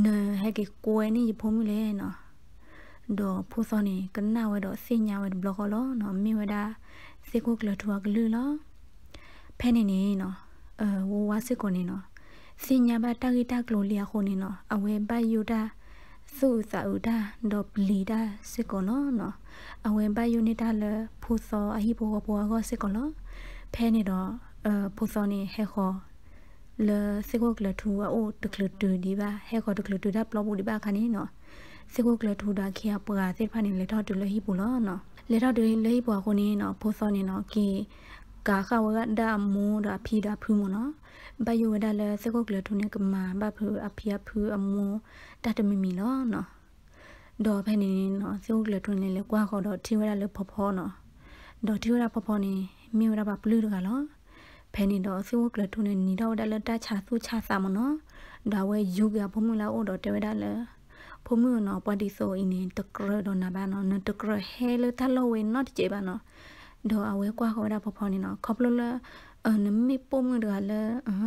နဟဲကေကိုဝဲနေဖုံးမလဲနော်ဒေါ်ဖိုးစောနေကနဝဲတော့စညာဝဲဘလော့ကောလောနော်မိဝဲတာစေကိုကလထွာကလူလော ဖဲနေနေနော်အဲဝဝစစ်ကိုနေနော်စညာဘတာဂီတာကလိုလျာခိုနေနော်အဝဲဘယူတာစုစာဥတာဒေါ်ပလီတာစစ်ကိုနော်နော်အဝဲဘယူနေတာလေဖိုးစောအဟိဘောဘောကောစစ်ကိုလောဖဲနေတော့အဲဖိုးစောနေဟဲခေါ်လေစေကိုကလထူအိုတကလတူဒီပါဟဲခေါ်တကလတူဒါပလောဘူးဒီပါခဏနေနော်စေကိုကလထူတာခေပရာစေဖာနေလေတော့တူလေဟိပူလောနော်လေတော့တူလေဟိပူကိုနေနော်ဖိုးစောနေနော်ကီ ကာခဝကဒါမူဒါဖီဒါဖူးမနော်ဘယဝဒါလေစေကိုကလထူနေကမာဘဖူအဖီအဖူအမူတတမီမီလောနော်ဒေါ်ဖဲနေနော်စေကိုကလထူနေလေကွာခေါ်တော့ထီဝဒါလေဖော်ဖော်နော်ဒေါ်ထီဝဒါဖော်ဖော်နေမိဝဒါပါဘလူးတကလောဖဲနေတော့စေကိုကလထူနေနီတော့ဒါလေတချာဆူချစာမနော်ဒါဝဲယူကဘုံမလာအိုတော့တဲဝဒါလေဖုံမှုနော်ပတိဆိုအင်းတကရတော့နာဘာနော်နတကရဟဲလတလောဝဲနော်ကြေပါနော် ဒေါ်အဝဲကွာခေါ်တာဖဖော်နေနော်ခေါပလလအနမေပုံမှုတကလည်းအဟ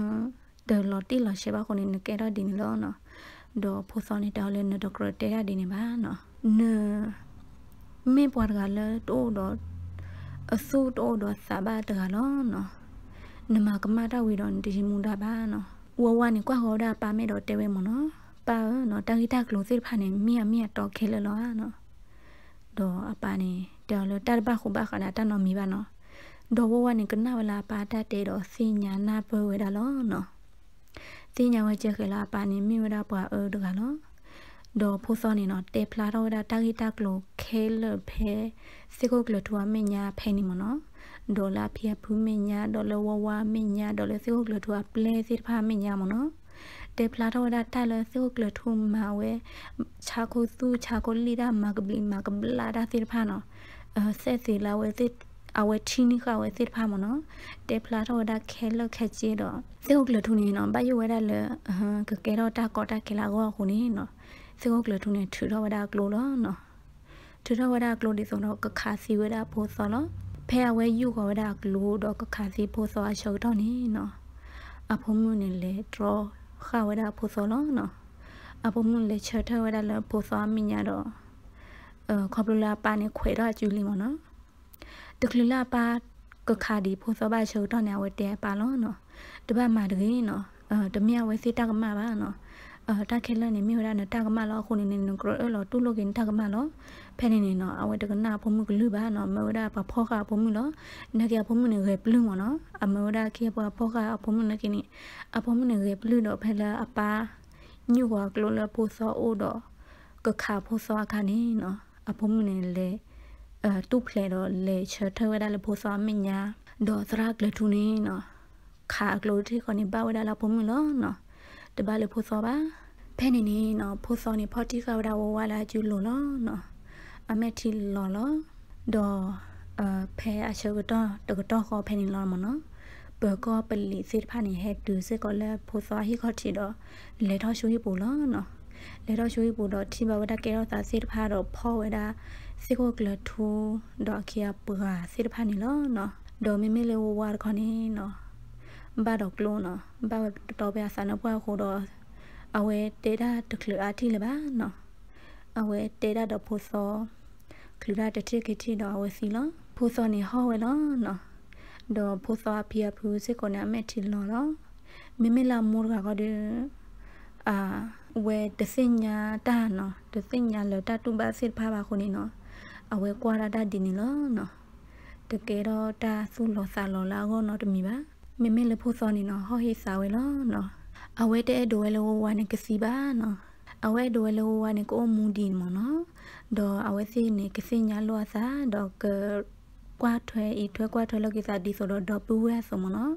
ဒေါ်လော်တီလော်ရှေပါခုနေနကဲတော့ဒီလောနော်ဒေါ်ဖိုစောနေတောင်းလဲနတကရတဲရဒီနေပါနော်နမေပွားတကလည်းတိုးတော့အဆူတိုးတော့စဘာတကလောနော်နမကမတာဝီတော့ဒီမူတာပါနော်ဝဝနေကွာခေါ်တာပါမဲတော့တဲဝဲမနော်ပါနော်တာဂီတာကလိုစစ်ဖာနေမိယမိယတော့ခဲလလောနော်တော့အပါနေ တော်လတတ်ပါခုပါခနာတနော်မိပါနော်ဒေါ်ဝဝနေကနဝလာပါတတ်တဲ့တော့စညာနာပွဲဝဲတာလောနော်စညာဝဲချက်ခလာပါနေမိဝဒပွားအော်တကနော်ဒေါ်ဖိုးစောနေနော်တေဖလာတော့တာတာဂီတာကလိုခဲလဖဲစေကိုကလထွာမညာဖဲနေမနော်ဒေါ်လာဖျက်ဖူးမညာဒေါ်လဝဝမညာဒေါ်လစေကိုကလထွာပလဲစစ်ဖာမညာမနော်တေပလာတော့ဒါတာလဆုကလထုမာဝဲချာခုသူချာကိုလီဒါမကဘလီမကဘလာဒါသစ်ဖာနော်အ ဆက်စီလာဝဲသစ်အဝဲချီနီခဝဲသစ်ဖာမနော်တေပလာတော့ဒါခဲလခက်ကြီးတော့ဆုကလထုနေနော်ဘယဝဲဒါလအဟကကဲတော့တာကောတာကေလာကောခုနေနော်ဆုကလထုနေထူတော့ဒါကလိုတော့နော်ထူတော့ဒါကလိုဒီဆိုတော့ကခါစီဝဲဒါပို့စောနော်ဖဲဝဲယူခေါ်ဒါကလိုတော့ကခါစီပို့စောအချုပ်တော့နေနော်အဖုံးမနေလေ draw ခါဝဒဖိုစောလောနော်အပုံမလေချထဝဒလဖိုစောမိညာတော့ အခေါပလလာပါနေခွေတော့ကျူလီမနော်တကလလာပါကခါဒီဖိုစောပါချုပ်တော့နေဝတဲပါလောနော်တပတ်မှာတကင်းနော်အဲတမရဝဲစီတကမပါနော်အာတခဲလနေမြို့ရနတကမလောခုနေနေကရလောတူလိုကင်တကမလောဖဲနေနေနော်အဝတကနာဖုံမှုကလူပါနော်မေဝဒပဖောခဖုံမှုလောနကဖုံမှုနေရပလူမနော်အမေဝဒခေပဖောခဖုံမှုနကိနီအဖုံမှုနေရပလူတော့ဖဲလာအပါညူဝကလောလပိုစောအိုတော့ကခါဖိုစောခါနေနော် အဖုံမှုနေလေအဲတူဖလေတော့လေချထဝဒလပိုစောမညာဒေါ်သရကလထူနေနော်ခါကလိုတီခနိဘဝဒလာဖုံမှုလောနော်တပါလေဖိုစောပါဖဲနေနေနော်ဖိုစောနေဖော်တီကဝဒဝဝလာကျူလို့နော်နော်အမေတီလော်လောဒေါ်အဖဲအချုပ်တော့တကတော့ခေါ်ဖဲနေလော်မနော်ဘကောပလီစစ်ဖာနေဟဲတူစစ်ကောလဲဖိုစောဟိခေါ်တီတော့လေတော့ရှူဟိပူလောနော် လေတော့ရှူဟိပူတော့တီဘဝဒကေတော့သာစစ်ဖာတော့ဖောဝဒစစ်ကိုကလထူဒေါ်ခီယာပရာစစ်ဖာနေလောနော်ဒေါ်မီမီလေဝဝါခေါနေနော်ဘာတော့ကလုံးနော်ဘာတော့ပြဆန်တော့ခေါ်တော့အဝဲတေတာတကလအတီလေပါနော်အဝဲတေတာတော့ဖို့စောကလူရတတိကတိတော့အဝဲစီလောဖို့စောနေဟောဝဲလောနော်တော့ဖို့စောအပြဖူးစစ်ကိုနာမဲ့တီလောလောမိမိလာမိုးကကတဲ့အာ ဝဲတစညာတာနော်တစညာလတတုပါစစ်ဖာပါခုနေနော်အဝဲကွာရတာဒီနေလောနော်တကယ်တော့တာဆုလောစာလောလာကောနော်တမီပါမေမေလဖို့စောနေနော်ဟောဟိစာဝဲလောနော်အဝဲတဲ့ဒိုဝဲလောဝါနေကစီပါနော်အဝဲဒိုဝဲလောဝါနေကိုမူဒီမနော်ဒေါ်အဝဲစီနေကစီညာလောစာဒေါ်ကကွာထွဲဤထွဲကွာထွဲလောကိစာဒီဆိုတော့ဒေါ်ပူဝဲဆိုမနော်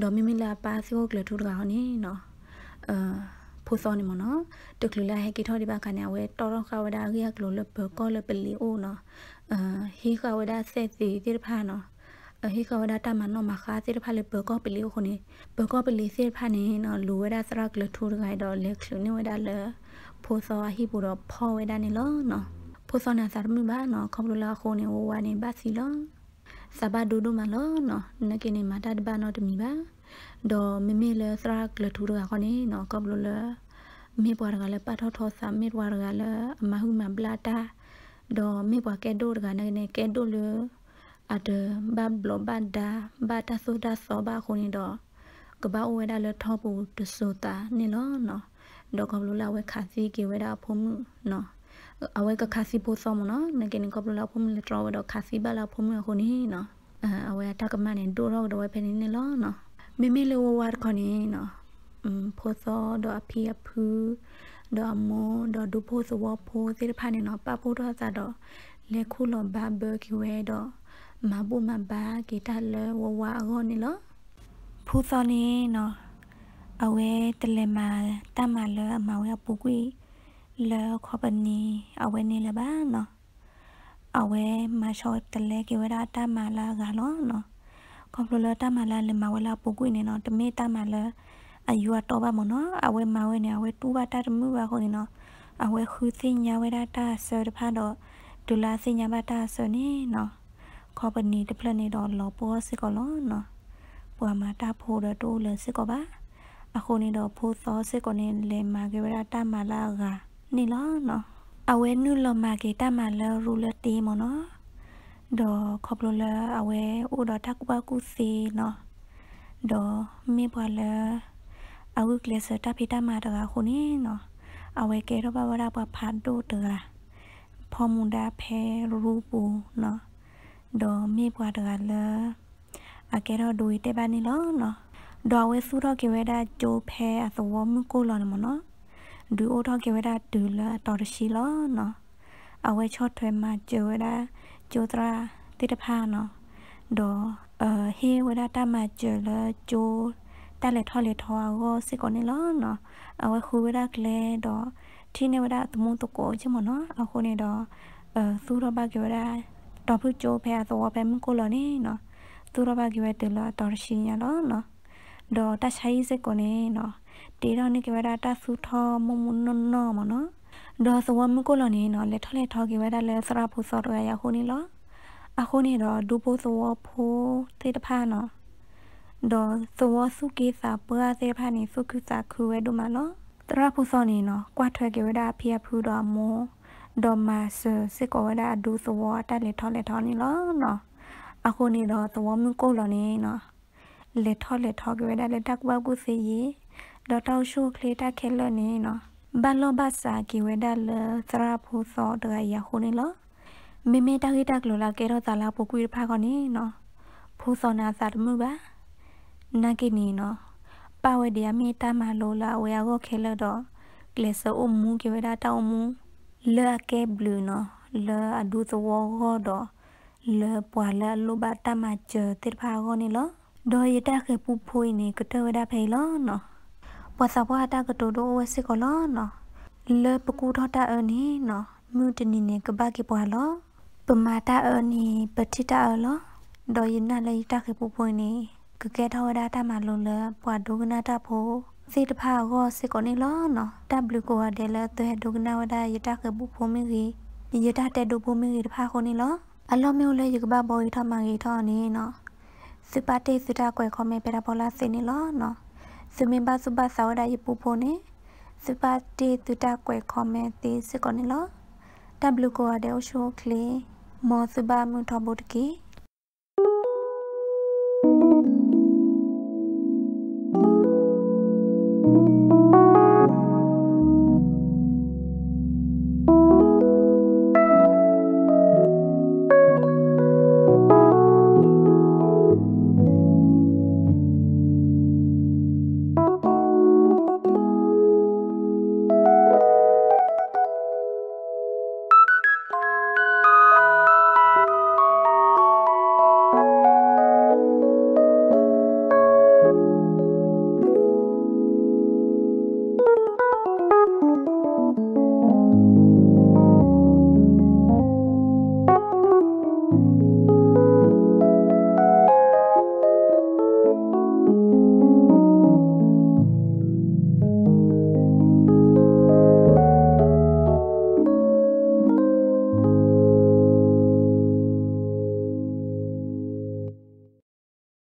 ဒေါ်မိမိလာပါစီကိုကလထူတကောင်နေနော်အာ ဖိုစောနေမနော်တကလူလာဟဲကီထောဒီပါခနာဝဲတော်တော်ခဝဒါရီယကလိုလဘကောလပလီအိုနော်အာဟီခဝဒါဆက်စီတိဖာနော်အဟိကဝဒတာမနောမခါတိဖာလေဘကောပလီခုနေဘကောပလီစေဖာနေနော်လူဝဒစရကလထူရိုင်တော့လက်ခလူနေဝဒလဖိုစောဟိပူတော့ဖောဝဒနေလောနော်ဖိုစောနာစရမဘာနော်ခမလူလာခုနေဝဝနေဘစီလောစဘာဒူဒူမလောနော်နကိနေမတာတဘာနော်တမီပါဒေါ်မမေလေစရကလထူရခနေနော်ကဘလလ မေပွားရကလည်းပတ်ထောထောစာမေပွားရကလည်းအမဟုမဘလာတာဒေါ်မေပွားကဲဒိုရကနေနေကဲဒိုလအတဘဘလဘဒါဘာတာဆိုဒါဆောဘာခုနေတော့ကဘာဝဲဒါလထောပူတဆိုတာနေလောနော်ဒေါ်ကဘလလဝဲခါစီကေဝဲဒါဖုံမှုနော်အဝဲကခါစီပို့စောမနော်နကေနကဘလလဖုံမှုလက်တော်ဝဲတော့ခါစီဘလာဖုံမှုခုနေနော်အဝဲတကမနဲ့ဒိုတော့တော့ဝဲဖနေနေလောနော်မေမေလေဝဝါခနေနော်อืม ဖိုသောဒအဖီအဖူဒအမောဒဒုဖိုသဝဖိုစေဖာနေနော်ပပိုတော့ဇာတော့လေခုလောဘာဘကီဝဲတော့မဘူမဘာဂီတလေဝဝအကောနေလောဖူသောနေနော်အဝဲတလေမာတမလအမဝဲပူကွီလေခေါပနီအဝဲနေလပါနော်အဝဲမရှော့တလေကေဝရတမလာကလောနော်ကွန်ပလတာမလာလေမဝလာပုကွေနေနော်တမေတာမလာ အယူတော့ပါမနော်အဝဲမဝဲနေအဝဲတူပါတာတမှုပါခေါနေနော်အဝဲခူးစင်ညာဝဲတာတာဆော်တဖာတော့ဒူလာစင်ညာပါတာဆော်နေနော်ခေါပနီတပလနေတော့လောပေါ်စစ်ကောလောနော်ပွာမာတာဖိုးတော့တိုးလစစ်ကောပါအခုနေတော့ဖိုးသောစစ်ကောနေလေမာကေဝရတာမလာကနေလောနော်အဝဲနုလမာကေတာမလာရူလတီမနော်ဒေါ်ခေါပလလအဝဲဥဒေါ်တက်ဘကုစီနော်ဒေါ်မေဘလ အဝုကလစတာဖိတမာတကခုနေနော်အဝဲကေတော့ဘဝရပဖတ်တို့တကဖော်မူဒါဖဲရူပူနော်ဒေါ်မေဘွားတကလအကေတော့ဒူတေပါနေလောနော်ဒေါ်ဝဲစုတော့ကေဝဲတာဂျိုဖဲအသဝမကိုလောနမနော်ဒူအိုတော့ကေဝဲတာဒူလာတော်တရှိလောနော်အဝဲချော့ထွဲမှာဂျိုဝဲတာကျိုတရာတိတဖာနော်ဒေါ်အဟေဝဒတာမကျလ ကျိုတလက်ထော်လက်ထော်ကိုစစ်ကောနေလောနော်အဝခုဝဒကလေဒေါ်တီနေဝဒသမုန်တကိုချမနော်အခုနေတော့အသူရဘကဝဒတော်ဖူကျိုဖဲသောဖဲမကိုလောနေနော်သူရဘကဝဒလတော်ရှိရလောနော်ဒေါ်တချိုင်းစစ်ကောနေနော်တေတော့နေကဝဒတာစုထောမမနော်နော်မနော်ဒေါ်စဝမကိုလနေနော်လက်ထလက်ထောက်ကေဝဲတာလဲစရာဖို့စောတော့ရခုနေလောအခုနေတော့ဒူဖို့စဝဖို့တေတဖာနော် ဒေါ်စဝစုကေစာပွားစေဖာနေစုခုစာခူဝဲတို့မလောတရဖို့စောနေနော်ကွာထွဲကေဝဲတာဖီယဖူတော့မောဒေါ်မဆစစ်ကောဝဲတာဒူစဝတက်လက်ထောလက်ထောနေလောနော်အခုနေတော့စဝမကိုလနေနော်လက်ထောလက်ထောကေဝဲတာလက်တက်ဘကုစီရီဒေါ်တောက်ရှုခလေတာခဲလနေနော်ဘလောဘစာကီဝဒလသရဖူသောတကရခုနေလောမေမေတခိတကလောလာကေရောဇာလာပုကွေဖာခနေနော်ဖူသောနာစာတမှုပါ နကိနီနော်ပဝဒီယမေတမလောလာဝေယကိုခဲလတော့ကလဆအမှုကေဝဒတောင်းမှုလဲကေဘလူးနော်လဲအဒုသဝဟောတော့လဲပွာလဲလောဘတမချတိဖာခနေလောဒေါ်ရတခေပူဖွေးနေကတဝဒဖေလောနော်ပွာစပွာတာကတိုဒိုဝစစ်ကောလောနော်လေပကူထတာအနီနော်မြူတနီနေကဘာကေပွာလောပမာတာအနီပတိတာအလောဒေါ်ယနာလေတာခေပူပွနေ ကကဲထဝဒတာမလုံးလပွာဒုကနာတာဖိုစေတဖာကောစစ်ကောနေလောနော် W ကိုအတယ်လတဲ့ဒုကနာဝဒယတာခေပူဖိုမီကြီးယတာတဲ့ဒုဖိုမီကြီးတဖာခိုနေလောအလောမျိုးလေယကဘာဘော်ထမကြီးထောနေနော်စပတေစတာကွယ်ခေါ်မေပရာပေါ်လာစနေလောနော်စမင်ဘာစဘာဆောဒါယပူဖိုနေစပါတေတူတာကွယ်ခေါ်မဲတေစကောနေလော W ကိုအဒေရှိုကလေမောစဘာမူထဘုတ်ကီ